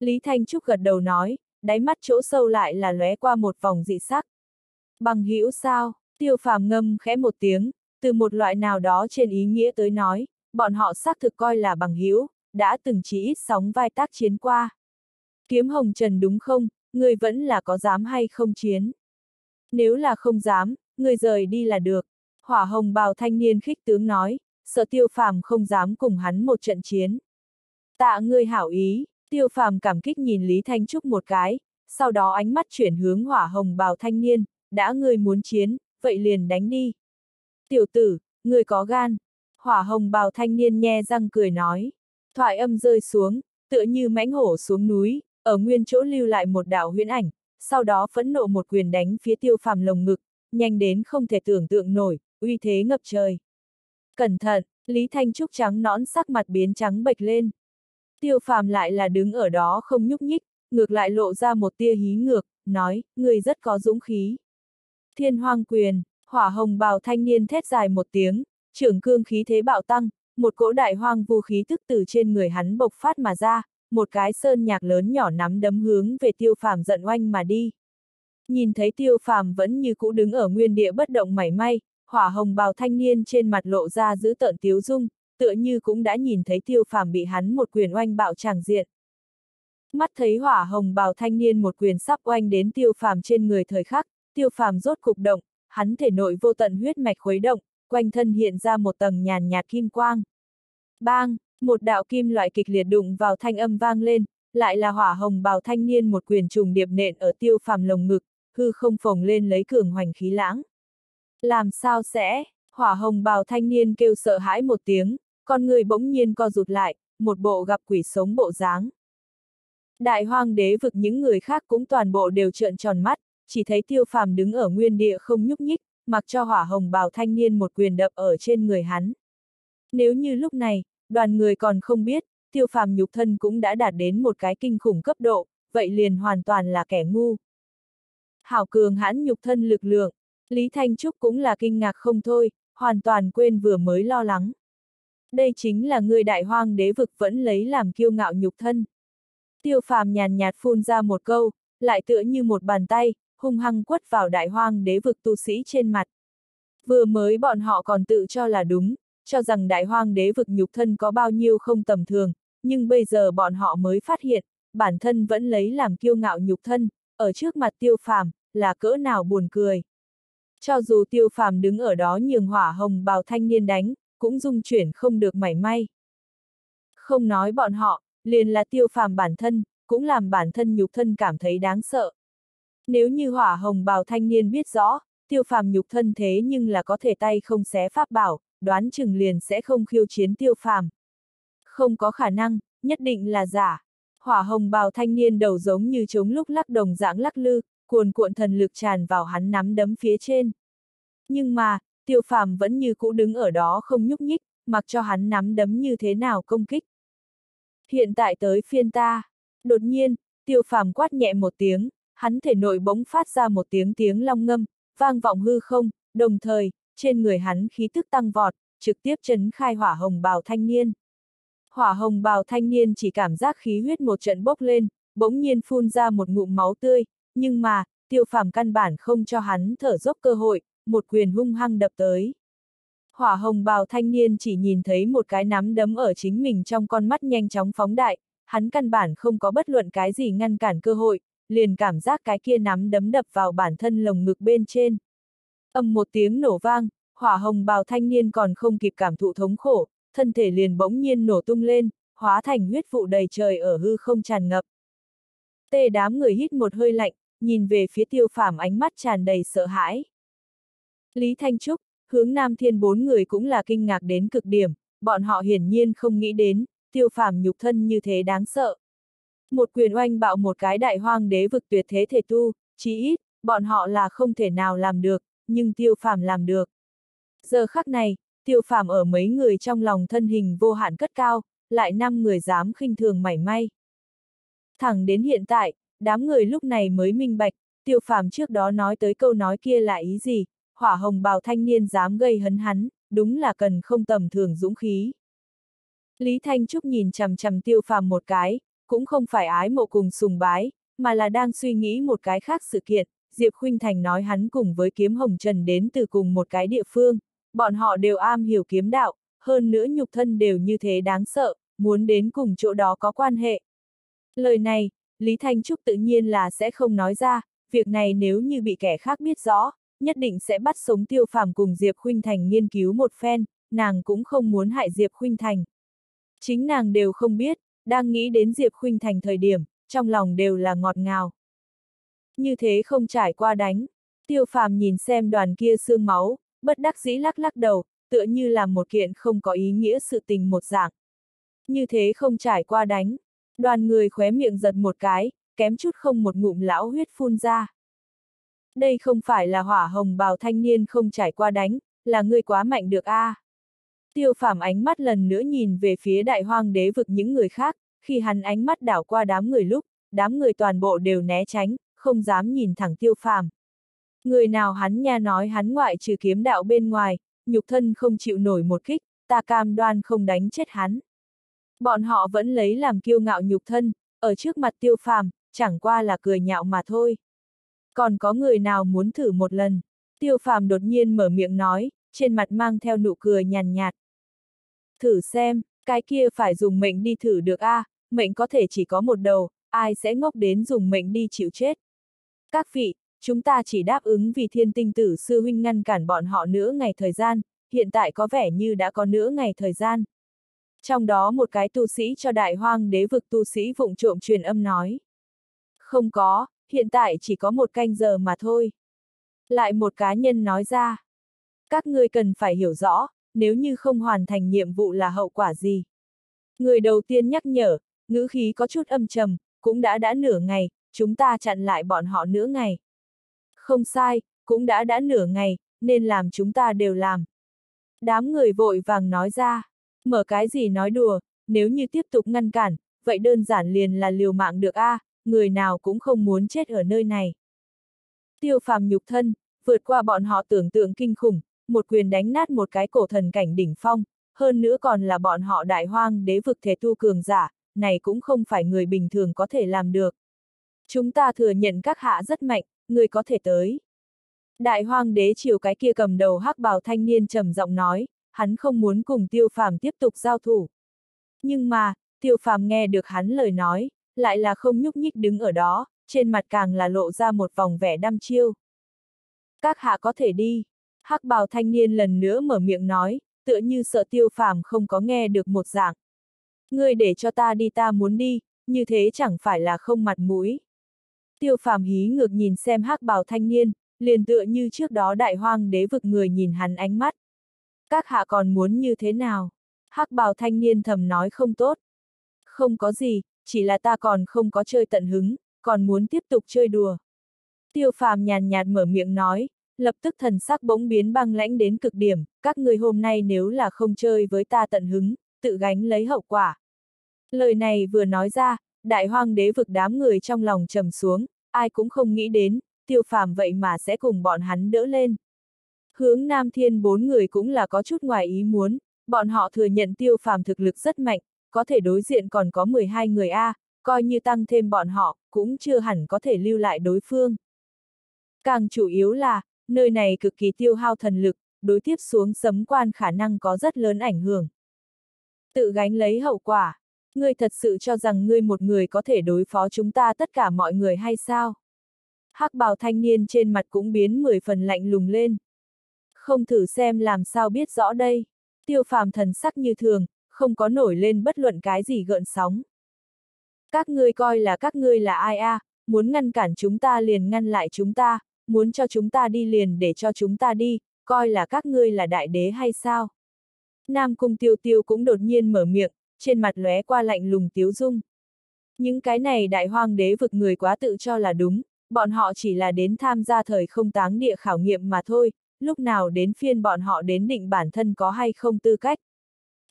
Lý Thanh Trúc gật đầu nói, đáy mắt chỗ sâu lại là lóe qua một vòng dị sắc. Bằng hữu sao? Tiêu phàm ngâm khẽ một tiếng, từ một loại nào đó trên ý nghĩa tới nói, bọn họ xác thực coi là bằng hữu, đã từng chỉ ít sóng vai tác chiến qua. Kiếm hồng trần đúng không, người vẫn là có dám hay không chiến? Nếu là không dám, người rời đi là được. Hỏa hồng bào thanh niên khích tướng nói, sợ tiêu phàm không dám cùng hắn một trận chiến. Tạ ngươi hảo ý, tiêu phàm cảm kích nhìn Lý Thanh Trúc một cái, sau đó ánh mắt chuyển hướng hỏa hồng bào thanh niên, đã ngươi muốn chiến, vậy liền đánh đi. Tiểu tử, người có gan. Hỏa hồng bào thanh niên nhe răng cười nói. Thoại âm rơi xuống, tựa như mãnh hổ xuống núi, ở nguyên chỗ lưu lại một đạo huyễn ảnh, sau đó phẫn nộ một quyền đánh phía tiêu phàm lồng ngực, nhanh đến không thể tưởng tượng nổi, uy thế ngập trời. Cẩn thận, Lý Thanh Trúc trắng nõn sắc mặt biến trắng bệch lên. Tiêu phàm lại là đứng ở đó không nhúc nhích, ngược lại lộ ra một tia hí ngược, nói, người rất có dũng khí. Thiên hoang quyền, hỏa hồng bào thanh niên thét dài một tiếng, trưởng cương khí thế bạo tăng, một cỗ đại hoang vu khí tức từ trên người hắn bộc phát mà ra, một cái sơn nhạc lớn nhỏ nắm đấm hướng về tiêu phàm giận oanh mà đi. Nhìn thấy tiêu phàm vẫn như cũ đứng ở nguyên địa bất động mảy may, hỏa hồng bào thanh niên trên mặt lộ ra giữ tợn tiếu dung, tựa như cũng đã nhìn thấy tiêu phàm bị hắn một quyền oanh bạo tràng diện. Mắt thấy hỏa hồng bào thanh niên một quyền sắp oanh đến tiêu phàm trên người thời khắc, tiêu phàm rốt cục động, hắn thể nội vô tận huyết mạch khuấy động, quanh thân hiện ra một tầng nhàn nhạt kim quang. Bang, một đạo kim loại kịch liệt đụng vào thanh âm vang lên, lại là hỏa hồng bào thanh niên một quyền trùng điệp nện ở tiêu phàm lồng ngực, hư không phồng lên lấy cường hoành khí lãng. Làm sao sẽ, hỏa hồng bào thanh niên kêu sợ hãi một tiếng, con người bỗng nhiên co rụt lại, một bộ gặp quỷ sống bộ dáng. Đại hoang đế vực những người khác cũng toàn bộ đều trợn tròn mắt, chỉ thấy tiêu phàm đứng ở nguyên địa không nhúc nhích, mặc cho hỏa hồng bào thanh niên một quyền đập ở trên người hắn. Nếu như lúc này, đoàn người còn không biết, tiêu phàm nhục thân cũng đã đạt đến một cái kinh khủng cấp độ, vậy liền hoàn toàn là kẻ ngu. Hảo cường hãn nhục thân lực lượng, Lý Thanh Trúc cũng là kinh ngạc không thôi, hoàn toàn quên vừa mới lo lắng. Đây chính là người đại hoang đế vực vẫn lấy làm kiêu ngạo nhục thân. Tiêu phàm nhàn nhạt phun ra một câu, lại tựa như một bàn tay, hung hăng quất vào đại hoang đế vực tu sĩ trên mặt. Vừa mới bọn họ còn tự cho là đúng, cho rằng đại hoang đế vực nhục thân có bao nhiêu không tầm thường, nhưng bây giờ bọn họ mới phát hiện, bản thân vẫn lấy làm kiêu ngạo nhục thân, ở trước mặt tiêu phàm, là cỡ nào buồn cười. Cho dù tiêu phàm đứng ở đó nhường hỏa hồng bào thanh niên đánh, cũng dung chuyển không được mảy may. Không nói bọn họ, liền là tiêu phàm bản thân, cũng làm bản thân nhục thân cảm thấy đáng sợ. Nếu như hỏa hồng bào thanh niên biết rõ, tiêu phàm nhục thân thế nhưng là có thể tay không xé pháp bảo, đoán chừng liền sẽ không khiêu chiến tiêu phàm. Không có khả năng, nhất định là giả. Hỏa hồng bào thanh niên đầu giống như chống lúc lắc đồng dạng lắc lư, cuồn cuộn thần lực tràn vào hắn nắm đấm phía trên. Nhưng mà, tiêu phàm vẫn như cũ đứng ở đó không nhúc nhích, mặc cho hắn nắm đấm như thế nào công kích. Hiện tại tới phiên ta. Đột nhiên, tiêu phàm quát nhẹ một tiếng, hắn thể nội bỗng phát ra một tiếng tiếng long ngâm, vang vọng hư không, đồng thời, trên người hắn khí tức tăng vọt, trực tiếp chấn khai hỏa hồng bào thanh niên. Hỏa hồng bào thanh niên chỉ cảm giác khí huyết một trận bốc lên, bỗng nhiên phun ra một ngụm máu tươi, nhưng mà, tiêu phàm căn bản không cho hắn thở dốc cơ hội, một quyền hung hăng đập tới. Hỏa hồng bào thanh niên chỉ nhìn thấy một cái nắm đấm ở chính mình trong con mắt nhanh chóng phóng đại, hắn căn bản không có bất luận cái gì ngăn cản cơ hội, liền cảm giác cái kia nắm đấm đập vào bản thân lồng ngực bên trên. Âm một tiếng nổ vang, hỏa hồng bào thanh niên còn không kịp cảm thụ thống khổ, thân thể liền bỗng nhiên nổ tung lên, hóa thành huyết vụ đầy trời ở hư không tràn ngập. Tê đám người hít một hơi lạnh, nhìn về phía tiêu phàm ánh mắt tràn đầy sợ hãi. Lý Thanh Trúc, hướng Nam Thiên bốn người cũng là kinh ngạc đến cực điểm, bọn họ hiển nhiên không nghĩ đến, tiêu phàm nhục thân như thế đáng sợ. Một quyền oanh bạo một cái đại hoang đế vực tuyệt thế thể tu, chí ít, bọn họ là không thể nào làm được, nhưng tiêu phàm làm được. Giờ khắc này, tiêu phàm ở mấy người trong lòng thân hình vô hạn cất cao, lại năm người dám khinh thường mảy may. Thẳng đến hiện tại, đám người lúc này mới minh bạch, tiêu phàm trước đó nói tới câu nói kia là ý gì, hỏa hồng bào thanh niên dám gây hấn hắn, đúng là cần không tầm thường dũng khí. Lý Thanh Trúc nhìn chằm chằm tiêu phàm một cái, cũng không phải ái mộ cùng sùng bái, mà là đang suy nghĩ một cái khác sự kiện, Diệp Khuynh Thành nói hắn cùng với kiếm hồng trần đến từ cùng một cái địa phương, bọn họ đều am hiểu kiếm đạo, hơn nữa nhục thân đều như thế đáng sợ, muốn đến cùng chỗ đó có quan hệ. Lời này, Lý Thanh Trúc tự nhiên là sẽ không nói ra, việc này nếu như bị kẻ khác biết rõ, nhất định sẽ bắt sống tiêu phàm cùng Diệp Khuynh Thành nghiên cứu một phen, nàng cũng không muốn hại Diệp Khuynh Thành. Chính nàng đều không biết, đang nghĩ đến Diệp Khuynh Thành thời điểm, trong lòng đều là ngọt ngào. Như thế không trải qua đánh, tiêu phàm nhìn xem đoàn kia xương máu, bất đắc dĩ lắc lắc đầu, tựa như là một kiện không có ý nghĩa sự tình một dạng. Như thế không trải qua đánh, đoàn người khóe miệng giật một cái, kém chút không một ngụm lão huyết phun ra. Đây không phải là hỏa hồng bào thanh niên không trải qua đánh, là người quá mạnh được a. À. Tiêu phàm ánh mắt lần nữa nhìn về phía đại hoang đế vực những người khác, khi hắn ánh mắt đảo qua đám người lúc, đám người toàn bộ đều né tránh, không dám nhìn thẳng tiêu phàm. Người nào hắn nha nói hắn ngoại trừ kiếm đạo bên ngoài, nhục thân không chịu nổi một kích, ta cam đoan không đánh chết hắn. Bọn họ vẫn lấy làm kiêu ngạo nhục thân, ở trước mặt tiêu phàm, chẳng qua là cười nhạo mà thôi. Còn có người nào muốn thử một lần? Tiêu phàm đột nhiên mở miệng nói, trên mặt mang theo nụ cười nhàn nhạt. Thử xem, cái kia phải dùng mệnh đi thử được a, à, mệnh có thể chỉ có một đầu, ai sẽ ngốc đến dùng mệnh đi chịu chết. Các vị, chúng ta chỉ đáp ứng vì thiên tinh tử sư huynh ngăn cản bọn họ nữa ngày thời gian, hiện tại có vẻ như đã có nữa ngày thời gian. Trong đó một cái tu sĩ cho đại hoang đế vực tu sĩ vụng trộm truyền âm nói. Không có, hiện tại chỉ có một canh giờ mà thôi. Lại một cá nhân nói ra. Các ngươi cần phải hiểu rõ, nếu như không hoàn thành nhiệm vụ là hậu quả gì. Người đầu tiên nhắc nhở, ngữ khí có chút âm trầm, cũng đã đã nửa ngày, chúng ta chặn lại bọn họ nửa ngày. Không sai, cũng đã đã nửa ngày, nên làm chúng ta đều làm. Đám người vội vàng nói ra, mở cái gì nói đùa, nếu như tiếp tục ngăn cản, vậy đơn giản liền là liều mạng được a, à, người nào cũng không muốn chết ở nơi này. Tiêu phàm nhục thân, vượt qua bọn họ tưởng tượng kinh khủng, một quyền đánh nát một cái cổ thần cảnh đỉnh phong, hơn nữa còn là bọn họ đại hoang đế vực thể tu cường giả, này cũng không phải người bình thường có thể làm được. Chúng ta thừa nhận các hạ rất mạnh, người có thể tới. Đại hoang đế chiều cái kia cầm đầu hắc bào thanh niên trầm giọng nói, hắn không muốn cùng tiêu phàm tiếp tục giao thủ. Nhưng mà, tiêu phàm nghe được hắn lời nói, lại là không nhúc nhích đứng ở đó, trên mặt càng là lộ ra một vòng vẻ đăm chiêu. Các hạ có thể đi hắc bào thanh niên lần nữa mở miệng nói, tựa như sợ tiêu phàm không có nghe được một dạng. Ngươi để cho ta đi ta muốn đi, như thế chẳng phải là không mặt mũi. Tiêu phàm hí ngược nhìn xem hắc bào thanh niên, liền tựa như trước đó đại hoang đế vực người nhìn hắn ánh mắt. Các hạ còn muốn như thế nào? hắc bào thanh niên thầm nói không tốt. Không có gì, chỉ là ta còn không có chơi tận hứng, còn muốn tiếp tục chơi đùa. Tiêu phàm nhàn nhạt mở miệng nói, lập tức thần sắc bỗng biến băng lãnh đến cực điểm, các người hôm nay nếu là không chơi với ta tận hứng, tự gánh lấy hậu quả. Lời này vừa nói ra, đại hoang đế vực đám người trong lòng trầm xuống, ai cũng không nghĩ đến, tiêu phàm vậy mà sẽ cùng bọn hắn đỡ lên. Hướng Nam Thiên bốn người cũng là có chút ngoài ý muốn, bọn họ thừa nhận tiêu phàm thực lực rất mạnh, có thể đối diện còn có 12 người A, coi như tăng thêm bọn họ, cũng chưa hẳn có thể lưu lại đối phương. Càng chủ yếu là, nơi này cực kỳ tiêu hao thần lực, đối tiếp xuống sấm quan khả năng có rất lớn ảnh hưởng. Tự gánh lấy hậu quả, Ngươi thật sự cho rằng ngươi một người có thể đối phó chúng ta tất cả mọi người hay sao? hắc bào thanh niên trên mặt cũng biến mười phần lạnh lùng lên. Không thử xem làm sao biết rõ đây. Tiêu phàm thần sắc như thường, không có nổi lên bất luận cái gì gợn sóng. Các ngươi coi là các ngươi là ai a, à, muốn ngăn cản chúng ta liền ngăn lại chúng ta, muốn cho chúng ta đi liền để cho chúng ta đi, coi là các ngươi là đại đế hay sao? Nam Cung Tiêu Tiêu cũng đột nhiên mở miệng, trên mặt lóe qua lạnh lùng tiếu dung. Những cái này đại hoang đế vực người quá tự cho là đúng, bọn họ chỉ là đến tham gia thời không táng địa khảo nghiệm mà thôi, lúc nào đến phiên bọn họ đến định bản thân có hay không tư cách.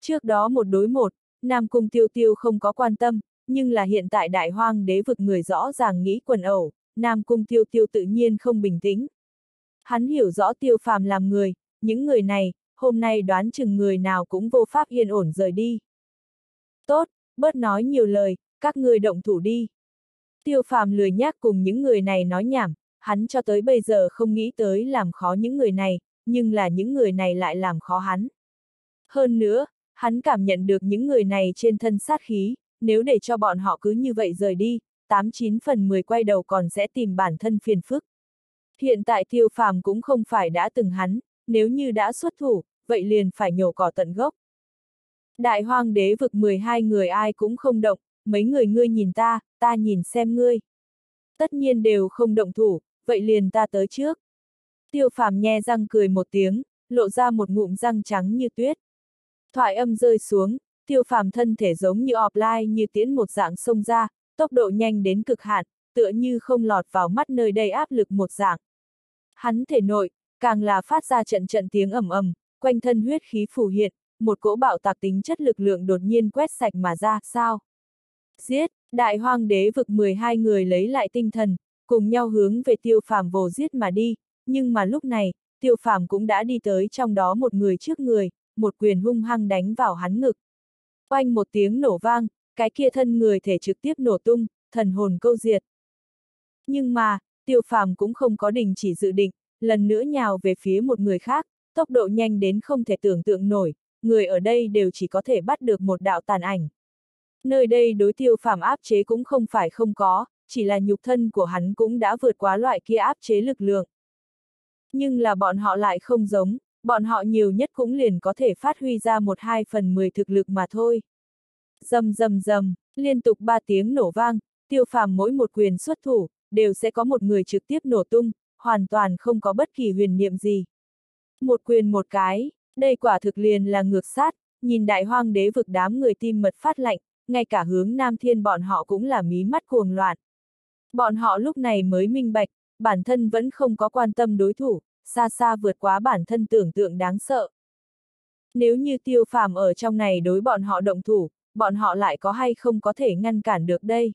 Trước đó một đối một, Nam Cung Tiêu Tiêu không có quan tâm, nhưng là hiện tại đại hoang đế vực người rõ ràng nghĩ quần ẩu, Nam Cung Tiêu Tiêu tự nhiên không bình tĩnh. Hắn hiểu rõ Tiêu Phàm làm người, những người này, hôm nay đoán chừng người nào cũng vô pháp yên ổn rời đi. Tốt, bớt nói nhiều lời, các người động thủ đi. Tiêu phàm lười nhác cùng những người này nói nhảm, hắn cho tới bây giờ không nghĩ tới làm khó những người này, nhưng là những người này lại làm khó hắn. Hơn nữa, hắn cảm nhận được những người này trên thân sát khí, nếu để cho bọn họ cứ như vậy rời đi, 89 phần 10 quay đầu còn sẽ tìm bản thân phiền phức. Hiện tại tiêu phàm cũng không phải đã từng hắn, nếu như đã xuất thủ, vậy liền phải nhổ cỏ tận gốc. Đại hoang đế vực 12 người ai cũng không động, mấy người ngươi nhìn ta, ta nhìn xem ngươi. Tất nhiên đều không động thủ, vậy liền ta tới trước. Tiêu phàm nhe răng cười một tiếng, lộ ra một ngụm răng trắng như tuyết. Thoại âm rơi xuống, tiêu phàm thân thể giống như offline như tiến một dạng sông ra, tốc độ nhanh đến cực hạn, tựa như không lọt vào mắt nơi đây áp lực một dạng. Hắn thể nội, càng là phát ra trận trận tiếng ầm ầm, quanh thân huyết khí phù hiện, một cỗ bạo tạc tính chất lực lượng đột nhiên quét sạch mà ra, sao? Giết, đại hoang đế vực 12 người lấy lại tinh thần, cùng nhau hướng về tiêu phàm vồ giết mà đi, nhưng mà lúc này, tiêu phàm cũng đã đi tới trong đó một người trước người, một quyền hung hăng đánh vào hắn ngực. Oanh một tiếng nổ vang, cái kia thân người thể trực tiếp nổ tung, thần hồn câu diệt. Nhưng mà, tiêu phàm cũng không có đình chỉ dự định, lần nữa nhào về phía một người khác, tốc độ nhanh đến không thể tưởng tượng nổi, người ở đây đều chỉ có thể bắt được một đạo tàn ảnh. Nơi đây đối tiêu phàm áp chế cũng không phải không có, chỉ là nhục thân của hắn cũng đã vượt quá loại kia áp chế lực lượng. Nhưng là bọn họ lại không giống, bọn họ nhiều nhất cũng liền có thể phát huy ra một hai phần mười thực lực mà thôi. Dầm dầm dầm, liên tục ba tiếng nổ vang, tiêu phàm mỗi một quyền xuất thủ, đều sẽ có một người trực tiếp nổ tung, hoàn toàn không có bất kỳ huyền niệm gì. Một quyền một cái, đây quả thực liền là ngược sát, nhìn đại hoang đế vực đám người tim mật phát lạnh, ngay cả hướng Nam Thiên bọn họ cũng là mí mắt cuồng loạn. Bọn họ lúc này mới minh bạch, bản thân vẫn không có quan tâm đối thủ, xa xa vượt quá bản thân tưởng tượng đáng sợ. Nếu như tiêu phàm ở trong này đối bọn họ động thủ, bọn họ lại có hay không có thể ngăn cản được đây?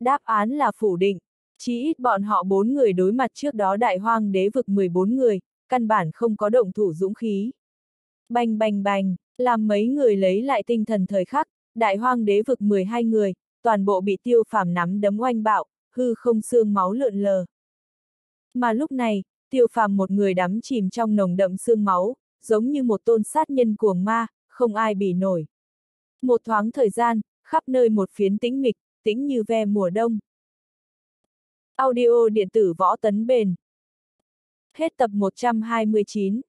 Đáp án là phủ định, chí ít bọn họ bốn người đối mặt trước đó đại hoang đế vực 14 người, căn bản không có động thủ dũng khí. Bành bành bành, làm mấy người lấy lại tinh thần thời khắc, đại hoang đế vực 12 người, toàn bộ bị tiêu phàm nắm đấm oanh bạo, hư không xương máu lượn lờ. Mà lúc này, tiêu phàm một người đắm chìm trong nồng đậm xương máu, giống như một tôn sát nhân cuồng ma, không ai bỉ nổi. Một thoáng thời gian, khắp nơi một phiến tĩnh mịch, tĩnh như ve mùa đông. Audio điện tử võ tấn bền. Hết tập 129.